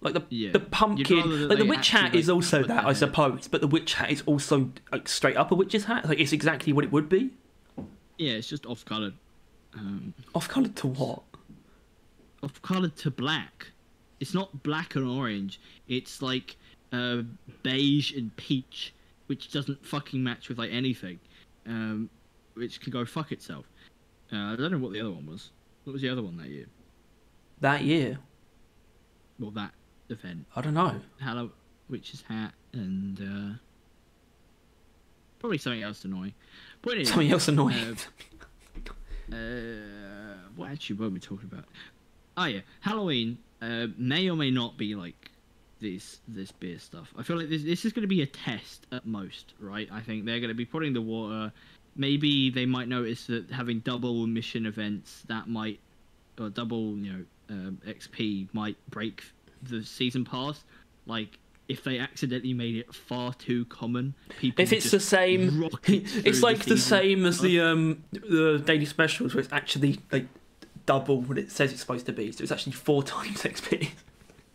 Like the Yeah. the pumpkin, like the witch hat is also that, I head- suppose. But the witch hat is also like straight up a witch's hat. Like it's exactly what it would be. Yeah, it's just off colored. Um, Off coloured to what? off colored to black. It's not black and orange. It's like uh, beige and peach, which doesn't fucking match with like anything. Um, which can go fuck itself. Uh, I don't know what the other one was. What was the other one that year? That year, Well, that event. I don't know. Hello, Witch's Hat, and uh, probably something else annoying. Point is, Something else annoying. uh, what actually were we talking about? Oh yeah, Halloween uh, may or may not be like this this beer stuff. I feel like this this is going to be a test at most, right? I think they're going to be putting the water. Maybe they might notice that having double mission events that might or double you know um, XP might break the season pass. Like if they accidentally made it far too common, people If it's the same, rocket it's like the season same as the um the daily specials, where it's actually like double what it says it's supposed to be. So it's actually four times XP.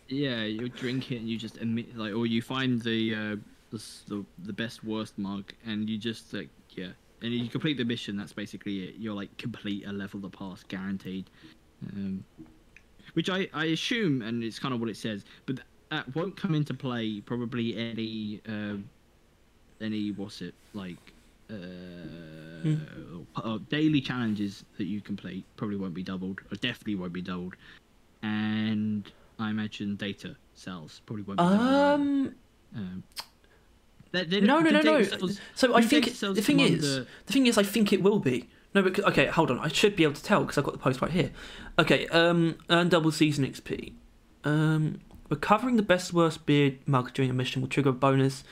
Yeah, you drink it and you just emit like, or you find the uh, the the, the best worst mug and you just like yeah, and you complete the mission. That's basically it. You're like complete a level the pass guaranteed, um, which I I assume and it's kind of what it says, but that won't come into play probably any um, any what's it like. Uh, uh, daily challenges that you complete probably won't be doubled, or definitely won't be doubled, and I imagine data cells probably won't be. Um, Um, they- they no, no, no, no. cells- So I think the thing is, under- the thing is, I think it will be. No, because okay, hold on. I should be able to tell because I've got the post right here. Okay, um, earn double season XP. Um, recovering the best worst beard mug during a mission will trigger a bonus,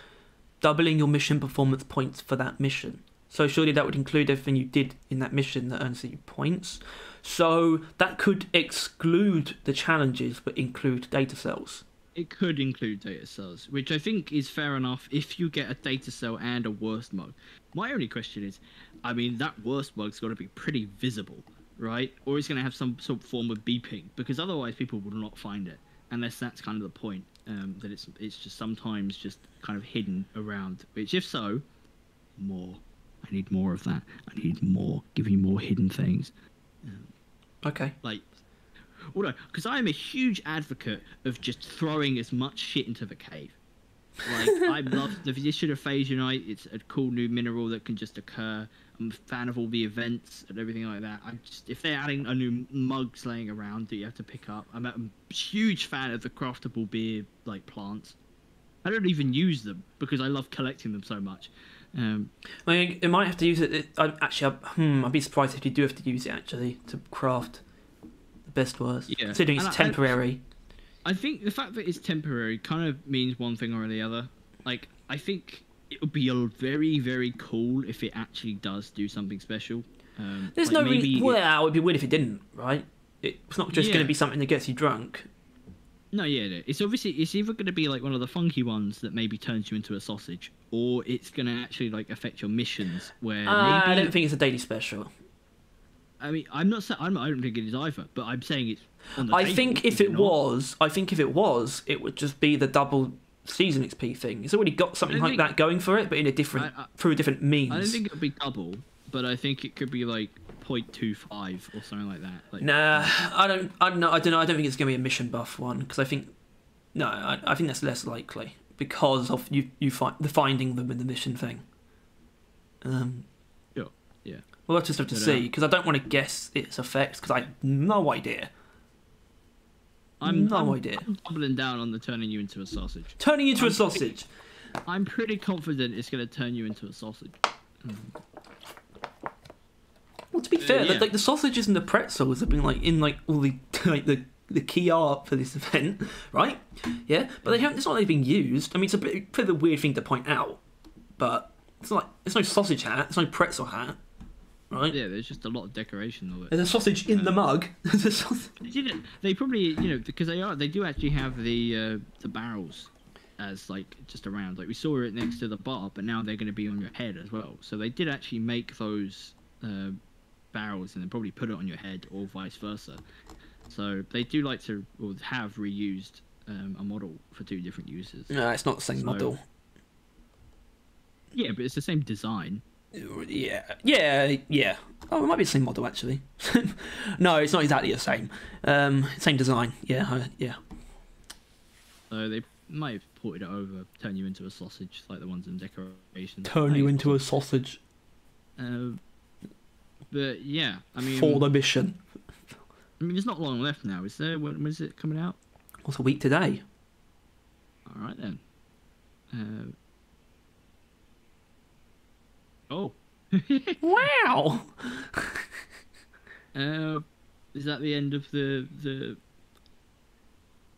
doubling your mission performance points for that mission. So surely that would include everything you did in that mission that earns you points. So that could exclude the challenges, but include data cells. it could include data cells, which I think is fair enough if you get a data cell and a worst mug. My only question is, I mean, that worst bug's got to be pretty visible, right? Or it's going to have some sort of form of beeping, because otherwise people will not find it, unless that's kind of the point. Um, that it's it's just sometimes just kind of hidden around. Which, if so, more. I need more of that. I need more. Give me more hidden things. Okay. Like, although, because I am a huge advocate of just throwing as much shit into the cave. Like, I love the addition of Phazyonite. It's a cool new mineral that can just occur. I'm a fan of all the events and everything like that. I just, if they're adding a new mugs laying around that you have to pick up, I'm a huge fan of the craftable beer like plants. I don't even use them because I love collecting them so much. Um, I mean, it might have to use it. it I, actually, I, hmm, I'd be surprised if you do have to use it actually to craft the best worst. Yeah. Considering it's And I- temporary. I think the fact that it's temporary kind of means one thing or the other. Like, I think it would be very, very cool if it actually does do something special. Um, There's like no reason. maybe it- Well, it would be weird if it didn't, right? It's not just going to be something that gets you drunk. No, yeah, no. it's obviously it's either going to be like one of the funky ones that maybe turns you into a sausage, or it's going to actually like affect your missions. Where Uh, I don't think it's a daily special. I mean, I'm not saying I'm, I don't think it is either, but I'm saying it's. I think if it not? was, I think if it was, it would just be the double season XP thing. It's already got something like think- that going for it, but in a different I- I- through a different means. I don't think it would be double, but I think it could be like 0.25 or something like that. Like, Nah, I don't. I don't know. I don't know. I don't think it's going to be a mission buff one because I think no, I, I think that's less likely because of you you find the finding them in the mission thing. Um, Sure, yeah. We'll just have to uh, see because I don't want to guess its effects because I have no idea. I'm no I'm, idea. I'm doubling down on the turning you into a sausage. Turning you into a I'm- sausage. I'm pretty confident it's going to turn you into a sausage. Well, to be Uh, fair, yeah. like, like the sausages and the pretzels have been like in like all the like the the key art for this event, right? Yeah, but they haven't. It's not they've been used. I mean, it's a bit, bit of a weird thing to point out, but it's like it's no sausage hat. It's no pretzel hat. Right? Yeah, there's just a lot of decoration of it. There's a sausage in the mug. There's a sausage. You know, they probably, you know, because they are, they do actually have the uh, the barrels as like just around. Like we saw it next to the bar, but now they're going to be on your head as well. So they did actually make those uh, barrels and then probably put it on your head or vice versa. So they do like to or have reused um, a model for two different uses. No, it's not the same So- model. Yeah, but it's the same design. Yeah, yeah, yeah. Oh, it might be the same model actually. no, it's not exactly the same. Um, same design. Yeah, yeah. So they might have ported it over, turn you into a sausage like the ones in decorations. Turn you into a sausage Uh, but yeah, I mean, for the mission. I mean, there's not long left now, is there? When, when's it coming out? What's a week today? All right then. Uh, oh. Wow. uh, is that the end of the the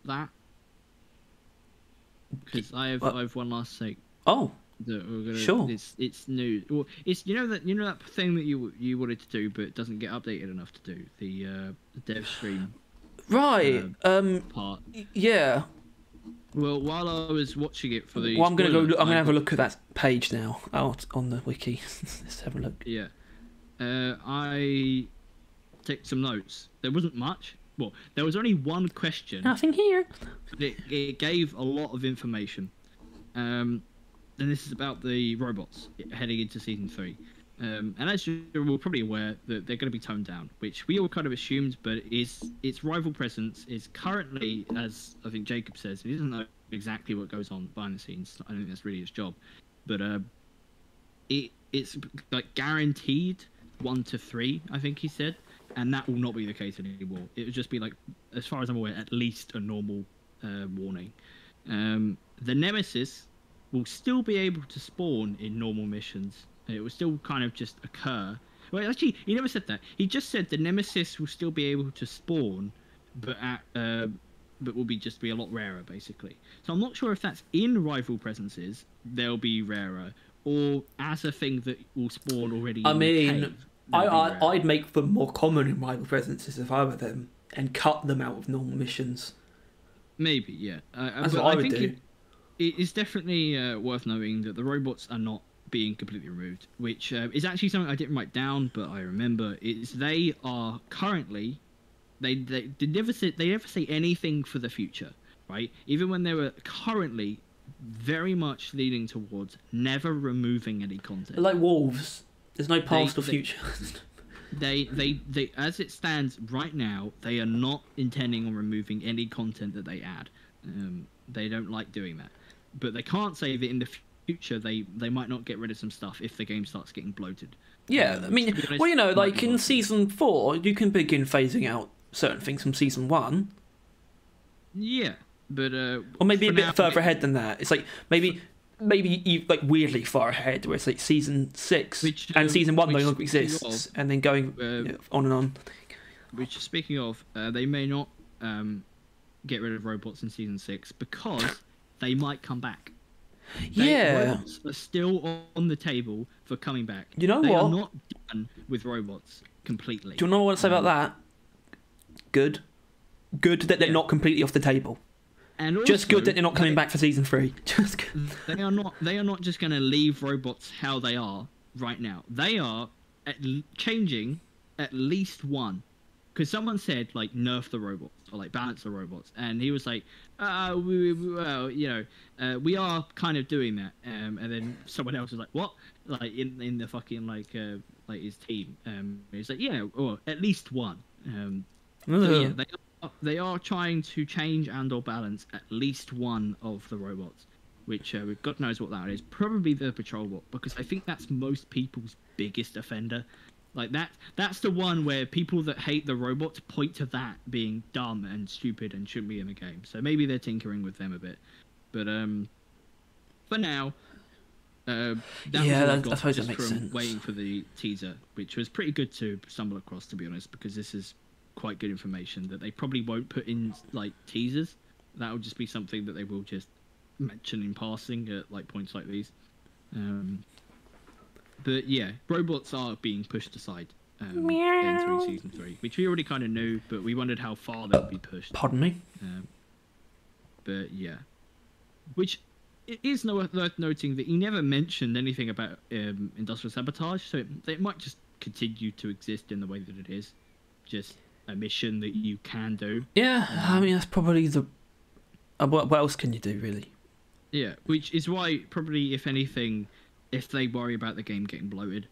that? Because I have What? I have one last thing Oh, that we're gonna. Sure. It's it's new. Well, it's you know that you know that thing that you you wanted to do but doesn't get updated enough to do the uh, the dev stream right. um, part. yeah. Well, while I was watching it for the. Well, I'm gonna go. I'm gonna have a look at that page now. out on the wiki. Let's have a look. Yeah. Uh, I took some notes. There wasn't much. Well, there was only one question, Nothing here. it, it gave a lot of information. Um, and this is about the robots heading into season three. Um, and as you're all probably aware, that they're going to be toned down, which we all kind of assumed, but is its rival presence is currently, as I think Jacob says, he doesn't know exactly what goes on behind the scenes. I don't think that's really his job, but uh, it it's like guaranteed one to three. I think he said, and that will not be the case anymore. It would just be like, as far as I'm aware, at least a normal uh, warning. Um, the Nemesis will still be able to spawn in normal missions. It will still kind of just occur. Well, actually, he never said that. He just said the Nemesis will still be able to spawn, but at uh, but will be just be a lot rarer, basically. So I'm not sure if that's in rival presences, they'll be rarer, or as a thing that will spawn already. I mean, cave, I, I I'd make them more common in rival presences if I were them, and cut them out of normal missions. maybe yeah. Uh, That's what I would think do. It, it is definitely uh, worth noting that the robots are not being completely removed, which uh, is actually something I didn't write down, but I remember. Is they are currently they they, they never say they never say anything for the future, right? Even when they were currently very much leaning towards never removing any content. Like wolves. There's no past or they- future. they they they as it stands right now they are not intending on removing any content that they add um, they don't like doing that but they can't say that in the future they they might not get rid of some stuff if the game starts getting bloated yeah, Um, I mean, honest, well, you know, like in season four, you can begin phasing out certain things from season one, yeah but uh or maybe a bit now- further ahead than that. It's like maybe. Maybe you, like weirdly far ahead, where it's like season six Which, and um, season one no longer exists, of, and then going uh, you know, on and on. which speaking of uh, they may not um get rid of robots in season six because they might come back They- yeah, robots are still on the table for coming back You know they what? are not done with robots completely Do you know what I want to say about that? Good. Good that they're Yeah. not completely off the table. and Just good that they're not coming back for season three. Just good. they are not they are not just going to leave robots how they are right now they are at l- changing at least one because someone said like nerf the robots or like balance the robots and he was like uh we, we- well you know uh, we are kind of doing that um and then someone else was like what like in in the fucking like uh like his team um he's like yeah or at least one um so yeah, they are, they are trying to change and or balance at least one of the robots, which uh, God knows what that is. Probably the patrol bot because I think that's most people's biggest offender. Like that, that's the one where people that hate the robots point to that being dumb and stupid and shouldn't be in the game. So maybe they're tinkering with them a bit, but um, for now. Uh, that Yeah, was all I that- I suppose that makes from sense. waiting for the teaser, which was pretty good to stumble across, to be honest, because this is quite good information that they probably won't put in like teasers. That will just be something that they will just mention in passing at like points like these. Um, but yeah, robots are being pushed aside. Um, Meow. entering season three, which we already kind of knew, but we wondered how far they'd be pushed. Pardon me. Um, but yeah, which it is no- worth noting that he never mentioned anything about um, industrial sabotage, so it, it might just continue to exist in the way that it is, just a mission that you can do. Yeah, I mean that's probably the. Uh, what, what else can you do really? Yeah, which is why probably if anything, if they worry about the game getting bloated,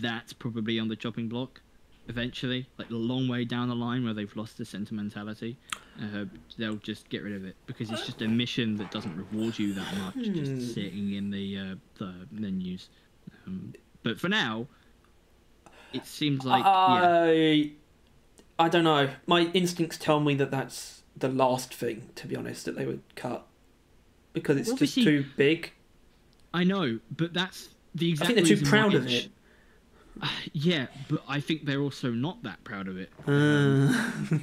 that's probably on the chopping block. Eventually, like the long way down the line where they've lost the sentimentality, uh, they'll just get rid of it because it's just a mission that doesn't reward you that much, Hmm. just sitting in the uh, the menus. Um, but for now, it seems like yeah, I, I don't know. My instincts tell me that that's the last thing, to be honest, that they would cut because it's just too big. I know, but that's the I exact. think they're too proud of it. Yeah, but I think they're also not that proud of it. Uh,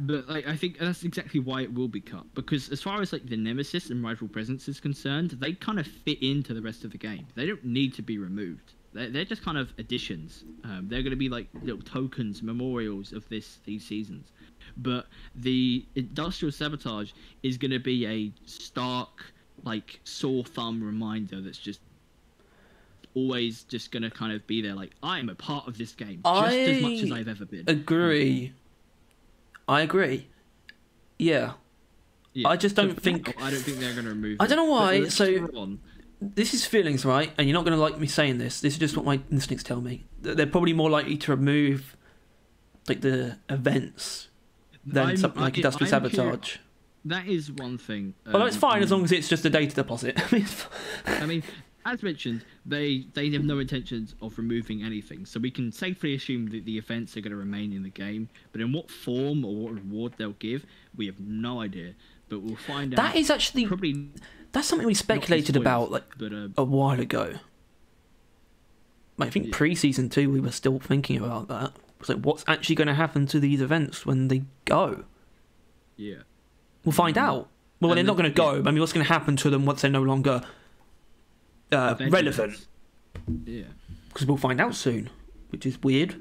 But like, I think that's exactly why it will be cut because as far as like the nemesis and rival presence is concerned, they kind of fit into the rest of the game. They don't need to be removed. They're, they're just kind of additions. Um, they're going to be like little tokens, memorials of this these seasons. But the industrial sabotage is going to be a stark, like sore thumb reminder that's just always just going to kind of be there. Like I am a part of this game just as much as I I've ever been. agree. I agree. Yeah. Yeah. I just don't for think- now, I don't think they're going to remove. I it. don't know why, so-. This is feelings, right? And you're not going to like me saying this. This is just what my instincts tell me. They're probably more likely to remove, like the events, than I'm- something like I- industrial I'm sabotage. That is one thing. Well, it's um, fine as um, long as it's just a data deposit. I mean, it's f- I mean, as mentioned, they they have no intentions of removing anything, so we can safely assume that the events are going to remain in the game. But in what form or what reward they'll give, we have no idea. But we'll find out. that is actually probably that's something we speculated about like But uh, a while ago. I think Yeah. pre-season two we were still thinking about that. It's like what's actually going to happen to these events when they go? yeah, We'll find out. Well, And they're not going to go. I mean, what's going to happen to them once they're no longer uh, relevant? Yeah. Because we'll find out soon, which is weird.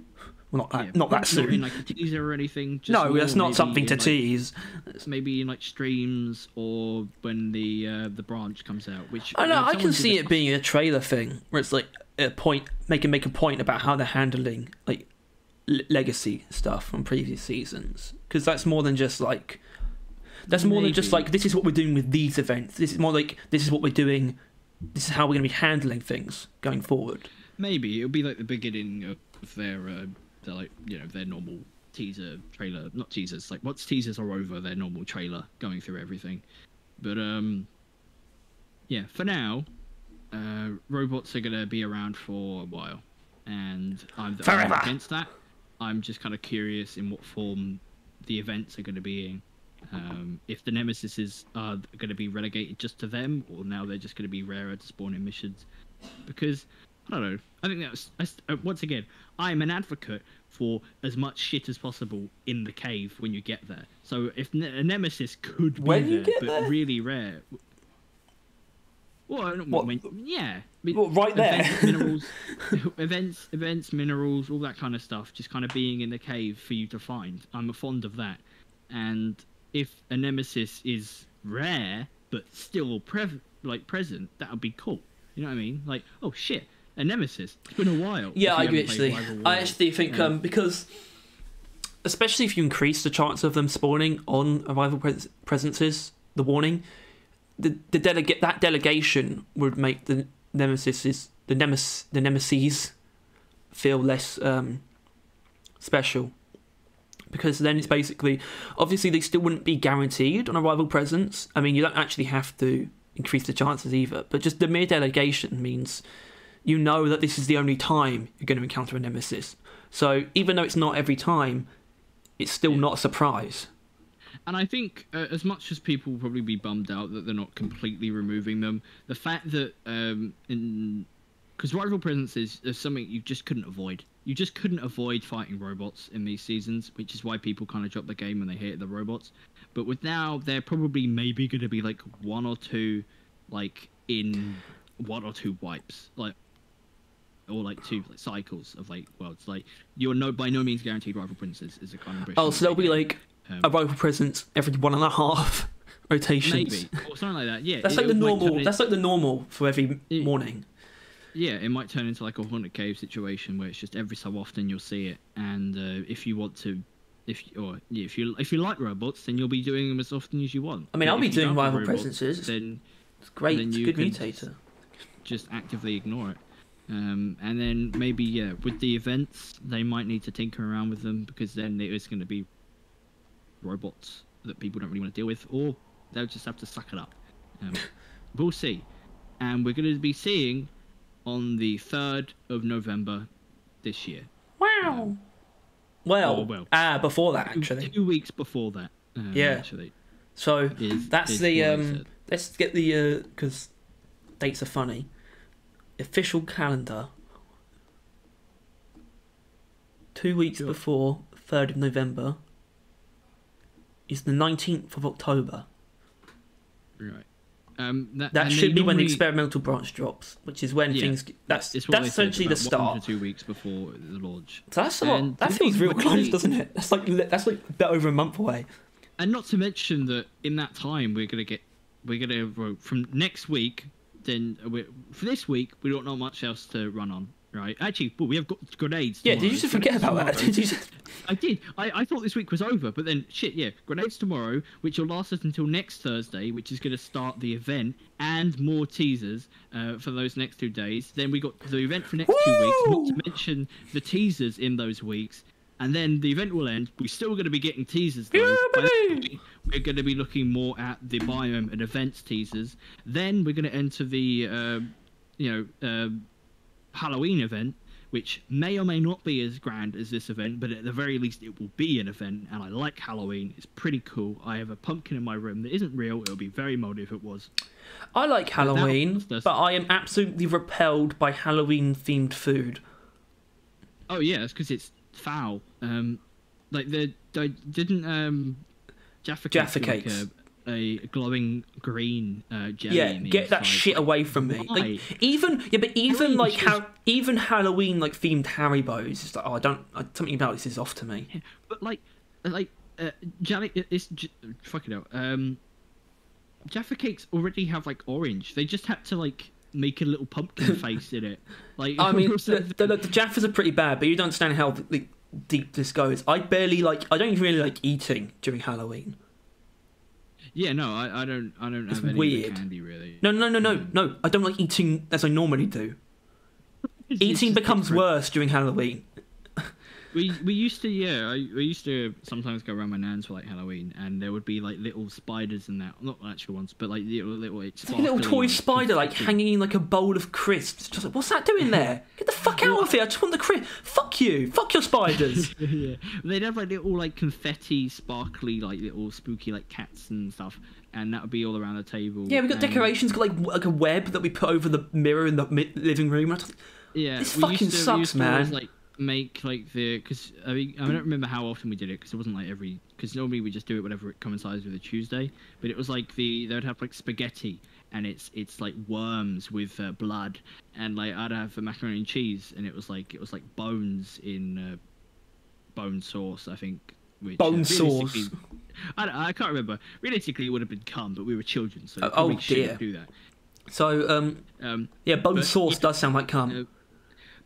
Well, not that, yeah. not that Not in soon. like a teaser or anything. Just no, that's not something to in, like, tease. maybe in like streams or when the uh, the branch comes out. Which I know. I can see it being a trailer thing where it's like a point, make and make a point about how they're handling like l- legacy stuff from previous seasons, because that's more than just like that's more than just like this is what we're doing with these events. This is more like this is what we're doing. This is how we're going to be handling things going forward. Maybe it'll be like the beginning of their, uh, their like you know their normal teaser trailer, not teasers. Like once teasers are over, their normal trailer going through everything. But um, yeah, for now, uh, robots are gonna be around for a while, and I'm, I'm against that. I'm just kind of curious in what form the events are going to be in. Um, if the nemesis is are going to be relegated just to them, or now they're just going to be rarer to spawn in missions, because I don't know. I think that's uh, once again. I'm an advocate for as much shit as possible in the cave when you get there. So if ne- a nemesis could be When you there, but there? really rare. Well, What? when- yeah. Well, right there. events, minerals, events, events, minerals, all that kind of stuff, just kind of being in the cave for you to find. I'm fond of that. And if a nemesis is rare but still pre- like present, that would be cool. You know what I mean? Like, oh shit, a nemesis. It's been a while. Yeah, I agree. Actually, I actually think Yeah. um, because, especially if you increase the chance of them spawning on arrival pres- presences, the warning, the the delegate that delegation would make the nemesis the nemes the nemesis feel less um, special. Because then it's basically, obviously they still wouldn't be guaranteed on arrival presence. I mean, you don't actually have to increase the chances either, but just the mere delegation means you know that this is the only time you're going to encounter a nemesis. So even though it's not every time, it's still Yeah. not a surprise. And I think, uh, as much as people will probably be bummed out that they're not completely removing them, the fact that um, because rival presence is, is something you just couldn't avoid. You just couldn't avoid fighting robots in these seasons, which is why people kind of drop the game when they hate the robots. But with now, they're probably maybe going to be like one or two, like in one or two wipes, like or like two like cycles of like worlds. Like you're no by no means guaranteed rival presences a kind of Oh, so there'll be like Um, a rival presence every one and a half rotations. maybe or something like that. Yeah, That's it- like the normal. in- That's like the normal for every It- morning. Yeah, it might turn into like a haunted cave situation where it's just every so often you'll see it, and uh, if you want to. If or yeah, if you if you like robots, then you'll be doing them as often as you want. I mean, I'll be if doing rival robots, presences. Then It's great. then It's a you good mutator. just actively ignore it. Um, and then maybe yeah, with the events, they might need to tinker around with them because then it is going to be robots that people don't really want to deal with, or they'll just have to suck it up. Um, we'll see. And we're going to be seeing on the third of November this year. Wow. Well, Oh, well. ah, before that Two- actually. two weeks before that. Um, Yeah. actually, So is, that's is the um. Let's get the because dates are funny. Official calendar. Two weeks Sure. before third of November. Is the nineteenth of October. right. Um, that, That should be when the experimental branch drops, which is when Yeah, things. That's it's that's essentially the start. Two weeks before the launch. So that's a lot. That feels real close, doesn't it? That's like that's like a bit over a month away. and not to mention that in that time we're gonna get we're gonna from next week then we're, for this week we don't know much else to run on right actually well, we have got grenades Yeah, tomorrow. did you just forget about that? Did you just... i did I, I thought this week was over but then shit yeah grenades tomorrow which will last us until next thursday which is going to start the event and more teasers uh, for those next two days then we got the event for next two weeks not to mention the teasers in those weeks and then the event will end. We're still going to be getting teasers though. Yeah, By that baby! point, We're going to be looking more at the biome and events teasers. Then we're going to enter the, um you know, um Halloween event, which may or may not be as grand as this event, but at the very least it will be an event. And I like Halloween; it's pretty cool. I have a pumpkin in my room that isn't real. It would be very moldy if it was. I like Halloween, but I am absolutely repelled by Halloween themed food. Oh yeah, it's because it's foul. Um, like the, the didn't um, Jaffa Jaffa like, Cakes. A, glowing green uh, jelly. Yeah, get that inside. shit away from me. Why? Like even yeah, but even Halloween like is- ha- even Halloween like themed Haribo's. It's like oh, I don't I, something about this is off to me. But like, like uh, jelly, it's j- fuck it out. Um, Jaffa Cakes already have like orange. They just had to like make a little pumpkin face in it. Like I mean, the, the, the Jaffas are pretty bad, but you don't understand how like, deep this goes. I barely like. I don't even really like eating during Halloween. Yeah, no, I, I don't, I don't It's have any weird. candy really. No, no, no, no, no. I don't like eating as I normally do. Eating becomes different. worse during Halloween. We we used to yeah I, we used to sometimes go around my nan's for like Halloween and there would be like little spiders in that not actual ones but like little little It's like a little toy spider, like hanging in like a bowl of crisps. Just like, what's that doing there? Get the fuck out of here! I just want the crisp. Fuck you! Fuck your spiders! yeah they'd have like little like confetti sparkly like little spooky like cats and stuff and that would be all around the table yeah, we got and- decorations, got like like a web that we put over the mirror in the mi- living room. Yeah This fucking to, sucks, to always, man. like make like the because I mean I don't remember how often we did it because it wasn't like every because normally we just do it whenever it coincides with a Tuesday but it was like the they would have like spaghetti and it's it's like worms with uh, blood and like I'd have macaroni and cheese and it was like it was like bones in uh, bone sauce I think which, Bone uh, sauce. I, I can't remember realistically it would have been cum but we were children so Oh, we oh, shouldn't do that So um, um, yeah, bone sauce does sound like cum. uh,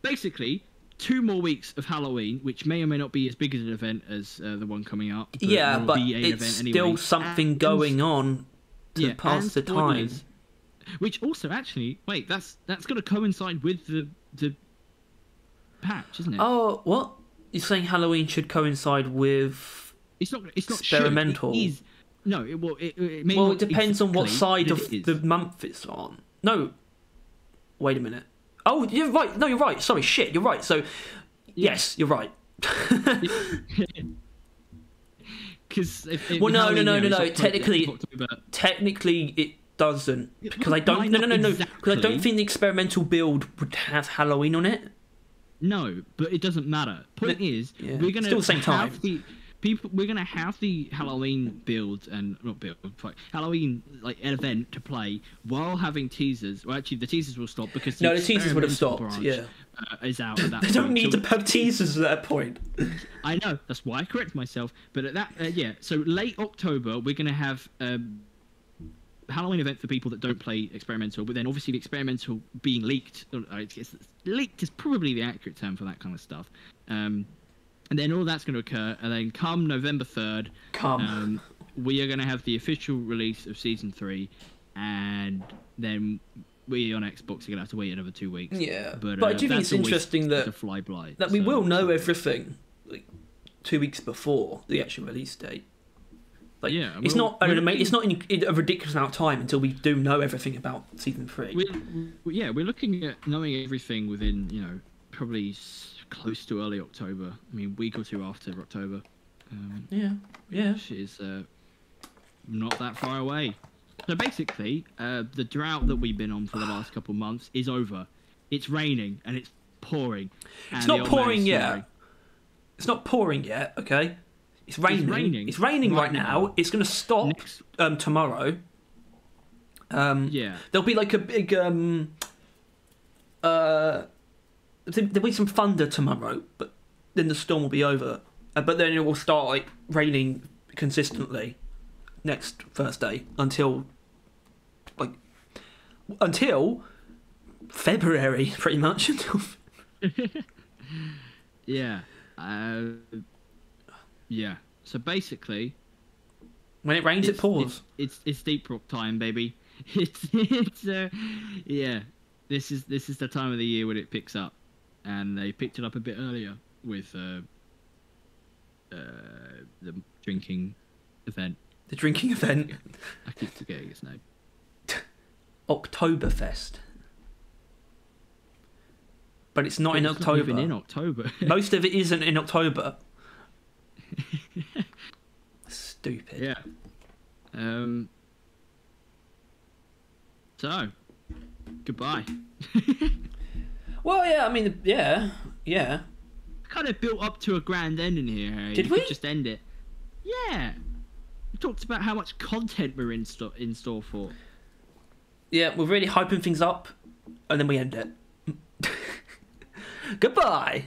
basically two more weeks of Halloween, which may or may not be as big as an event as uh, the one coming up. but yeah, but it's event still something And- going on to yeah, pass the time. Which also, actually, wait, that's that's going to coincide with the the patch, isn't it? Oh, what? You're saying Halloween should coincide with? it's not. It's not experimental. Should, it is. No, it, well, it, it may Well, it depends on what side of the month it's on. No, wait a minute. Oh, you're right. No, you're right. Sorry, shit. You're right. So, yes, you're right. Because Well, no, no, no, no, no, technically- Technically, it doesn't because I don't. No, no, no, no. Because I don't think the experimental build would have Halloween on it. No, but it doesn't matter. Point is, yeah, we're gonna still the same have time. The people. We're gonna have the Halloween build and not build, Halloween like an event to play while having teasers. Well, actually, the teasers will stop because No, the teasers would have stopped, branch, uh, is out at that. They don't need So- to have teasers at that point. I know that's why I correct myself. But at that, uh, yeah. So late October, we're gonna have um, Halloween event for people that don't play experimental. But then obviously the experimental being leaked. uh, leaked is probably the accurate term for that kind of stuff. Um, and then all that's going to occur, and then come November third, Come. um, we are going to have the official release of season three, and then we on Xbox are going to have to wait another two weeks. yeah, But, but, uh, I do think it's interesting to that fly by. that we so- will know everything like two weeks before the actual release date. Like, Yeah, it's not. Mean, it's not a ridiculous amount of time until we do know everything about season three. We're, yeah, we're looking at knowing everything within, you know, probably close to early October. I mean, week or two after October, um, yeah, yeah. which is uh, not that far away. So basically, uh, the drought that we've been on for the last couple months is over. It's raining and it's pouring. It's not the old man pouring yet. It's not pouring yet. Okay, it's raining. raining It's raining right, right now. now. It's going to stop Next, um, tomorrow. Um, yeah, There'll be like a big um uh there'll be some thunder tomorrow, but then the storm will be over. Uh, but then it will start like raining consistently next Thursday until like until February pretty much until yeah, uh, yeah. So basically, when it rains it pours. It's, it's it's deep rock time, baby. It's it's uh, yeah. This is this is the time of the year when it picks up, and they picked it up a bit earlier with uh, uh, the drinking event. The drinking event I keep forgetting its name. Oktoberfest. But it's not in It's October. Even in October. Most of it isn't in October. Stupid. yeah. Um. So, goodbye. Well, yeah, I mean, yeah, yeah. kind of built up to a grand ending here. Harry. Did You we? just end it? Yeah. We talked about how much content we're in store in store for. Yeah, we're really hyping things up, and then we end it. Goodbye.